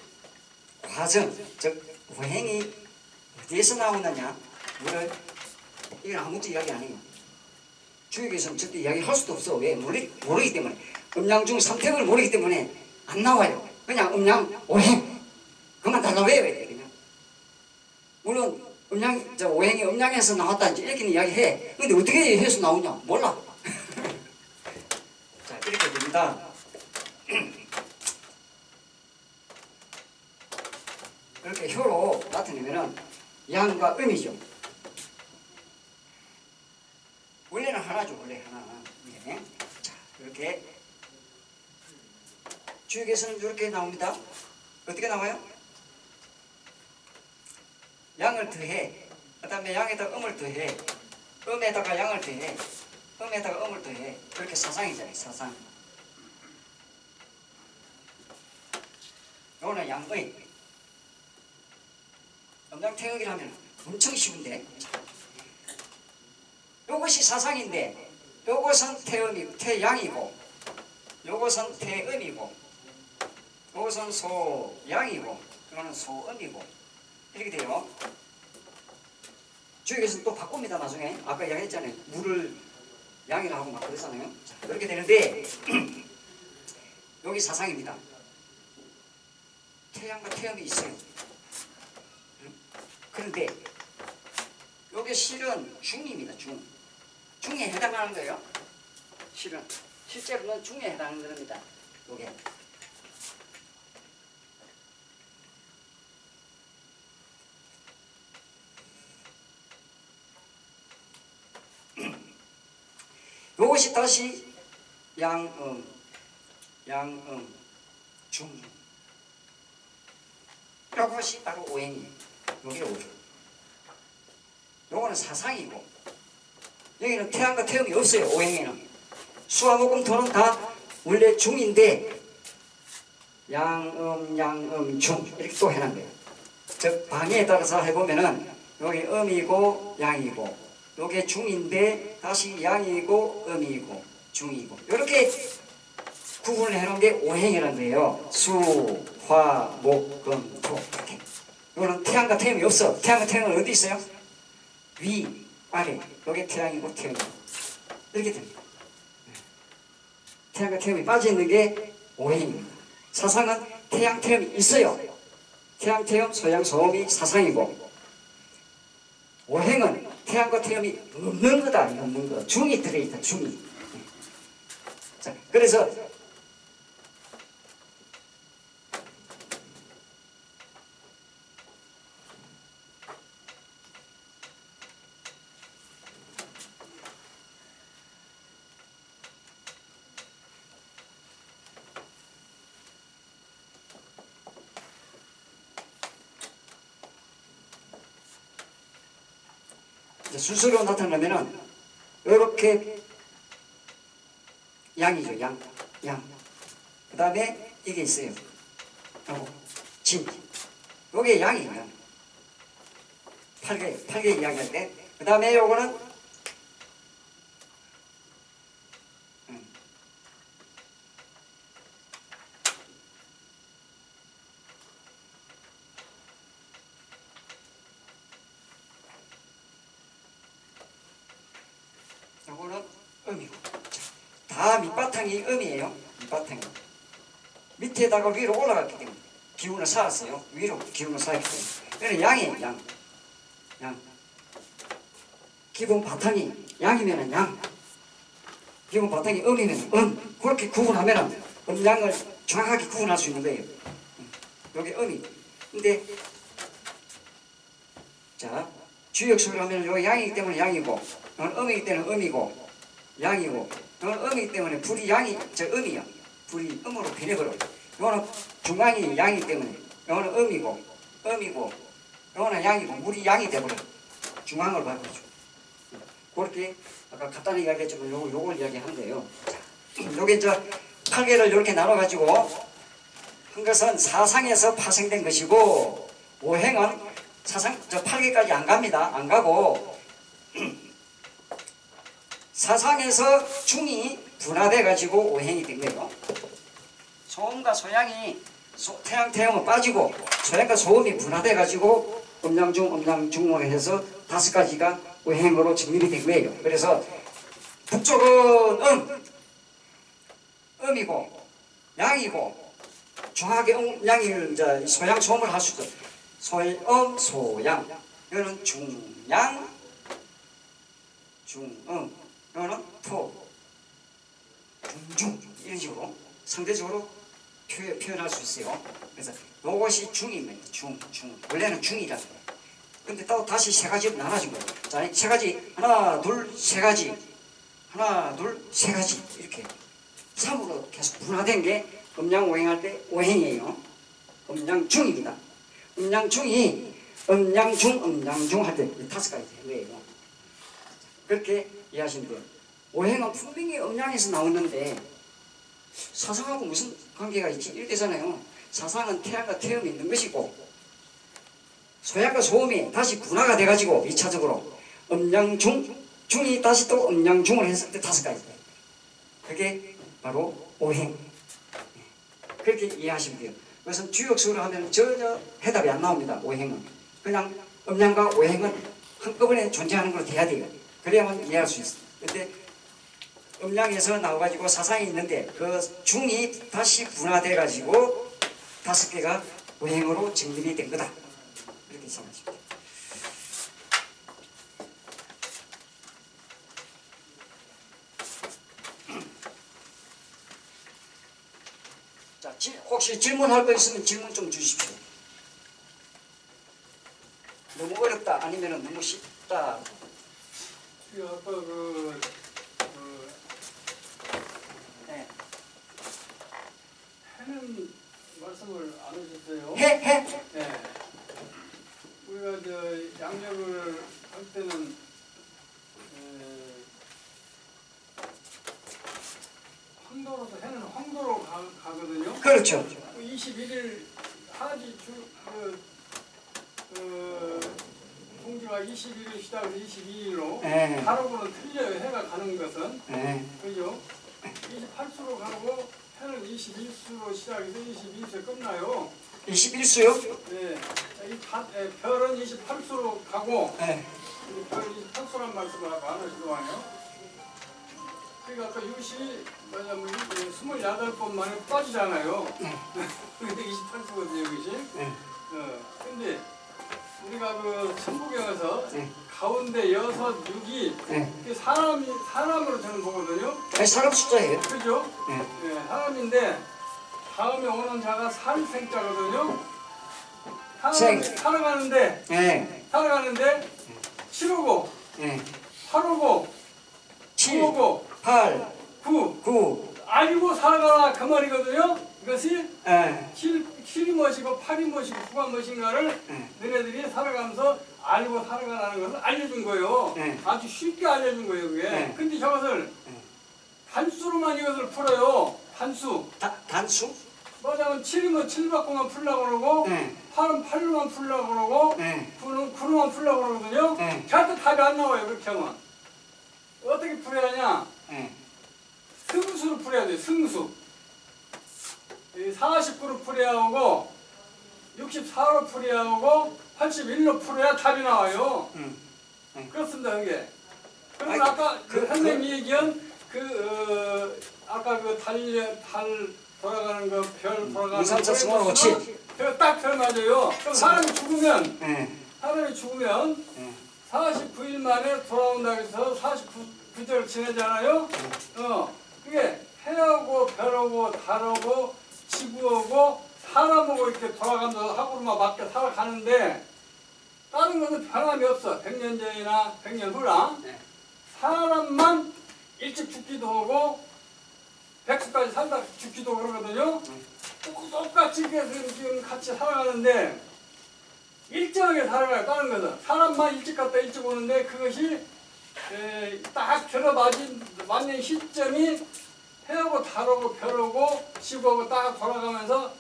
[SPEAKER 1] 과정, 즉 오행이 어디에서 나오느냐 물을 이건 아무것도 이야기 아니에요. 주역에서는 절대 이야기할 수도 없어. 왜? 모르, 모르기 때문에 음양 중 선택을 모르기 때문에 안 나와요. 그냥 음양 오행 그만 외워야 돼 그냥. 물론 음양 저 오행이 음양에서 나왔다 이제 이렇게 이야기해. 근데 어떻게 해서 나오냐? 몰라. 자, 이렇게 됩니다. 이렇게 혀로 나타내면은 양과 음이죠. 원래는 하나죠, 원래 하나. 네. 자, 이렇게 주역에서는 이렇게 나옵니다. 어떻게 나와요? 양을 더해. 그 다음에 양에다 음을 더해. 음에다가 양을 더해. 음에다가 음을 더해. 그렇게 사상이잖아요, 사상. 요거는 양의. 음양태극이라면 엄청 쉬운데. 요것이 사상인데, 요것은 태음이, 태양이고, 요것은 태음이고, 요것은 소양이고, 이거는 소음이고, 이렇게 돼요. 주역에서는 또 바꿉니다, 나중에. 아까 이야기했잖아요. 물을 양이라 하고 막 그러잖아요. 자, 그렇게 되는데 여기 사상입니다. 태양과 태음이 있어요. 응? 그런데 여기 실은 중입니다. 중. 중에 해당하는 거예요. 실은 실제로는 중에 해당하는 겁니다. 요게. 요것이 다시 양음, 양음, 중. 요것이 바로 오행이에요. 여기가 오죠. 요거는 사상이고, 여기는 태양과 태음이 없어요, 오행에는. 수와 목금 토는 다 원래 중인데, 양음, 양음, 중. 이렇게 또 거예요. 즉, 방에 따라서 해보면은, 여기 음이고, 양이고, 요게 중인데 다시 양이고 음이고 중이고 이렇게 구분을 해놓은 게 오행이라는 거예요. 수, 화, 목, 금, 토 이거는 태양과 태음이 없어. 태양과 태음은 어디 있어요? 위, 아래. 요게 태양이고 태음이고 이렇게 됩니다. 네. 태양과 태음이 빠져 있는 게 오행입니다. 사상은 태양, 태음이 있어요. 태양, 태음, 소양, 소음이 사상이고 오행은 태양과 태음이 없는 거다 없는 거 중이 들어있다 중이 자 그래서 순서로 나타나면은 이렇게 양이죠 양, 양. 그 다음에 이게 있어요. 요거 진. 요게 양이에요. 양. 팔개, 팔개 이야기할 때. 그 다음에 요거는 음. 요거는 음이고. 자, 다 밑바탕이 음이에요. 밑바탕이. 밑에다가 위로 올라갔기 때문에 기운을 쌓았어요. 위로 기운을 쌓았기 때문에. 그래서 양이에요. 양. 양. 기본 바탕이 양이면은 양. 기본 바탕이 음이면 음. 그렇게 구분하면은 음양을 정확하게 구분할 수 있는 거예요. 음. 여기 음이. 근데 자 주역수를 하면 요 양이기 때문에 양이고 이건 음이기 때문에 음이고 양이고 이건 음이기 때문에 불이 양이 저 음이야. 불이 음으로 변해버려. 이거는 중앙이 양이기 때문에 이거는 음이고 음이고 이거는 양이고 물이 양이 돼버려. 중앙을 봐버리죠. 그렇게 아까 간단히 이야기했지만 요거 요걸 이야기하는데요. 자, 요게 이제 팔개를 이렇게 나눠가지고 한 것은 사상에서 파생된 것이고 오행은 사상 저 팔개까지 안 갑니다. 안 가고 사상에서 중이 분화돼 가지고 오행이 된 거예요. 소음과 소양이 소, 태양 태양은 빠지고 소양과 소음이 분화돼 가지고 음양중 음양중으로 해서 다섯 가지가 오행으로 정립이 된 거예요. 그래서 북쪽은 음, 음이고 양이고 정확하게 음, 양이 이제 소양 소음을 할수 있어. 소음 소양 이거는 중양 중음 이거는 토 중중 이런 식으로 상대적으로 표, 표현할 수 있어요. 그래서 이것이 중입니다. 중, 중. 원래는 중이라. 근데 또 다시 세 가지로 나눠진 거예요. 자, 세 가지. 하나, 둘, 세 가지. 하나, 둘, 세 가지. 이렇게. 3으로 계속 분화된 게 음양 오행할 때 오행이에요. 음양 중입니다. 음양 중이 음양 중, 음양 중 할 때 다섯 가지 된 거예요. 그렇게 이해하시면. 오행은 분명히 음양에서 나오는데 사상하고 무슨 관계가 있지? 이렇게잖아요. 사상은 태양과 태음이 있는 것이고 소양과 소음이 다시 분화가 돼가지고 2차적으로 음양중 중이 다시 또 음양중을 했을 때 다섯 가지 그게 바로 오행 그렇게 이해하시면 돼요. 그래서 주역수로 하면 전혀 해답이 안 나옵니다. 오행은 그냥 음양과 오행은 한꺼번에 존재하는 걸로 돼야 돼요. 그래야만 이해할 수 있어요. 근데 음양에서 나와가지고 사상이 있는데 그 중이 다시 분화돼가지고 다섯 개가 오행으로 정립이 된 거다. 이렇게 돼요. 자, 지- 혹시 질문할 거 있으면 질문 좀 주십시오. 너무 어렵다 아니면 너무 쉽다
[SPEAKER 6] 그 아까 그, 그
[SPEAKER 1] 네.
[SPEAKER 6] 해는 말씀을 안 하셨어요.
[SPEAKER 1] 해, 해.
[SPEAKER 6] 네. 우리가 저 양력을 할 때는 에, 황도로서 해는 황도로 가, 가거든요.
[SPEAKER 1] 그렇죠.
[SPEAKER 6] 21일 하지 주, 그, 그, 공주가 21일 시작해서 22일로
[SPEAKER 1] 네.
[SPEAKER 6] 가로고는 틀려요. 해가 가는 것은.
[SPEAKER 1] 네.
[SPEAKER 6] 그죠? 28수로 가고 해는 21수로 시작해서 22수에 끝나요.
[SPEAKER 1] 21수요?
[SPEAKER 6] 네. 이 바, 에, 별은 28수로 가고
[SPEAKER 1] 네.
[SPEAKER 6] 이 별은 28수란 말씀을 아까 안 하시더만요. 그러니까 아까 60, 뭐냐면 28번 만에 빠지잖아요.
[SPEAKER 1] 네.
[SPEAKER 6] 근데 28수거든요, 이것이.
[SPEAKER 1] 네.
[SPEAKER 6] 어, 근데 우리가 그 천부경에서
[SPEAKER 1] 네.
[SPEAKER 6] 가운데 여섯, 육이
[SPEAKER 1] 네.
[SPEAKER 6] 사람이 사람으로 저는 보거든요.
[SPEAKER 1] 아니, 사람 숫자예요.
[SPEAKER 6] 그죠?
[SPEAKER 1] 네.
[SPEAKER 6] 예, 사람인데 다음에 오는 자가 살생자거든요.
[SPEAKER 1] 생.
[SPEAKER 6] 사람이 살아가는데
[SPEAKER 1] 네.
[SPEAKER 6] 살아가는데 7오고
[SPEAKER 1] 네.
[SPEAKER 6] 8오고
[SPEAKER 1] 7,
[SPEAKER 6] 9오고
[SPEAKER 1] 8,
[SPEAKER 6] 9
[SPEAKER 1] 9,
[SPEAKER 6] 알고 살아가라 그 말이거든요. 이것이
[SPEAKER 1] 예.
[SPEAKER 6] 7, 7이 무엇이고 8이 무엇이고 9가 무엇인가를
[SPEAKER 1] 네.
[SPEAKER 6] 너네들이 살아가면서 알고 살아가라는 것을 알려준 거예요.
[SPEAKER 1] 네.
[SPEAKER 6] 아주 쉽게 알려준 거예요, 그게.
[SPEAKER 1] 네.
[SPEAKER 6] 근데 저것을
[SPEAKER 1] 네.
[SPEAKER 6] 단수로만 이것을 풀어요. 단수.
[SPEAKER 1] 다, 단수?
[SPEAKER 6] 뭐냐면 7이면 7 받고만 풀려고 그러고
[SPEAKER 1] 네.
[SPEAKER 6] 8은 8로만 풀려고 그러고
[SPEAKER 1] 네.
[SPEAKER 6] 9는 9로만 풀려고 그러거든요.
[SPEAKER 1] 네.
[SPEAKER 6] 절대 답이 안 나와요, 그렇게 하면. 어떻게 풀어야 하냐?
[SPEAKER 1] 네.
[SPEAKER 6] 승수로 풀어야 돼요, 승수. 49로 풀어야 하고 64로 풀어야 하고 81로 풀어야 답이 나와요.
[SPEAKER 1] 음.
[SPEAKER 6] 그렇습니다, 그게. 그리고
[SPEAKER 1] 아이,
[SPEAKER 6] 아까
[SPEAKER 1] 그-
[SPEAKER 6] 그, 선생님이 얘기한 그 어, 아까 그 달, 달 돌아가는 거, 별 돌아가는
[SPEAKER 1] 2, 3, 4,
[SPEAKER 6] 거,
[SPEAKER 1] 5, 7.
[SPEAKER 6] 그거 딱별 맞아요. 그럼 사람이 죽으면
[SPEAKER 1] 네.
[SPEAKER 6] 사람이 죽으면
[SPEAKER 1] 네.
[SPEAKER 6] 49일 만에 돌아온다고 해서 49주를 지내잖아요. 어, 그게 해하고 별하고 달하고 지구하고 사람하고 이렇게 돌아가면서 하루만 맞게 살아가는데 다른 것은 변함이 없어. 100년 전이나 100년 후나
[SPEAKER 1] 네.
[SPEAKER 6] 사람만 일찍 죽기도 하고 백수까지 살다 죽기도 그러거든요. 똑- 똑같이 지금 같이 살아가는데 일정하게 살아가요. 다른 것은 사람만 일찍 갔다 일찍 오는데 그것이 에, 딱 들어맞은 맞는 시점이 해하고 달하고 별하고 지구하고 딱 돌아가면서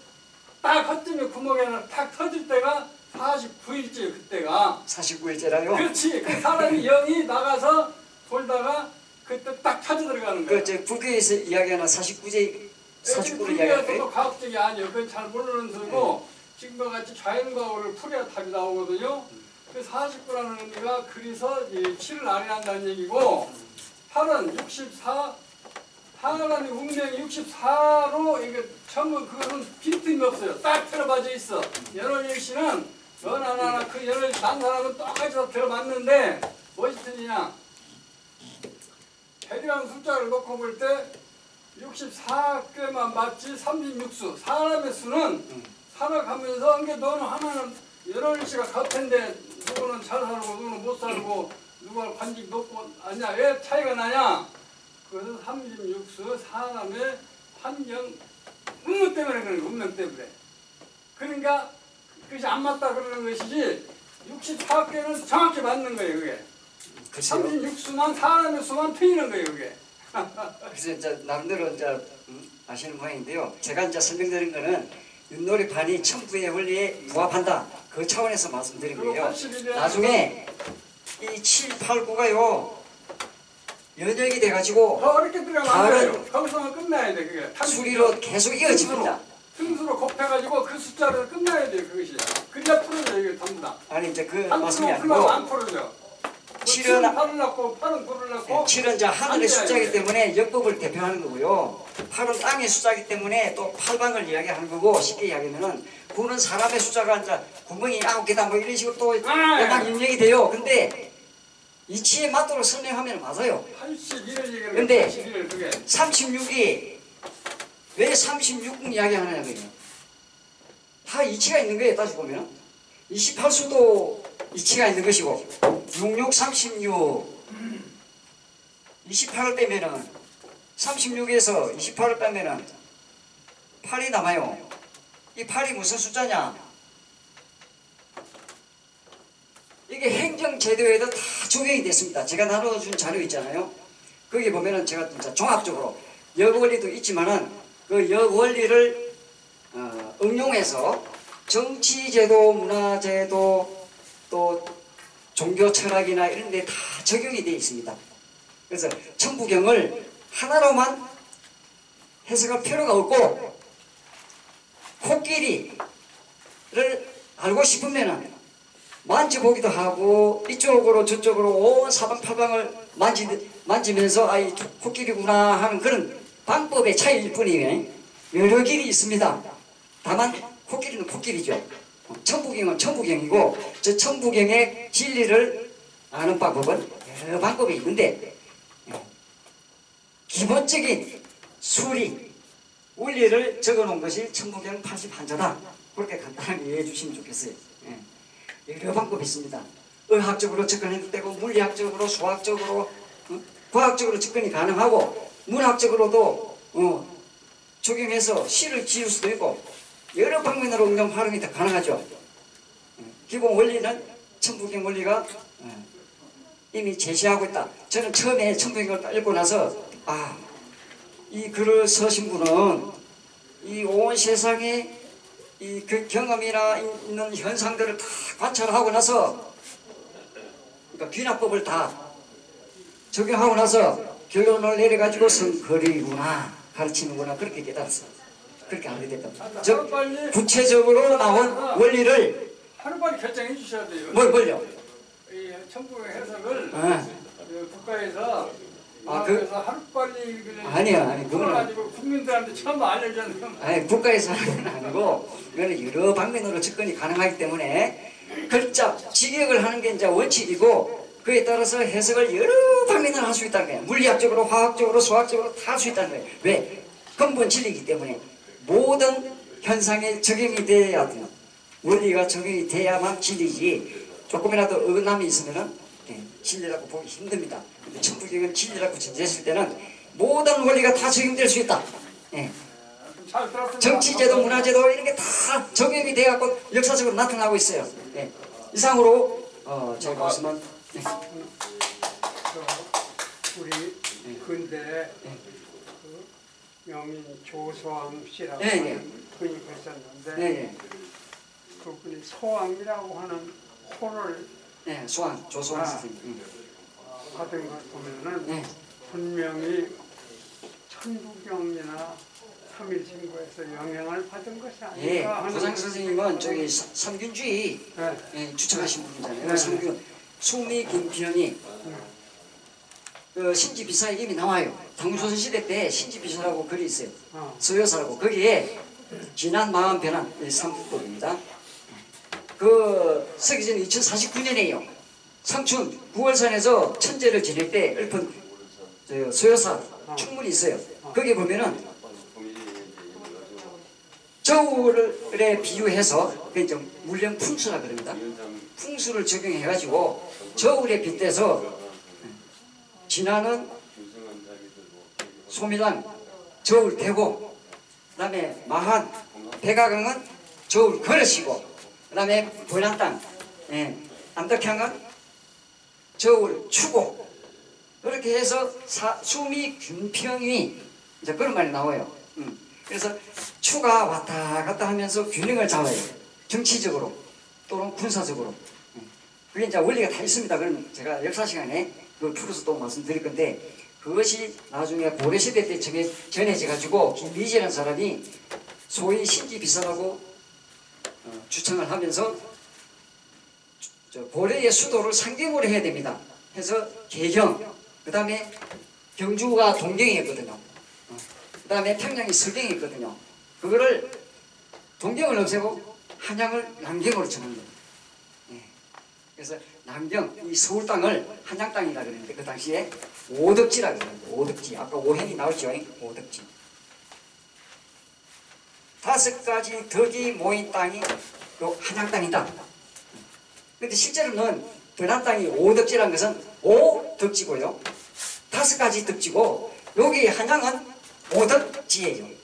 [SPEAKER 6] 딱 허점이 구멍에 하나 탁 터질 때가 49일째 그때가
[SPEAKER 1] 49일째라요.
[SPEAKER 6] 그렇지 그 사람이 영이 나가서 돌다가 그때 딱 찾아 들어가는
[SPEAKER 1] 그,
[SPEAKER 6] 거야
[SPEAKER 1] 저, 불교에서 이야기하는 49제, 49를
[SPEAKER 6] 불교에서도
[SPEAKER 1] 이야기할까요?
[SPEAKER 6] 과학적이 아니에요. 그건 잘 모르는 수고 지금과 같이 자연과학을 풀어야 답이 나오거든요. 그 49라는 의미가 그래서 이 7을 아래한다는 얘기고 8은 64 사람이 운명이 64로 이게 전부 그거는 빈틈이 없어요. 딱 들어맞아 있어. 연월일 씨는 연 하나하나 그 연월 난 사람은 똑같이 다 들어맞는데 틀리냐? 대략 숫자를 놓고 볼 때 64개만 맞지 36수 사람의 수는 살아가면서 이게 너는 하나는 여러 씨가 같은데 누구는 잘 살고 누구는 못 살고 누가 관직 높고 아니야 왜 차이가 나냐 그것은 36수 사람의 환경 운명 때문에 그런 거 운명 때문에 그러니까 그것이 안 맞다 그러는 것이지 64개는 정확히 맞는 거예요 그게
[SPEAKER 1] 그렇죠.
[SPEAKER 6] 36수만 사람의 수만 틀리는 거예요 그게
[SPEAKER 1] 그래서 이제 나름대로 이제 음, 아시는 모양인데요. 제가 이제 설명드린 거는 윷놀이 판이 천부의 원리에 부합한다. 그 차원에서 말씀드린 거예요.
[SPEAKER 6] 81에
[SPEAKER 1] 나중에 이 7, 8, 9가요. 연역이 돼가지고
[SPEAKER 6] 더 어렵게 들어가면. 거기서만 끝나야 돼 그게.
[SPEAKER 1] 수리로 계속 이어집니다.
[SPEAKER 6] 승수로 곱해가지고 그 숫자를 끝나야 돼요 그것이. 그래야 풀어져 이게 전부 다.
[SPEAKER 1] 아니 이제
[SPEAKER 6] 그한
[SPEAKER 1] 말씀이
[SPEAKER 6] 풀면 풀면
[SPEAKER 1] 아니고
[SPEAKER 6] 안 풀어져.
[SPEAKER 1] 칠은-
[SPEAKER 6] 7은 8을 낳고 8은 9를 낳고
[SPEAKER 1] 7은 이제 하늘의 숫자이기. 때문에 역법을 대표하는 거고요. 8은 땅의 숫자이기 때문에 또 8방을 이야기하는 거고 쉽게 이야기하면은 9는 사람의 숫자가 이제 구멍이 아홉 개다 뭐 이런 식으로 또
[SPEAKER 6] 아,
[SPEAKER 1] 막 입력이 돼요. 근데 이치에 맞도록 설명하면 맞아요.
[SPEAKER 6] 81을 얘기하는
[SPEAKER 1] 근데-
[SPEAKER 6] 81을 그게.
[SPEAKER 1] 36이 왜 36분 이야기하느냐 그래요. 다 이치가 있는 거예요. 따지고 보면 28수도 이치가 있는 것이고 66, 36 28을 빼면은 36에서 28을 빼면은 8이 남아요. 이 8이 무슨 숫자냐? 이게 행정제도에도 다 적용이 됐습니다. 제가 나눠준 자료 있잖아요. 거기 보면은 제가 종합적으로 역원리도 있지만은 그 역원리를 어, 응용해서 정치제도, 문화제도, 또 종교 철학이나 이런 데 다 적용이 되어 있습니다. 그래서 천부경을 하나로만 해석할 필요가 없고 코끼리를 알고 싶으면은 만져보기도 하고 이쪽으로 저쪽으로 온 사방팔방을 만지, 만지면서 아이 코끼리구나 하는 그런 방법의 차이일 뿐이에요. 여러 길이 있습니다. 다만 코끼리는 코끼리죠. 천부경은 천부경이고 저 천부경의 진리를 아는 방법은 여러 방법이 있는데 예, 기본적인 수리 원리를 적어놓은 것이 천부경 81자다 그렇게 간단하게 이해해 주시면 좋겠어요 예. 여러 방법이 있습니다 의학적으로 접근해도 되고 물리학적으로 수학적으로 어? 과학적으로 접근이 가능하고 문학적으로도 어, 적용해서 시를 지을 수도 있고 여러 방면으로 응용 활용이 다 가능하죠 예. 기본 원리는 천부경 원리가 예, 이미 제시하고 있다. 저는 처음에 천부경을 딱 읽고 나서 아, 이 글을 쓰신 분은 이 온 세상에 이 그 경험이나 있는 현상들을 다 관찰하고 나서 그러니까 귀납법을 다 적용하고 나서 결론을 내려가지고 성거리구나 가르치는구나 그렇게 깨달았어요. 그렇게 알게 됐다. 즉
[SPEAKER 6] 빨리
[SPEAKER 1] 구체적으로 나온 원리를
[SPEAKER 6] 하루빨리 결정해 주셔야 돼요.
[SPEAKER 1] 뭘 뭘요?
[SPEAKER 6] 이 천부의 해석을
[SPEAKER 1] 아,
[SPEAKER 6] 그 국가에서
[SPEAKER 1] 아, 그-
[SPEAKER 6] 하루빨리
[SPEAKER 1] 아니요, 아니, 그거는-
[SPEAKER 6] 가지고 국민들한테 처음 알려주는
[SPEAKER 1] 아니, 국가에서 하는 건 아니고 이거는 여러 방면으로 접근이 가능하기 때문에 글자 직역을 하는 게 이제 원칙이고 그에 따라서 해석을 여러 방면으로 할 수 있다는 거예요. 물리학적으로, 화학적으로, 수학적으로 다 할 수 있다는 거예요. 왜? 근본 진리이기 때문에 모든 현상에 적용이 돼야 돼요. 원리가 적용이 돼야만 진리지 조금이라도 어긋남이 있으면은 예, 진리라고 보기 힘듭니다. 근데 천부경은 진리라고 전제했을 때는 모든 원리가 다 적용될 수 있다. 예. 정치제도, 문화제도 이런 게 다 적용이 돼갖고 역사적으로 나타나고 있어요. 네. 이상으로 어, 제 말씀은 네.
[SPEAKER 7] 그 우리 근대 그 명인 조소왕 씨라고
[SPEAKER 1] 예, 예.
[SPEAKER 7] 하는 분이 계셨는데. 그분이 소왕이라고 하는 호를
[SPEAKER 1] 네, 수왕 조수왕
[SPEAKER 7] 아.
[SPEAKER 1] 선생님.
[SPEAKER 7] 받은 걸 보면은
[SPEAKER 1] 네.
[SPEAKER 7] 분명히 천부경이나 삼일신고에서 영향을 받은 것이
[SPEAKER 1] 예,
[SPEAKER 7] 아닌가 하는
[SPEAKER 1] 고상 선생님은 저기 사- 삼균주의
[SPEAKER 7] 네.
[SPEAKER 1] 예, 주창하신 분이잖아요.
[SPEAKER 7] 네.
[SPEAKER 1] 삼균 숙리 김편이 그 신지 비사에 이미 나와요. 당조선 시대 때 신지 비사라고 글이 있어요.
[SPEAKER 7] 어.
[SPEAKER 1] 서여사라고 거기에 지난 마음 변한 삼국법입니다. 그 서기 전 2049년에요. 상춘 9월산에서 천재를 지낼 때 읊은 저 서여사 충문이 있어요. 거기 보면은 저울에 비유해서 그 이제 물령 풍수라 그럽니다. 풍수를 적용해가지고 저울에 빗대서 진화는 소미당 저울 대고 그 다음에 마한 백아강은 저울 걸으시고 그 다음에 보란땅 예, 안덕향은 저울 추고 그렇게 해서 사, 수미 균평이 이제 그런 말이 나와요. 음. 그래서 추가 왔다 갔다 하면서 균형을 잡아요. 정치적으로 또는 군사적으로. 음. 그게 이제 원리가 다 있습니다. 그럼 제가 역사 시간에 그걸 풀어서 또 말씀드릴 건데 그것이 나중에 고려시대 때 전해져 가지고 김미지라는 사람이 소위 신지 비서라고 어, 주창을 하면서 고려의 수도를 상경으로 해야 됩니다. 해서 개경, 그 다음에 경주가 동경이었거든요. 그 다음에 평양이 서경이었거든요. 그거를 동경을 없애고 한양을 남경으로 정한 거예요. 예. 그래서 남경, 이 서울 땅을 한양 땅이라 그랬는데 그 당시에 오덕지라 그랬는데 오덕지. 아까 오행이 나왔죠. 오덕지. 다섯 가지 덕이 모인 땅이 요 한양 땅이다. 근데 실제로는 변한 땅이 오덕지라는 것은 오덕지고요. 다섯 가지 덕지고 여기 한양은 오덕지예요.